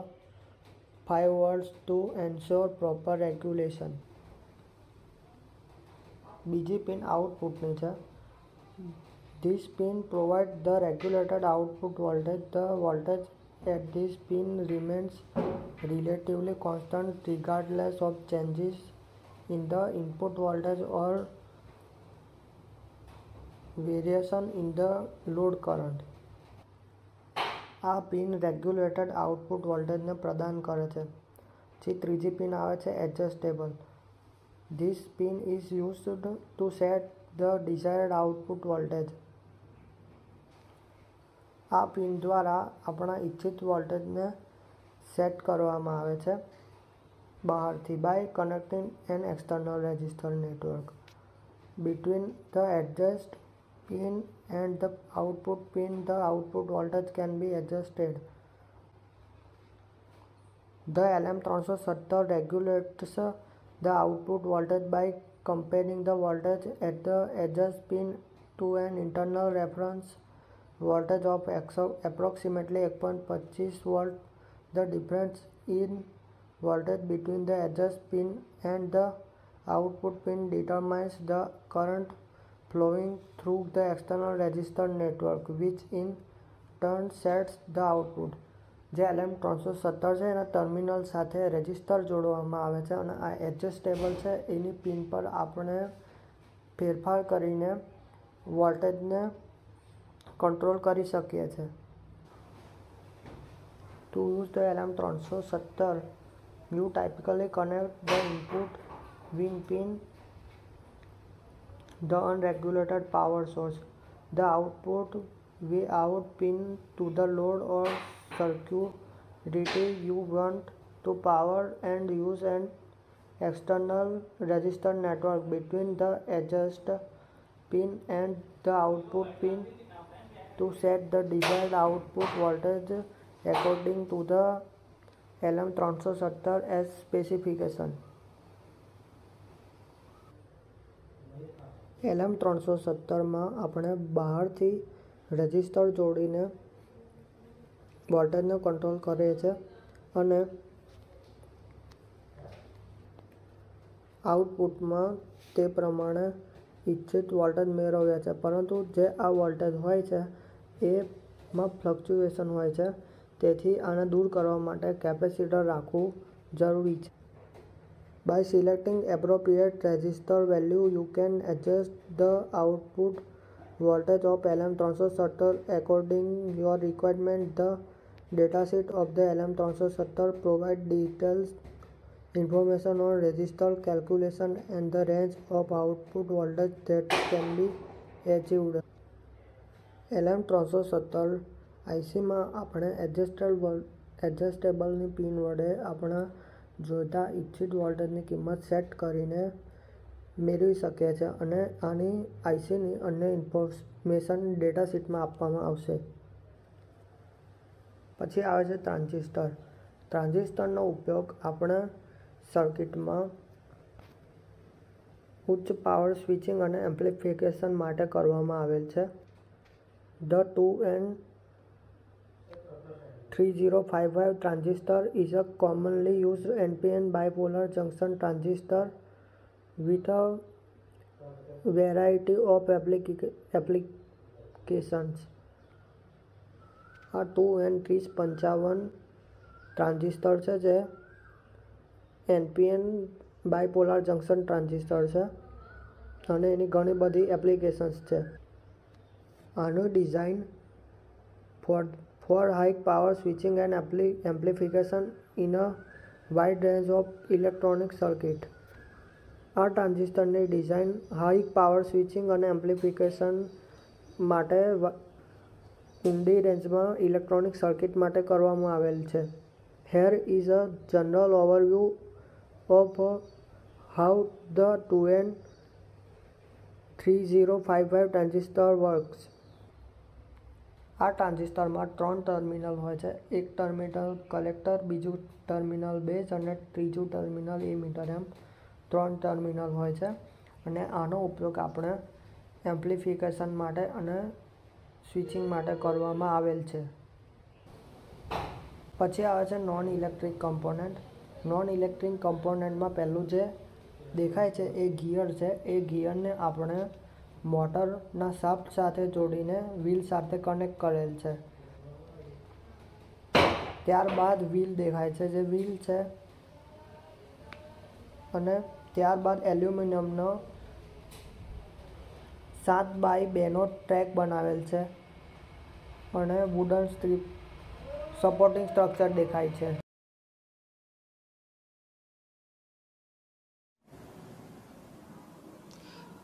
5 volts to ensure proper regulation બીજી pin આઉટપુટની છે This pin provides the regulated output voltage. The voltage at this pin remains relatively constant regardless of changes in the input voltage or variation in the load current. આ pin regulated output વોલ્ટેજને પ્રદાન કરે છે જે ત્રીજી pin આવે છે adjustable this pin is used to set the desired output voltage આ પિન દ્વારા આપણા ઈચ્છિત વોલ્ટેજને સેટ કરવામાં આવે છે બહારથી by connecting an external resistor network between the adjust pin and the output pin the output voltage can be adjusted the LM370 regulates the output voltage by comparing the voltage at the adjust pin to an internal reference voltage of approximately 1.25 volt the difference in voltage between the adjust pin and the output pin determines the current flowing through the external resistor network which in turn sets the output જે LM ત્રણસો સત્તર છે એના terminal સાથે register જોડવામાં આવે છે અને આ એડજસ્ટેબલ છે એની પિન પર આપણે ફેરફાર કરીને વોલ્ટેજને કંટ્રોલ કરી શકીએ છીએ ટુ યુઝ ધ એલએમ ત્રણસો સત્તર you typically connect the input win pin the unregulated power source the output v out pin to the load or circuitry you want to power and use an external resistor network between the adjust pin and the output pin to set the desired output voltage according to the LM ત્રણસો સત્તર S specification LM ત્રણસો સત્તરમાં આપણે બહારથી register જોડીને વોલ્ટેજને control કરીએ છીએ અને આઉટપુટમાં તે પ્રમાણે ઈચ્છિત વોલ્ટેજ મેળવ્યા છે પરંતુ જે આ વોલ્ટેજ હોય છે એમાં ફ્લક્ચ્યુએશન હોય છે. તેથી આને દૂર કરવા માટે કેપેસિટર રાખવું જરૂરી છે. By selecting appropriate resistor value you can adjust the output voltage of LM ત્રણસો સત્તર according your requirement the datasheet of the LM ત્રણસો સત્તર provide details information on resistor calculation, and the range of output voltage that can be achieved. LM ત્રણસો સત્તર આઈસીમાં આપણે adjustable, એડજસ્ટેબલની pin વડે આપણા જોઈતા ઇચ્છિત વોલ્ટેજની કિંમત સેટ કરીને મેળવી શકીએ છીએ અને આની આઈસીની અન્ય ઇન્ફોર્મેશન ડેટા શીટમાં આપવામાં આવશે. પછી આવે છે ટ્રાન્ઝિસ્ટર. ટ્રાન્ઝિસ્ટરનો ઉપયોગ આપણા સર્કિટમાં ઉચ્ચ પાવર સ્વિચિંગ અને એમ્પ્લિફિકેશન માટે કરવામાં આવેલ છે. Three zero five five transistor is a commonly used NPN bipolar junction transistor with a variety of applica- applications. આ ટુ એન ત્રીસ પંચાવન ટ્રાન્ઝિસ્ટર છે જે એનપીએન બાયપોલાર જંક્શન ટ્રાન્ઝિસ્ટર છે અને એની ઘણી બધી એપ્લિકેશન્સ છે આનું design for for high power switching and ampli, amplification in a wide range of electronic circuit. આ ટ્રાન્ઝિસ્ટરની ડિઝાઇન હાઈ પાવર સ્વિચિંગ અને એમ્પ્લિફિકેશન માટે ઊંડી રેન્જમાં ઇલેક્ટ્રોનિક સર્કિટ માટે કરવામાં આવેલ છે. Here is a general overview of how the two N three zero five five transistor works આ ટ્રાન્ઝિસ્ટરમાં ત્રણ ટર્મિનલ હોય છે. એક ટર્મિનલ કલેક્ટર, બીજું ટર્મિનલ બેઝ અને ત્રીજું ટર્મિનલ એમીટર એમ ત્રણ ટર્મિનલ હોય છે અને આનો ઉપયોગ આપણે એમ્પ્લિફિકેશન માટે અને સ્વિચિંગ માટે કરવામાં આવેલ છે. પછી આવે છે non electric component. Non electric કમ્પોનન્ટમાં પહેલું જે દેખાય છે એ ગિયર છે. એ ગિયરને આપણે મોટરના શાફ્ટ સાથે જોડીને વ્હીલ સાથે કનેક્ટ કરેલ છે. ત્યારબાદ વ્હીલ દેખાય છે. જે વ્હીલ છે અને ત્યારબાદ એલ્યુમિનિયમનો સાત બાય બેનો ટ્રેક બનાવેલ છે અને વુડન સ્ટ્રીપ સપોર્ટિંગ સ્ટ્રક્ચર દેખાય છે.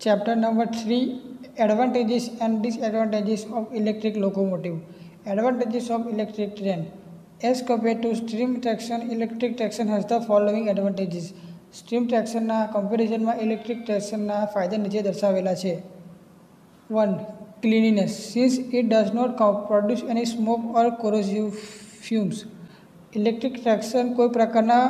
Chapter number 3 Advantages and Disadvantages of Electric Locomotive. Advantages of Electric Train. As compared to steam traction, electric traction has the following advantages. Steam ટ્રેક્શનના કમ્પેરિઝનમાં ઇલેક્ટ્રિક ટ્રેક્શનના ફાયદા નીચે દર્શાવેલા છે one cleanliness since it does not produce any smoke or corrosive fumes electric traction કોઈ પ્રકારના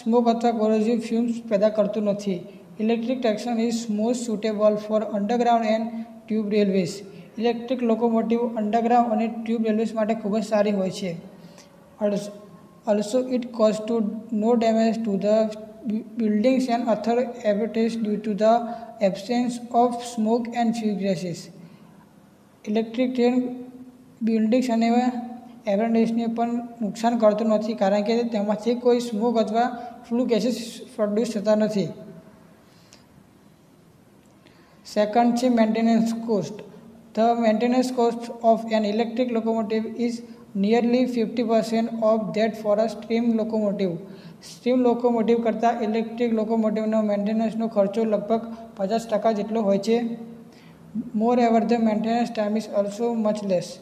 smoke અથવા corrosive fumes પેદા કરતું નથી electric traction is most suitable for underground and tube railways electric locomotive underground અને ટ્યુબ રેલવેઝ માટે ખૂબ જ સારી હોય છે. Also it cause to no damage to the and other habitats due to the absence of smoke and fuel gases. Electric train buildings અને એવરનેસને પણ નુકસાન કરતું નથી, કારણ કે તેમાંથી કોઈ સ્મોક અથવા ફ્લુ ગેસીસ પ્રોડ્યુસ થતા નથી. સેકન્ડ છે maintenance cost the maintenance cost of an electric locomotive is nearly fifty percent of that for a stream locomotive steam locomotive કરતાં ઇલેક્ટ્રિક લોકોમોટિવનો મેન્ટેનન્સનો ખર્ચો લગભગ પચાસ ટકા જેટલો હોય છે. Moreover the maintenance time is also much less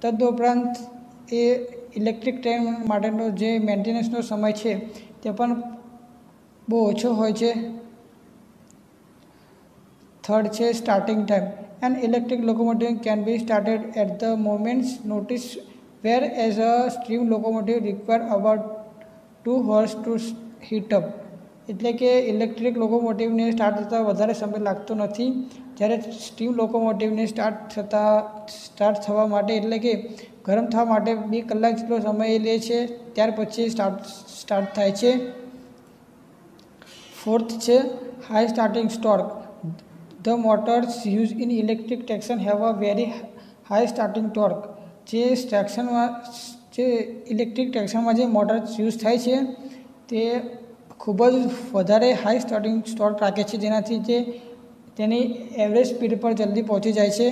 તદુપરાંત એ ઇલેક્ટ્રિક ટ્રેન માટેનો જે મેન્ટેનન્સનો સમય છે તે પણ બહુ ઓછો હોય છે. થર્ડ છે starting time an electric locomotive can be started at the moment's notice whereas a stream locomotive require about two hours to heat up એટલે કે ઇલેક્ટ્રિક લોકોમોટિવને સ્ટાર્ટ થતાં વધારે સમય લાગતો નથી. જ્યારે સ્ટીમ લોકોમોટિવને સ્ટાર્ટ થતાં સ્ટાર્ટ થવા માટે એટલે કે ગરમ થવા માટે બે કલાક જેટલો સમય લે છે, ત્યાર પછી સ્ટાર્ટ સ્ટાર્ટ થાય છે. ફોર્થ છે high starting torque the motors use in electric traction have a very high starting torque જે ટ્રેક્શનમાં જે ઇલેક્ટ્રિક ટ્રેક્શનમાં જે મોટર યુઝ થાય છે, તે ખૂબ જ વધારે હાઈ સ્ટાર્ટિંગ સ્ટોર્ક રાખે છે, જેનાથી જે તેની એવરેજ સ્પીડ પર જલ્દી પહોંચી જાય છે.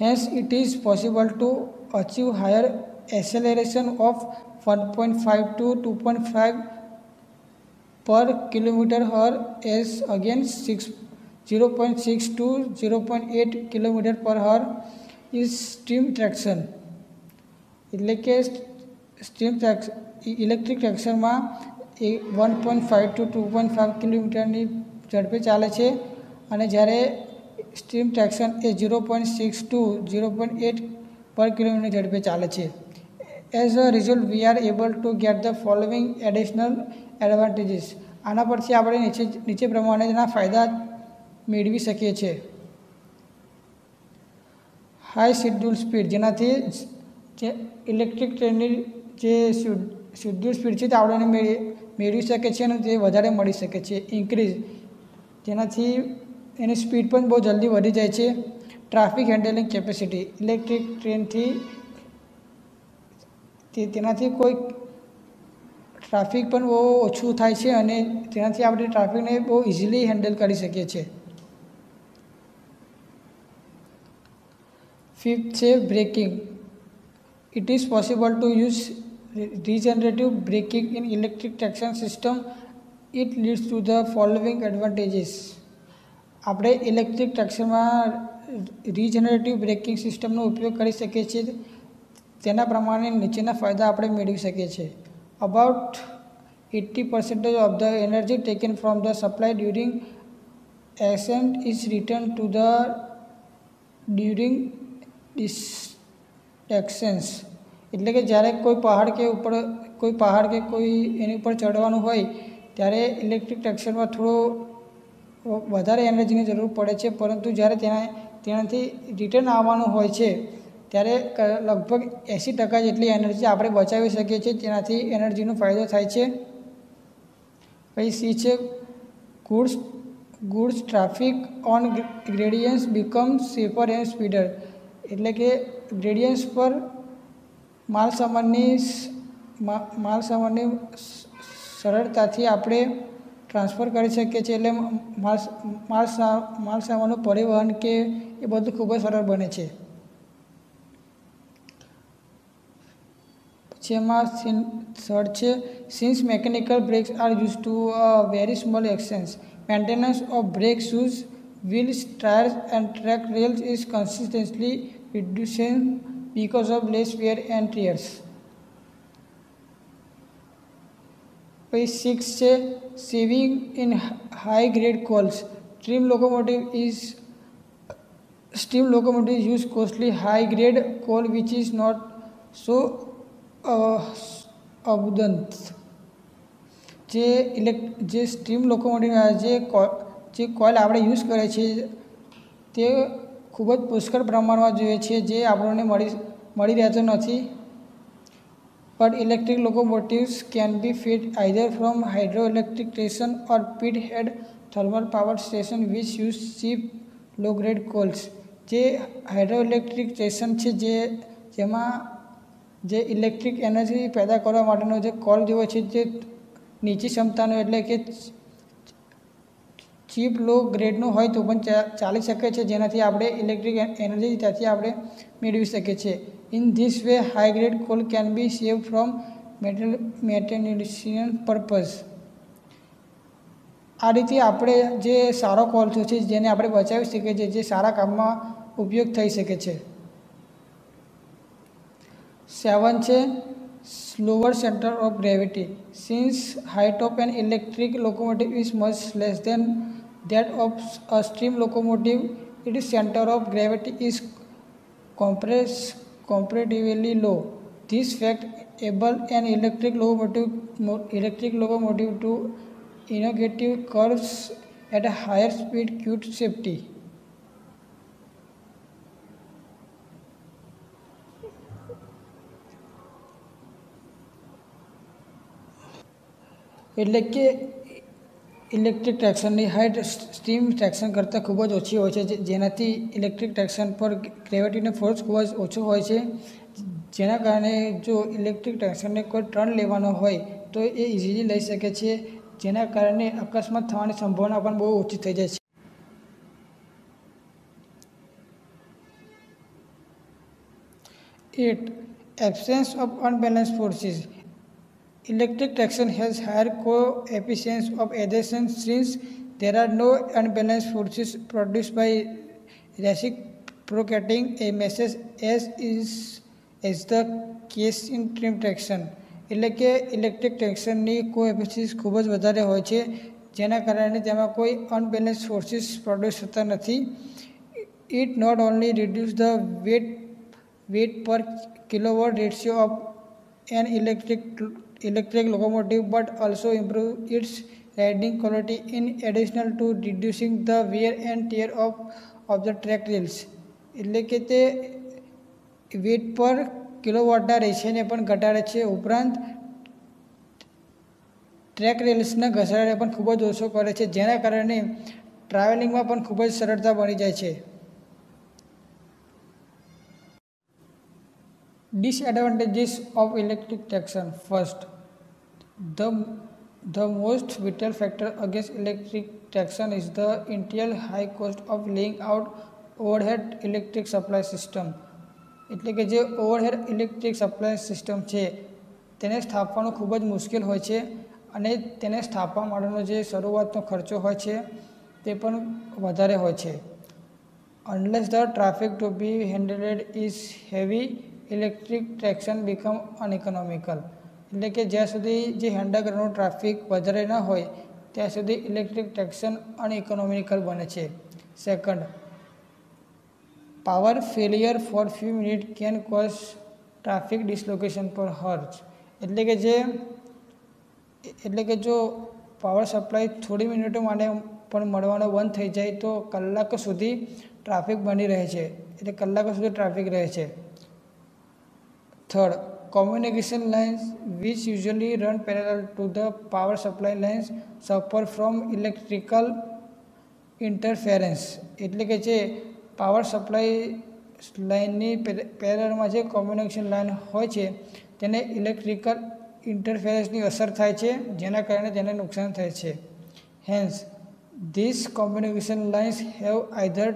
Hence it is possible to achieve higher acceleration of one point five to two point five per kilometre hour as against six zero point six to zero point eight kilometre per hour is steam traction એટલે કે steam tracks electric ટ્રેક્શનમાં એ one point five to two point five કિલોમીટરની ઝડપે ચાલે છે. અને જ્યારે steam traction A zero point six to zero point eight per kilometre ઝડપે ચાલે છે. As a result we are able to get the following additional advantages આના પરથી આપણે નીચે નીચે પ્રમાણેના ફાયદા મેળવી શકીએ છીએ હાઈ શેડ્યુલ સ્પીડ જેનાથી જે ઇલેક્ટ્રિક ટ્રેનની જે શેડ્યુલ સ્પીડ છે તે આપણે મેળવી શકે છે અને તે વધારે મળી શકે છે. ઇન્ક્રીઝ જેનાથી એની સ્પીડ પણ બહુ જલ્દી વધી જાય છે. ટ્રાફિક હેન્ડલિંગ કેપેસિટી ઇલેક્ટ્રિક ટ્રેનથી તે, તેનાથી કોઈ ટ્રાફિક પણ બહુ ઓછું થાય છે અને તેનાથી આપણે ટ્રાફિકને બહુ ઇઝીલી હેન્ડલ કરી શકીએ છીએ. ફિફ્થ છે braking it is possible to use regenerative braking in electric traction system it leads to the following advantages આપણે ઇલેક્ટ્રિક ટ્રેક્શનમાં રિજનરેટિવ બ્રેકિંગ સિસ્ટમનો ઉપયોગ કરી શકીએ છીએ. તેના પ્રમાણે નીચેના ફાયદા આપણે મેળવી શકીએ છીએ. About eighty percentage of the energy taken from the supply during ascent is return to the during descents એટલે કે જ્યારે કોઈ પહાડ કે ઉપર, કોઈ પહાડ કે કોઈ એની ઉપર ચડવાનું હોય, ત્યારે ઇલેક્ટ્રિક ટ્રેક્શનમાં થોડો વધારે એનર્જીની જરૂર પડે છે. પરંતુ જ્યારે તેના, તેનાથી રિટર્ન આવવાનું હોય છે, ત્યારે લગભગ એંસી ટકા જેટલી એનર્જી આપણે બચાવી શકીએ છીએ. તેનાથી એનર્જીનો ફાયદો થાય છે. પછી સી છે goods goods traffic on gradients become safer and speeder. એટલે કે ગ્રેડિયન્ટ્સ પર માલ સામાનની માલ સામાનની સરળતાથી આપણે ટ્રાન્સફર કરી શકીએ છીએ. એટલે માલ માલ સા, માલ સામાનનું પરિવહન કે એ બધું ખૂબ જ સરળ બને છે. પછી એમાં થર્ડ છે since mechanical brakes are use to very small actions maintenance of brake shoes wheels, tires and track rails is consistently reducing because of less wear and tears પછી સિક્સ છે saving in high grade coals steam locomotive is locomotives use costly high grade coal which is not so uh, abundant જે ઇલેક્ટ જે steam locomotive જે કો જે coil આપણે use કરે છે તે ખૂબ જ પુષ્કળ પ્રમાણમાં જોઈએ છે જે આપણને મળી મળી રહેતો નથી but electric locomotives can be fed either from hydroelectric station or pit head thermal power station which use cheap low grade coals જે હાઇડ્રોઇલેક્ટ્રિક સ્ટેશન છે જે જેમાં જે ઇલેક્ટ્રિક એનર્જી પેદા કરવા માટેનો જે કોલ જેવો છે જે નીચી ક્ષમતાનો એટલે કે ચીપ લો ગ્રેડનો હોય તો પણ ચાલી શકે છે. જેનાથી આપણે ઇલેક્ટ્રિક એનર્જી ત્યાંથી આપણે મેળવી શકીએ છીએ. In this way, high grade coal can be save from metal metallurgical purpose. આ રીતે આપણે જે સારો કોલસો છે, જેને આપણે બચાવી શકીએ છીએ, જે સારા કામમાં ઉપયોગ થઈ શકે છે. સેવન છે, slower centre of gravity. Since height of an electric locomotive is much less than that of a steam locomotive its center of gravity is compress, comparatively low. This fact able an electric locomotive, mo- electric locomotive to innovative curves at a higher speed cute safety. એટલે કે electric ટ્રેક્શનની height steam traction કરતાં ખૂબ જ ઓછી હોય છે જેનાથી ઇલેક્ટ્રિક ટ્રેક્શન પર ગ્રેવિટીનો ફોર્સ ખૂબ જ ઓછો હોય છે. જેના કારણે જો ઇલેક્ટ્રિક ટ્રેક્શનને કોઈ ટર્ન લેવાનો હોય, તો એ ઇઝીલી લઈ શકે છે, જેના કારણે અકસ્માત થવાની સંભાવના પણ બહુ ઓછી થઈ જાય છે. Eight, absence of unbalance forces. Electric traction has higher coefficients of adhesion since there are no unbalanced forces produced by reciprocating a message as is as the case in trim traction એટલે કે electric ટ્રેક્શનની કોએફિશિયન્સ ખૂબ જ વધારે હોય છે જેના કારણે તેમાં કોઈ અનબેલેન્સ ફોર્સિસ પ્રોડ્યુસ થતા નથી it not only reduce the weight weight per kilowatt ratio of an electric electric locomotive but also improve its riding quality in addition to reducing the wear and tear of of the track rails એટલે કે તે wet પર કિલોવોટના રેશિયોને પણ ઘટાડે છે ઉપરાંત track રેલ્સના ઘસારાને પણ ખૂબ જ ઓછો કરે છે જેના કારણે ટ્રાવેલિંગમાં પણ ખૂબ જ સરળતા બની જાય છે Disadvantages of electric traction. First, the, the most vital factor against electric traction is the initial high cost of laying out overhead electric supply system. એટલે કે જે ઓવરહેડ ઇલેક્ટ્રિક સપ્લાય સિસ્ટમ છે તેને સ્થાપવાનું ખૂબ જ મુશ્કેલ હોય છે અને તેને સ્થાપવા માટેનો જે શરૂઆતનો ખર્ચો હોય છે તે પણ વધારે હોય છે unless the traffic to be handled is heavy electric traction become uneconomical એટલે કે જ્યાં સુધી જે હેન્ડલ ટ્રાફિક વધારે ન હોય, ત્યાં સુધી ઇલેક્ટ્રિક ટ્રેક્શન અનઇકોનોમિકલ બને છે. Second power failure for few minute can cause traffic dislocation per hours એટલે કે જે, એટલે કે જો પાવર સપ્લાય થોડી મિનિટો માટે પણ મળવાનો બંધ થઈ જાય, તો કલાકો સુધી ટ્રાફિક બની રહે છે. એટલે કલાકો સુધી ટ્રાફિક રહે છે. Third communication lines, which usually run parallel to the power supply lines, suffer from electrical interference. એટલે કે જે પાવર સપ્લાય લાઇનની પેરેલમાં જે કોમ્યુનિકેશન લાઇન હોય છે, તેને ઇલેક્ટ્રિકલ ઇન્ટરફેરન્સની અસર થાય છે, જેના કારણે તેને નુકસાન થાય છે. Hence this communication lines have either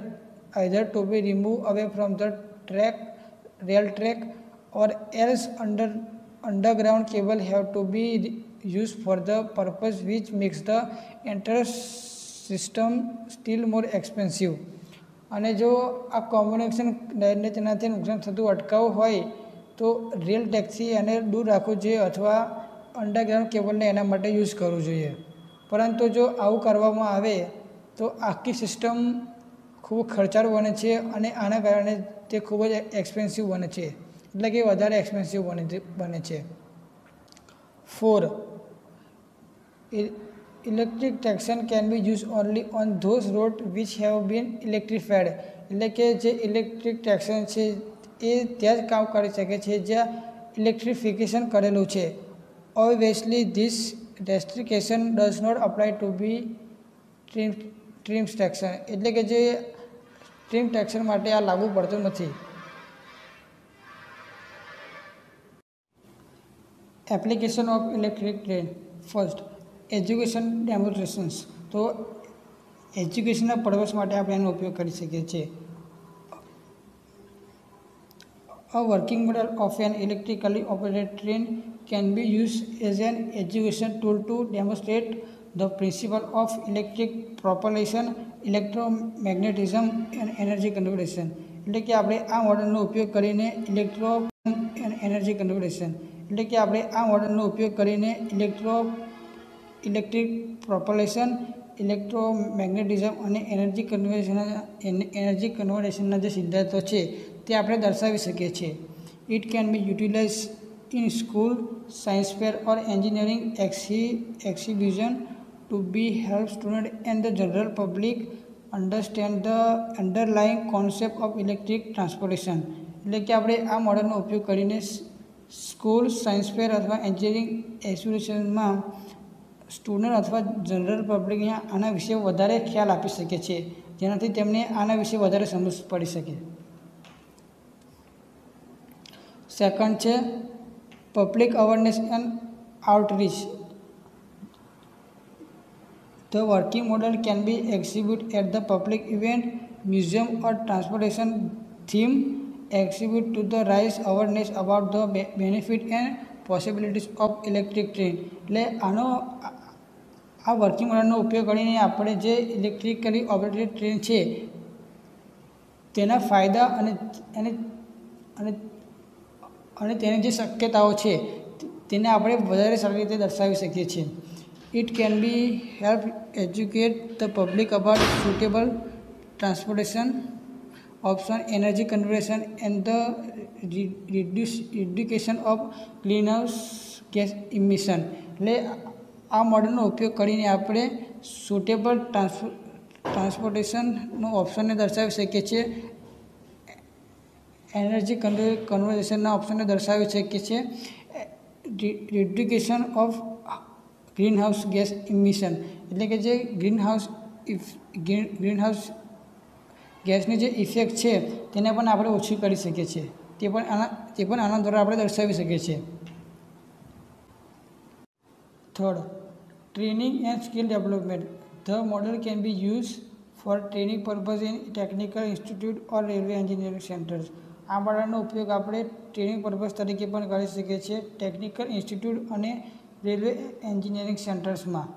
either to be remove away from the track rail track or else under, underground cable have to be used for the purpose which makes the entire system still more expensive. અને જો આ combination લાઇનને તેનાથી નુકસાન થતું અટકાવવું હોય, તો રેલ ટેક્સી એને દૂર રાખવું જોઈએ અથવા અંડરગ્રાઉન્ડ કેબલને એના માટે યુઝ કરવું જોઈએ. પરંતુ જો આવું કરવામાં આવે, તો આખી સિસ્ટમ ખૂબ ખર્ચાળ બને છે અને આના કારણે તે ખૂબ જ એક્સપેન્સિવ બને છે. એટલે કે વધારે એક્સપેન્સિવ બને બને છે. Four electric traction can be use only on those road which have been electrified એટલે કે જે ઇલેક્ટ્રિક ટ્રેક્શન છે, એ ત્યાં જ કામ કરી શકે છે, જ્યાં ઇલેક્ટ્રિફિકેશન કરેલું છે. Obviously this restriction does not apply to be tram tram traction એટલે કે જે ટ્રીમ ટ્રેક્શન માટે આ લાગુ પડતું નથી. Application of electric train first education demonstrations તો એજ્યુકેશનના પર્પઝ માટે આપણે એનો ઉપયોગ કરી શકીએ છીએ. A working model of an electrically operated train can be use as an education tool to demonstrate the principle of electric propulsion electromagnetism and energy conversion એટલે કે આપણે આ મોડલનો ઉપયોગ કરીને ઇલેક્ટ્રો એનર્જી કન્વર્ટેશન એટલે કે આપણે આ મોડલનો ઉપયોગ કરીને ઇલેક્ટ્રો, ઇલેક્ટ્રિક પ્રોપોલેશન, ઇલેક્ટ્રોમેગ્નેટિઝમ અને એનર્જી કન્વર્ઝન એનર્જી કન્વર્ટેશનના જે સિદ્ધાંતો છે તે આપણે દર્શાવી શકીએ છીએ. It can be utilize in school science fair or engineering એક્સી exhibition to be help student and the general public understand the underlying concept of electric transportation એટલે કે આપણે આ મોડલનો ઉપયોગ કરીને સ્કૂલ, સાયન્સ ફેર અથવા એન્જિનિયરિંગ એસોસિએશનમાં સ્ટુડન્ટ અથવા જનરલ પબ્લિક આના વિશે વધારે ખ્યાલ આપી શકે છે, જેનાથી તેમને આના વિશે વધારે સમજ પડી શકે. સેકન્ડ છે public awareness and outreach the working model can be exhibit at the public event museum or transportation theme exhibit to the rise awareness about the benefit and possibilities of electric train એટલે આનો આ working મોડલનો ઉપયોગ કરીને આપણે જે electrically operated train છે, તેના ફાયદા અને અને અને અને તેની જે શક્યતાઓ છે, તેને આપણે વધારે સારી રીતે દર્શાવી શકીએ છીએ. It can be help educate the public about suitable transportation option, energy conversion and the reduce reduction of greenhouse gas emission. એટલે આ મોડલનો ઉપયોગ કરીને આપણે સુટેબલ ટ્રાન્સપો ટ્રાન્સપોર્ટેશનનો ઓપ્શનને દર્શાવી શકીએ છીએ. એનર્જી કન્વર્ઝેશનના ઓપ્શનને દર્શાવી શકીએ છીએ. Reduction of green house gas emission એટલે કે જે ગ્રીન હાઉસ ગ્રીન હાઉસ ગેસની જે ઇફેક્ટ છે, તેને પણ આપણે ઓછી કરી શકીએ છીએ. તે પણ આના, તે પણ આના દ્વારા આપણે દર્શાવી શકીએ છીએ. Third training and skill development the model can be use for training purpose in technical institute or railway engineering centres આ મોડલનો ઉપયોગ આપણે ટ્રેનિંગ પર્પઝ તરીકે પણ કરી શકીએ છીએ ટેકનિકલ ઇન્સ્ટિટ્યૂટ અને railway engineering સેન્ટર્સમાં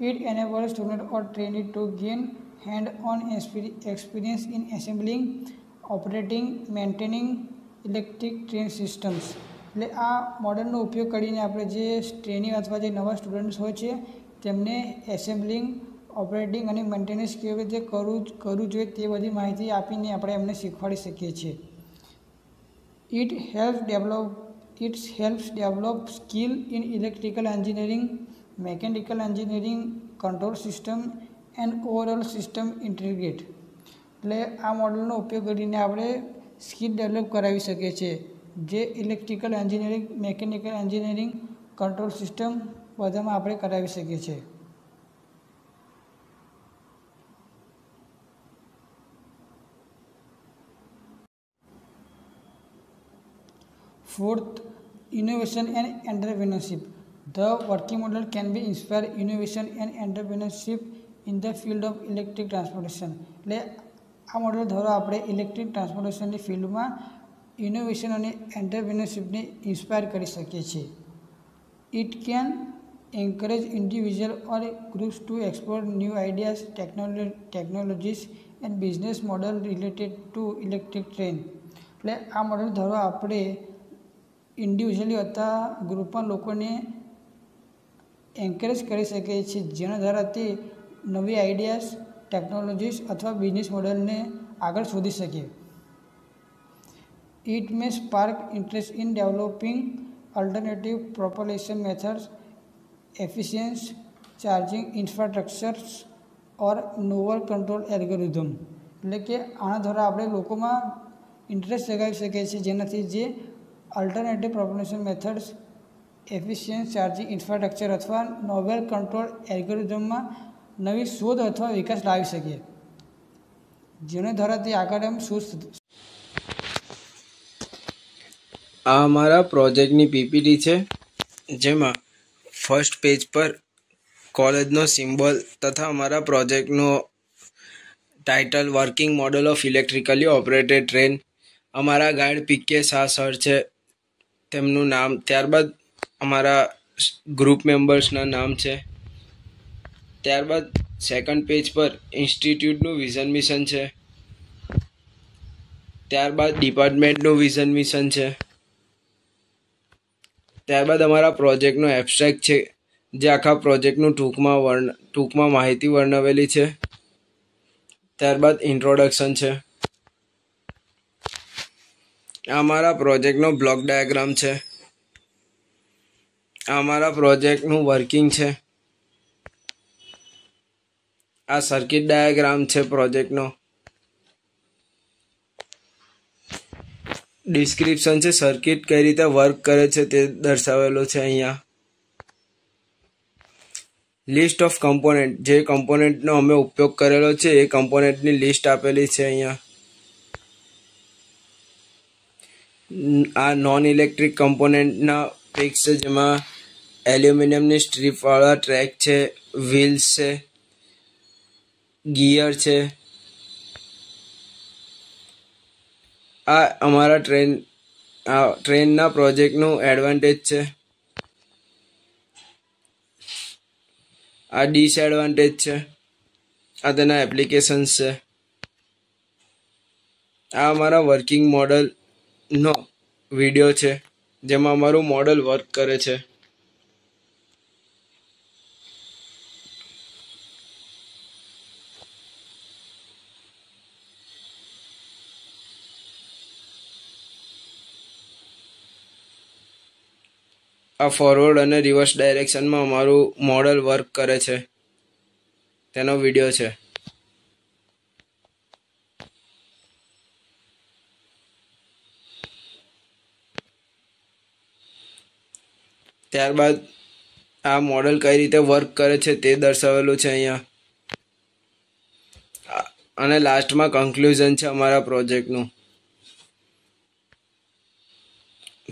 it enable student or training to gain hand-on experience in assembling, operating maintaining electric train systems એટલે આ મોડલનો ઉપયોગ કરીને આપણે જે ટ્રેનિંગ અથવા જે નવા સ્ટુડન્ટ્સ હોય છે તેમને એસેમ્બલિંગ ઓપરેટિંગ અને મેન્ટેનન્સ કેવી રીતે કરવું કરવું જોઈએ તે બધી માહિતી આપીને આપણે એમને શીખવાડી શકીએ છીએ. It help develop its helps develop skill in electrical engineering mechanical engineering control system and overall system integrate એટલે આ મોડલનો ઉપયોગ કરીને આપણે સ્કિલ ડેવલપ કરાવી શકીએ છીએ, જે electrical engineering, mechanical engineering control system બધામાં આપણે કરાવી શકીએ છીએ fourth innovation and entrepreneurship. The working model can be inspire innovation and entrepreneurship in the field of electric transportation. એટલે આ મોડેલ દ્વારા આપણે ઇલેક્ટ્રિક ટ્રાન્સપોર્ટેશનની ફિલ્ડમાં ઇનોવેશન અને એન્ટરપ્રિનરશિપને ઇન્સ્પાયર કરી શકીએ છીએ it can encourage individual or groups to explore new ideas, technolo technologies and business model related to electric train. એટલે આ મોડેલ દ્વારા આપણે ઇન્ડિવિજ્યુઅલી અથવા ગ્રુપમાં લોકોને એન્કરેજ કરી શકીએ છીએ જેના દ્વારા તે નવી આઈડિયાઝ, ટેકનોલોજીસ અથવા બિઝનેસ મોડેલને આગળ શોધી શકીએ. It may spark interest in developing alternative propulsion methods, efficiency, charging infrastructures or novel control algorithm. એટલે કે આના દ્વારા આપણે લોકોમાં ઇન્ટરેસ્ટ જગાવી શકીએ છીએ જેનાથી જે alternative propulsion methods, efficiency, charging infrastructure અથવા નોવેલ કંટ્રોલ એલ્ગોરિધમમાં નવી શોધ અથવા વિકાસ લાવી શકીએ. જેના દ્વારા આગળ એમ શોધ આ અમારા પ્રોજેક્ટની પીપીટી છે, જેમાં ફર્સ્ટ પેજ પર કોલેજનો સિમ્બોલ તથા અમારા પ્રોજેક્ટનો title working model of electrically operated train, અમારા guide P K Shah sir છે, તેમનું નામ ત્યારબાદ અમારા ગ્રુપ મેમ્બર્સના નામ છે. ત્યારબાદ સેકન્ડ પેજ પર ઇન્સ્ટિટ્યૂટનું વિઝન મિશન છે. ત્યારબાદ ડિપાર્ટમેન્ટનું વિઝન મિશન છે. ત્યારબાદ અમારા પ્રોજેક્ટનો એબ્સ્ટ્રેક્ટ છે, જે આખા પ્રોજેક્ટનું ટૂંકમાં વર્ણ, ટૂંકમાં માહિતી વર્ણવેલી છે. ત્યારબાદ ઇન્ટ્રોડક્શન છે. અમારા પ્રોજેક્ટનો બ્લોક ડાયાગ્રામ છે. અમારા પ્રોજેક્ટનું વર્કિંગ છે. આ સર્કિટ ડાયાગ્રામ છે પ્રોજેક્ટનો ડિસ્ક્રિપ્શન છે સર્કિટ કઈ રીતે વર્ક કરે છે તે દર્શાવેલો છે અહીંયા. લિસ્ટ ઓફ કમ્પોનેન્ટ જે કમ્પોનેન્ટનો અમે ઉપયોગ કરેલો છે, એ કમ્પોનેન્ટની લિસ્ટ આપેલી છે અહીંયા. આ નોન ઇલેક્ટ્રિક કમ્પોનેન્ટના પિક્સ છે, જેમાં એલ્યુમિનિયમની સ્ટ્રીપવાળા ટ્રેક છે વ્હીલ્સ છે. ગિયર છે. આ અમારા ટ્રેન, આ ટ્રેનના પ્રોજેક્ટનું એડવાન્ટેજ છે. આ ડિસએડવાન્ટેજ છે. આ તેના એપ્લિકેશન્સ છે. આ અમારા વર્કિંગ મોડલનો વીડિયો છે, જેમાં અમારું મોડલ વર્ક કરે છે. આ ફોરવર્ડ અને રિવર્સ ડાયરેક્શનમાં અમારું મોડલ વર્ક કરે છે. તેનો વીડિયો છે. ત્યારબાદ આ મોડલ કઈ રીતે વર્ક કરે છે તે દર્શાવેલું છે અહીંયા. અને લાસ્ટમાં કન્ક્લુઝન છે અમારા પ્રોજેક્ટનું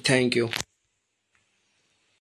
થેન્ક યુ